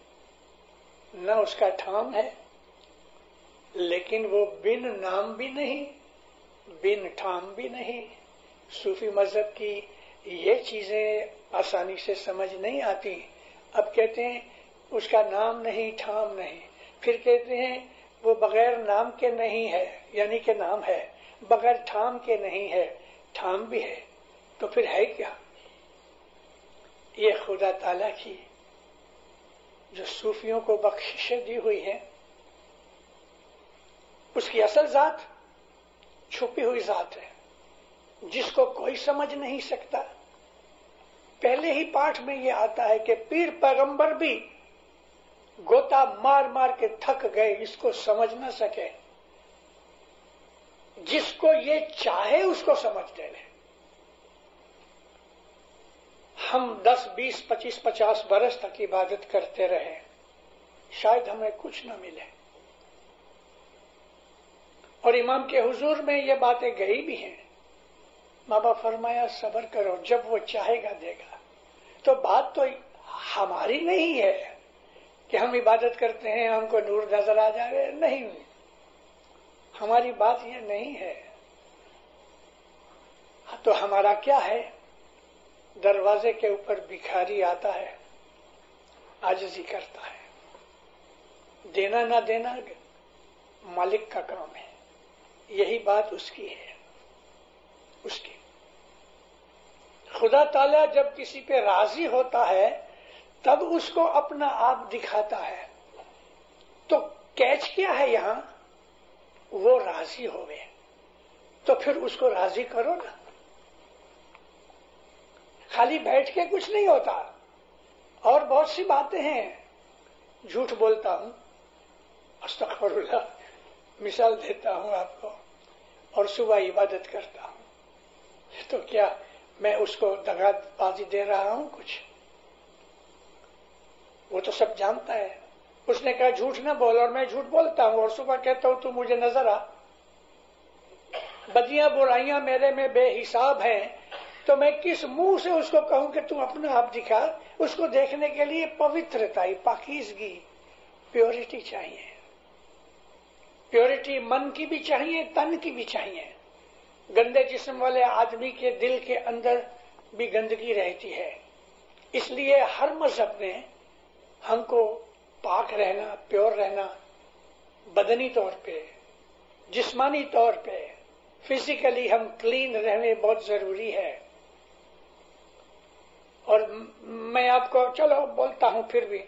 न उसका ठाम है, लेकिन वो बिन नाम भी नहीं, बिन ठाम भी नहीं। सूफी मज़हब की ये चीज़ें आसानी से समझ नहीं आती। अब कहते हैं, उसका नाम नहीं, ठाम नहीं। फिर कहते हैं, वो बगैर नाम के नहीं है, यानी के नाम है, बगैर ठाम के नहीं है, ठाम भी है। तो फिर है क्या? ये खुदा ताला की जो सूफियों को बख्शिशें दी हुई हैं, उसकी असल जात छुपी हुई जात है, जिसको कोई समझ नहीं सकता। पहले ही पाठ में यह आता है कि पीर पैगंबर भी गोता मार मार के थक गए, इसको समझ न सके। जिसको ये चाहे, उसको समझ दे हम 10, 20, 25, 50 बरस तक इबादत करते रहे। शायद हमें कुछ न मिले। और इमाम के हुजूर में ये बातें गई भी हैं। बाबा फरमाया सबर करो जब वो चाहेगा देगा। तो बात तो हमारी नहीं है कि हम इबादत करते हैं हमको नूर नज़र आ जाए नहीं। हमारी बात ये नहीं है। तो हमारा क्या है? दरवाजे के ऊपर भिखारी आता है, आजजी करता है। देना ना देना मालिक का काम है। यही बात उसकी है। उसकी। खुदा ताला जब किसी पे राज़ी होता है, तब उसको अपना आप दिखाता है। तो कैच क्या है यहाँ? वो राज़ी होवे। तो फिर उसको राज़ी करो ना। खाली बैठ के कुछ नहीं होता। और बहुत सी बातें हैं। झूठ बोलता हूँ। अस्तफरुल्ला मिसाल देता हूँ आपको। और सुबह इबादत करता हूँ। तो क्या मैं उसको दगाबाजी दे रहा हूँ कुछ? वो तो सब जानता है। उसने कहा, झूठ ना बोल। और मैं झूठ बोलता हूँ। और सुबह कहता हूँ, तू मुझे नज़र आ। बदियाँ बुराइयाँ मेरे में बेहिसाब हैं। तो मैं किस मुँह से उसको कहूँ कि तू अपना आप दिखा? उसको देखने के लिए पवित्रता पाकिजगी प्योरिटी चाहिए। प्योरिटी मन की भी चाहिए, तन की भी चाहिए। गंदे जिस्म वाले आदमी के दिल के अंदर भी गंदगी रहती है। इसलिए हर मज़हब ने हमको पाक रहना, प्योर रहना, बदनी तौर पे, जिस्मानी तौर पे फिजिकली हम क्लीन रहने बहुत ज़रूरी है। और मैं आपको, चलो, बोलता हूँ फिर भी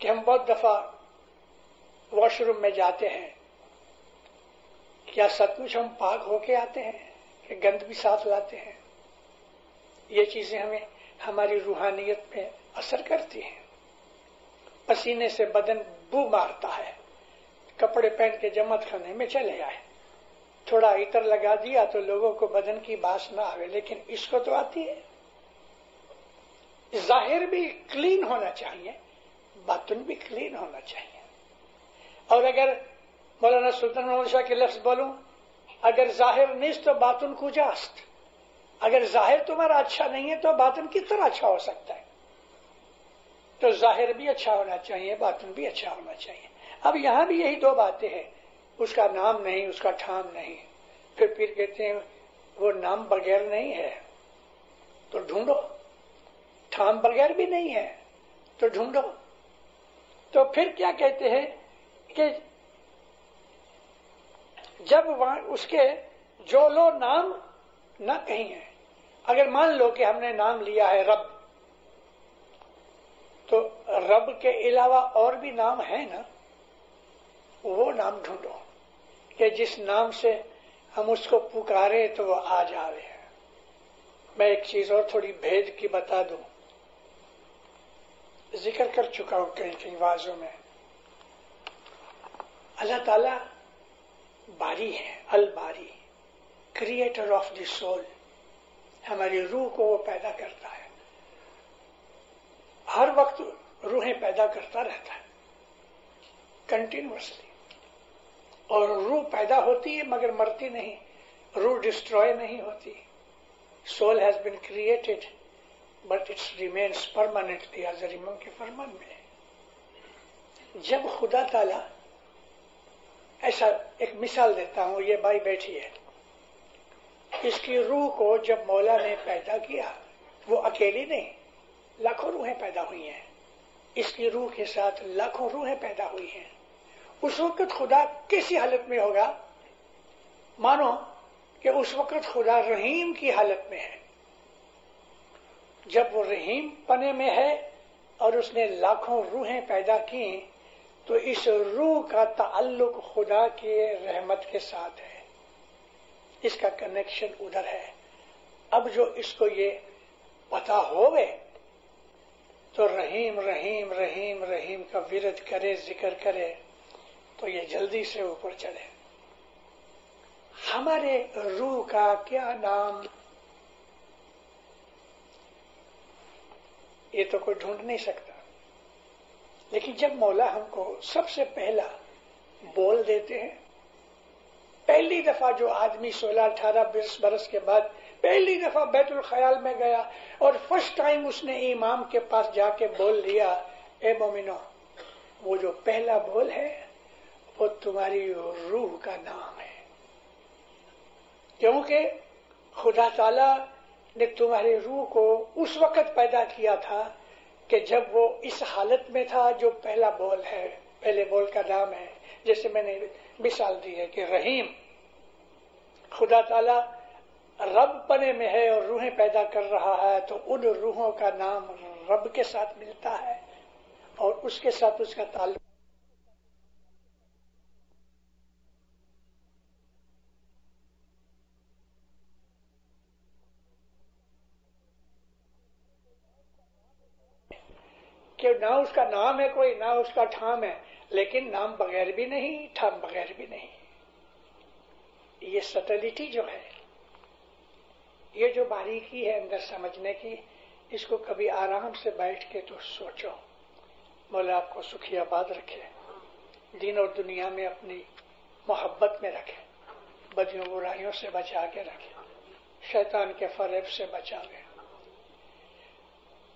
कि हम बहुत दफ़ा वॉशरूम में जाते हैं। क्या सचमुच हम पाक होके आते हैं? कि गंद भी साथ लाते हैं? ये चीज़ें हमें, हमारी रूहानियत पे असर करती हैं। पसीने से बदन बू मारता है। कपड़े पहन के जमत खाने में चले आए। थोड़ा इतर लगा दिया तो लोगों को बदन की बास ना आवे लेकिन इसको तो आती है। ज़ाहिर भी क्लीन होना चाहिए, बातुन भी क्लीन होना चाहिए। और अगर मौलाना सुल्तान शाह के लफ्ज बोलूँ, अगर ज़ाहिर नहीं तो बातुन कुजास्त। अगर ज़ाहिर तुम्हारा अच्छा नहीं है तो बातुन किस तरह अच्छा हो सकता है? तो ज़ाहिर भी अच्छा होना चाहिए, बातुन भी अच्छा होना चाहिए। अब यहाँ भी यही दो बातें हैं। उसका नाम नहीं, उसका ठाम नहीं। फिर फिर कहते हैं, वो नाम बगैर नहीं है। तो ढूंढो। ठाम बगैर भी नहीं है तो ढूंढो। तो फिर क्या कहते हैं कि जब वहाँ उसके जो लो नाम न ना कहीं है, अगर मान लो कि हमने नाम लिया है रब तो रब के अलावा और भी नाम है ना, वो नाम ढूंढो कि जिस नाम से हम उसको पुकारे तो वो आ जावे। मैं एक चीज़ और थोड़ी भेद की बता दूँ। ज़िक्र कर चुका हूँ कई कई वाजों में। अल्लाह ताला बारी है अल बारी क्रिएटर ऑफ़ द सोल हमारी रूह को वो पैदा करता है। हर वक्त रूहें पैदा करता रहता है कंटिन्यूसली और रूह पैदा होती है मगर मरती नहीं, रूह डिस्ट्रॉय नहीं होती। Soul has been created but it's remains permanently अजरिमों के फरमान में जब खुदा ताला ऐसा एक मिसाल देता हूँ, ये भाई बैठी है। इसकी रूह को जब मौला ने पैदा किया, वो अकेली नहीं, लाखों रूहें पैदा हुई हैं। इसकी रूह के साथ लाखों रूहें पैदा हुई हैं। उस वक्त खुदा किसी हालत में होगा? मानो कि उस वक्त खुदा रहीम की हालत में है। जब वो रहीम पने में है और उसने लाखों रूहें पैदा की तो इस रूह का ताल्लुक खुदा के रहमत के साथ है। इसका कनेक्शन उधर है। अब जो इसको ये पता होवे तो रहीम रहीम रहीम रहीम का विरध करे, ज़िक्र करे तो ये जल्दी से ऊपर चढ़े। हमारे रूह का क्या नाम ये तो कोई ढूंढ नहीं सकता। लेकिन जब मौला हमको सबसे पहला बोल देते हैं, पहली दफ़ा जो आदमी सोलह अठारह, बीस बरस के बाद पहली दफ़ा बैतुल ख्याल में गया और फ़र्स्ट टाइम उसने इमाम के पास जाके बोल लिया ए मोमिनो, वो जो पहला बोल है, वो तुम्हारी रूह का नाम है। क्योंकि खुदा ताला ने तुम्हारी रूह को उस वक्त पैदा किया था कि जब वो इस हालत में था जो पहला बोल है, पहले बोल का नाम है, जैसे मैंने मिसाल दी है कि रहीम। खुदा ताला रब पने में है और रूहें पैदा कर रहा है तो उन रूहों का नाम रब के साथ मिलता है और उसके साथ उसका ताल्लुक कि ना उसका नाम है कोई, ना उसका ठाम है, लेकिन नाम बगैर भी नहीं, ठाम बगैर भी नहीं। ये सटलिटी जो है, ये जो बारीकी है अंदर समझने की, इसको कभी आराम से बैठ के तो सोचो। बोले आपको सुखी आबाद रखे। दिन और दुनिया में अपनी मोहब्बत में रखे। बदियों बुराइयों से बचा के रखे। शैतान के फरेब से बचा बचावे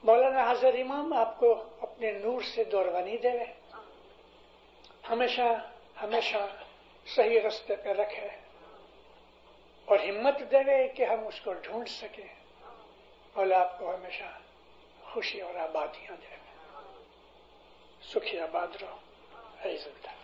मौलाना हजर इमाम आपको अपने नूर से दौरवानी देवे। हमेशा हमेशा सही रास्ते पे रखे और हिम्मत देवे कि हम उसको ढूंढ सके। मौला आपको हमेशा खुशी और आबादियाँ देवे। सुखी आबाद रहो। ऐसा।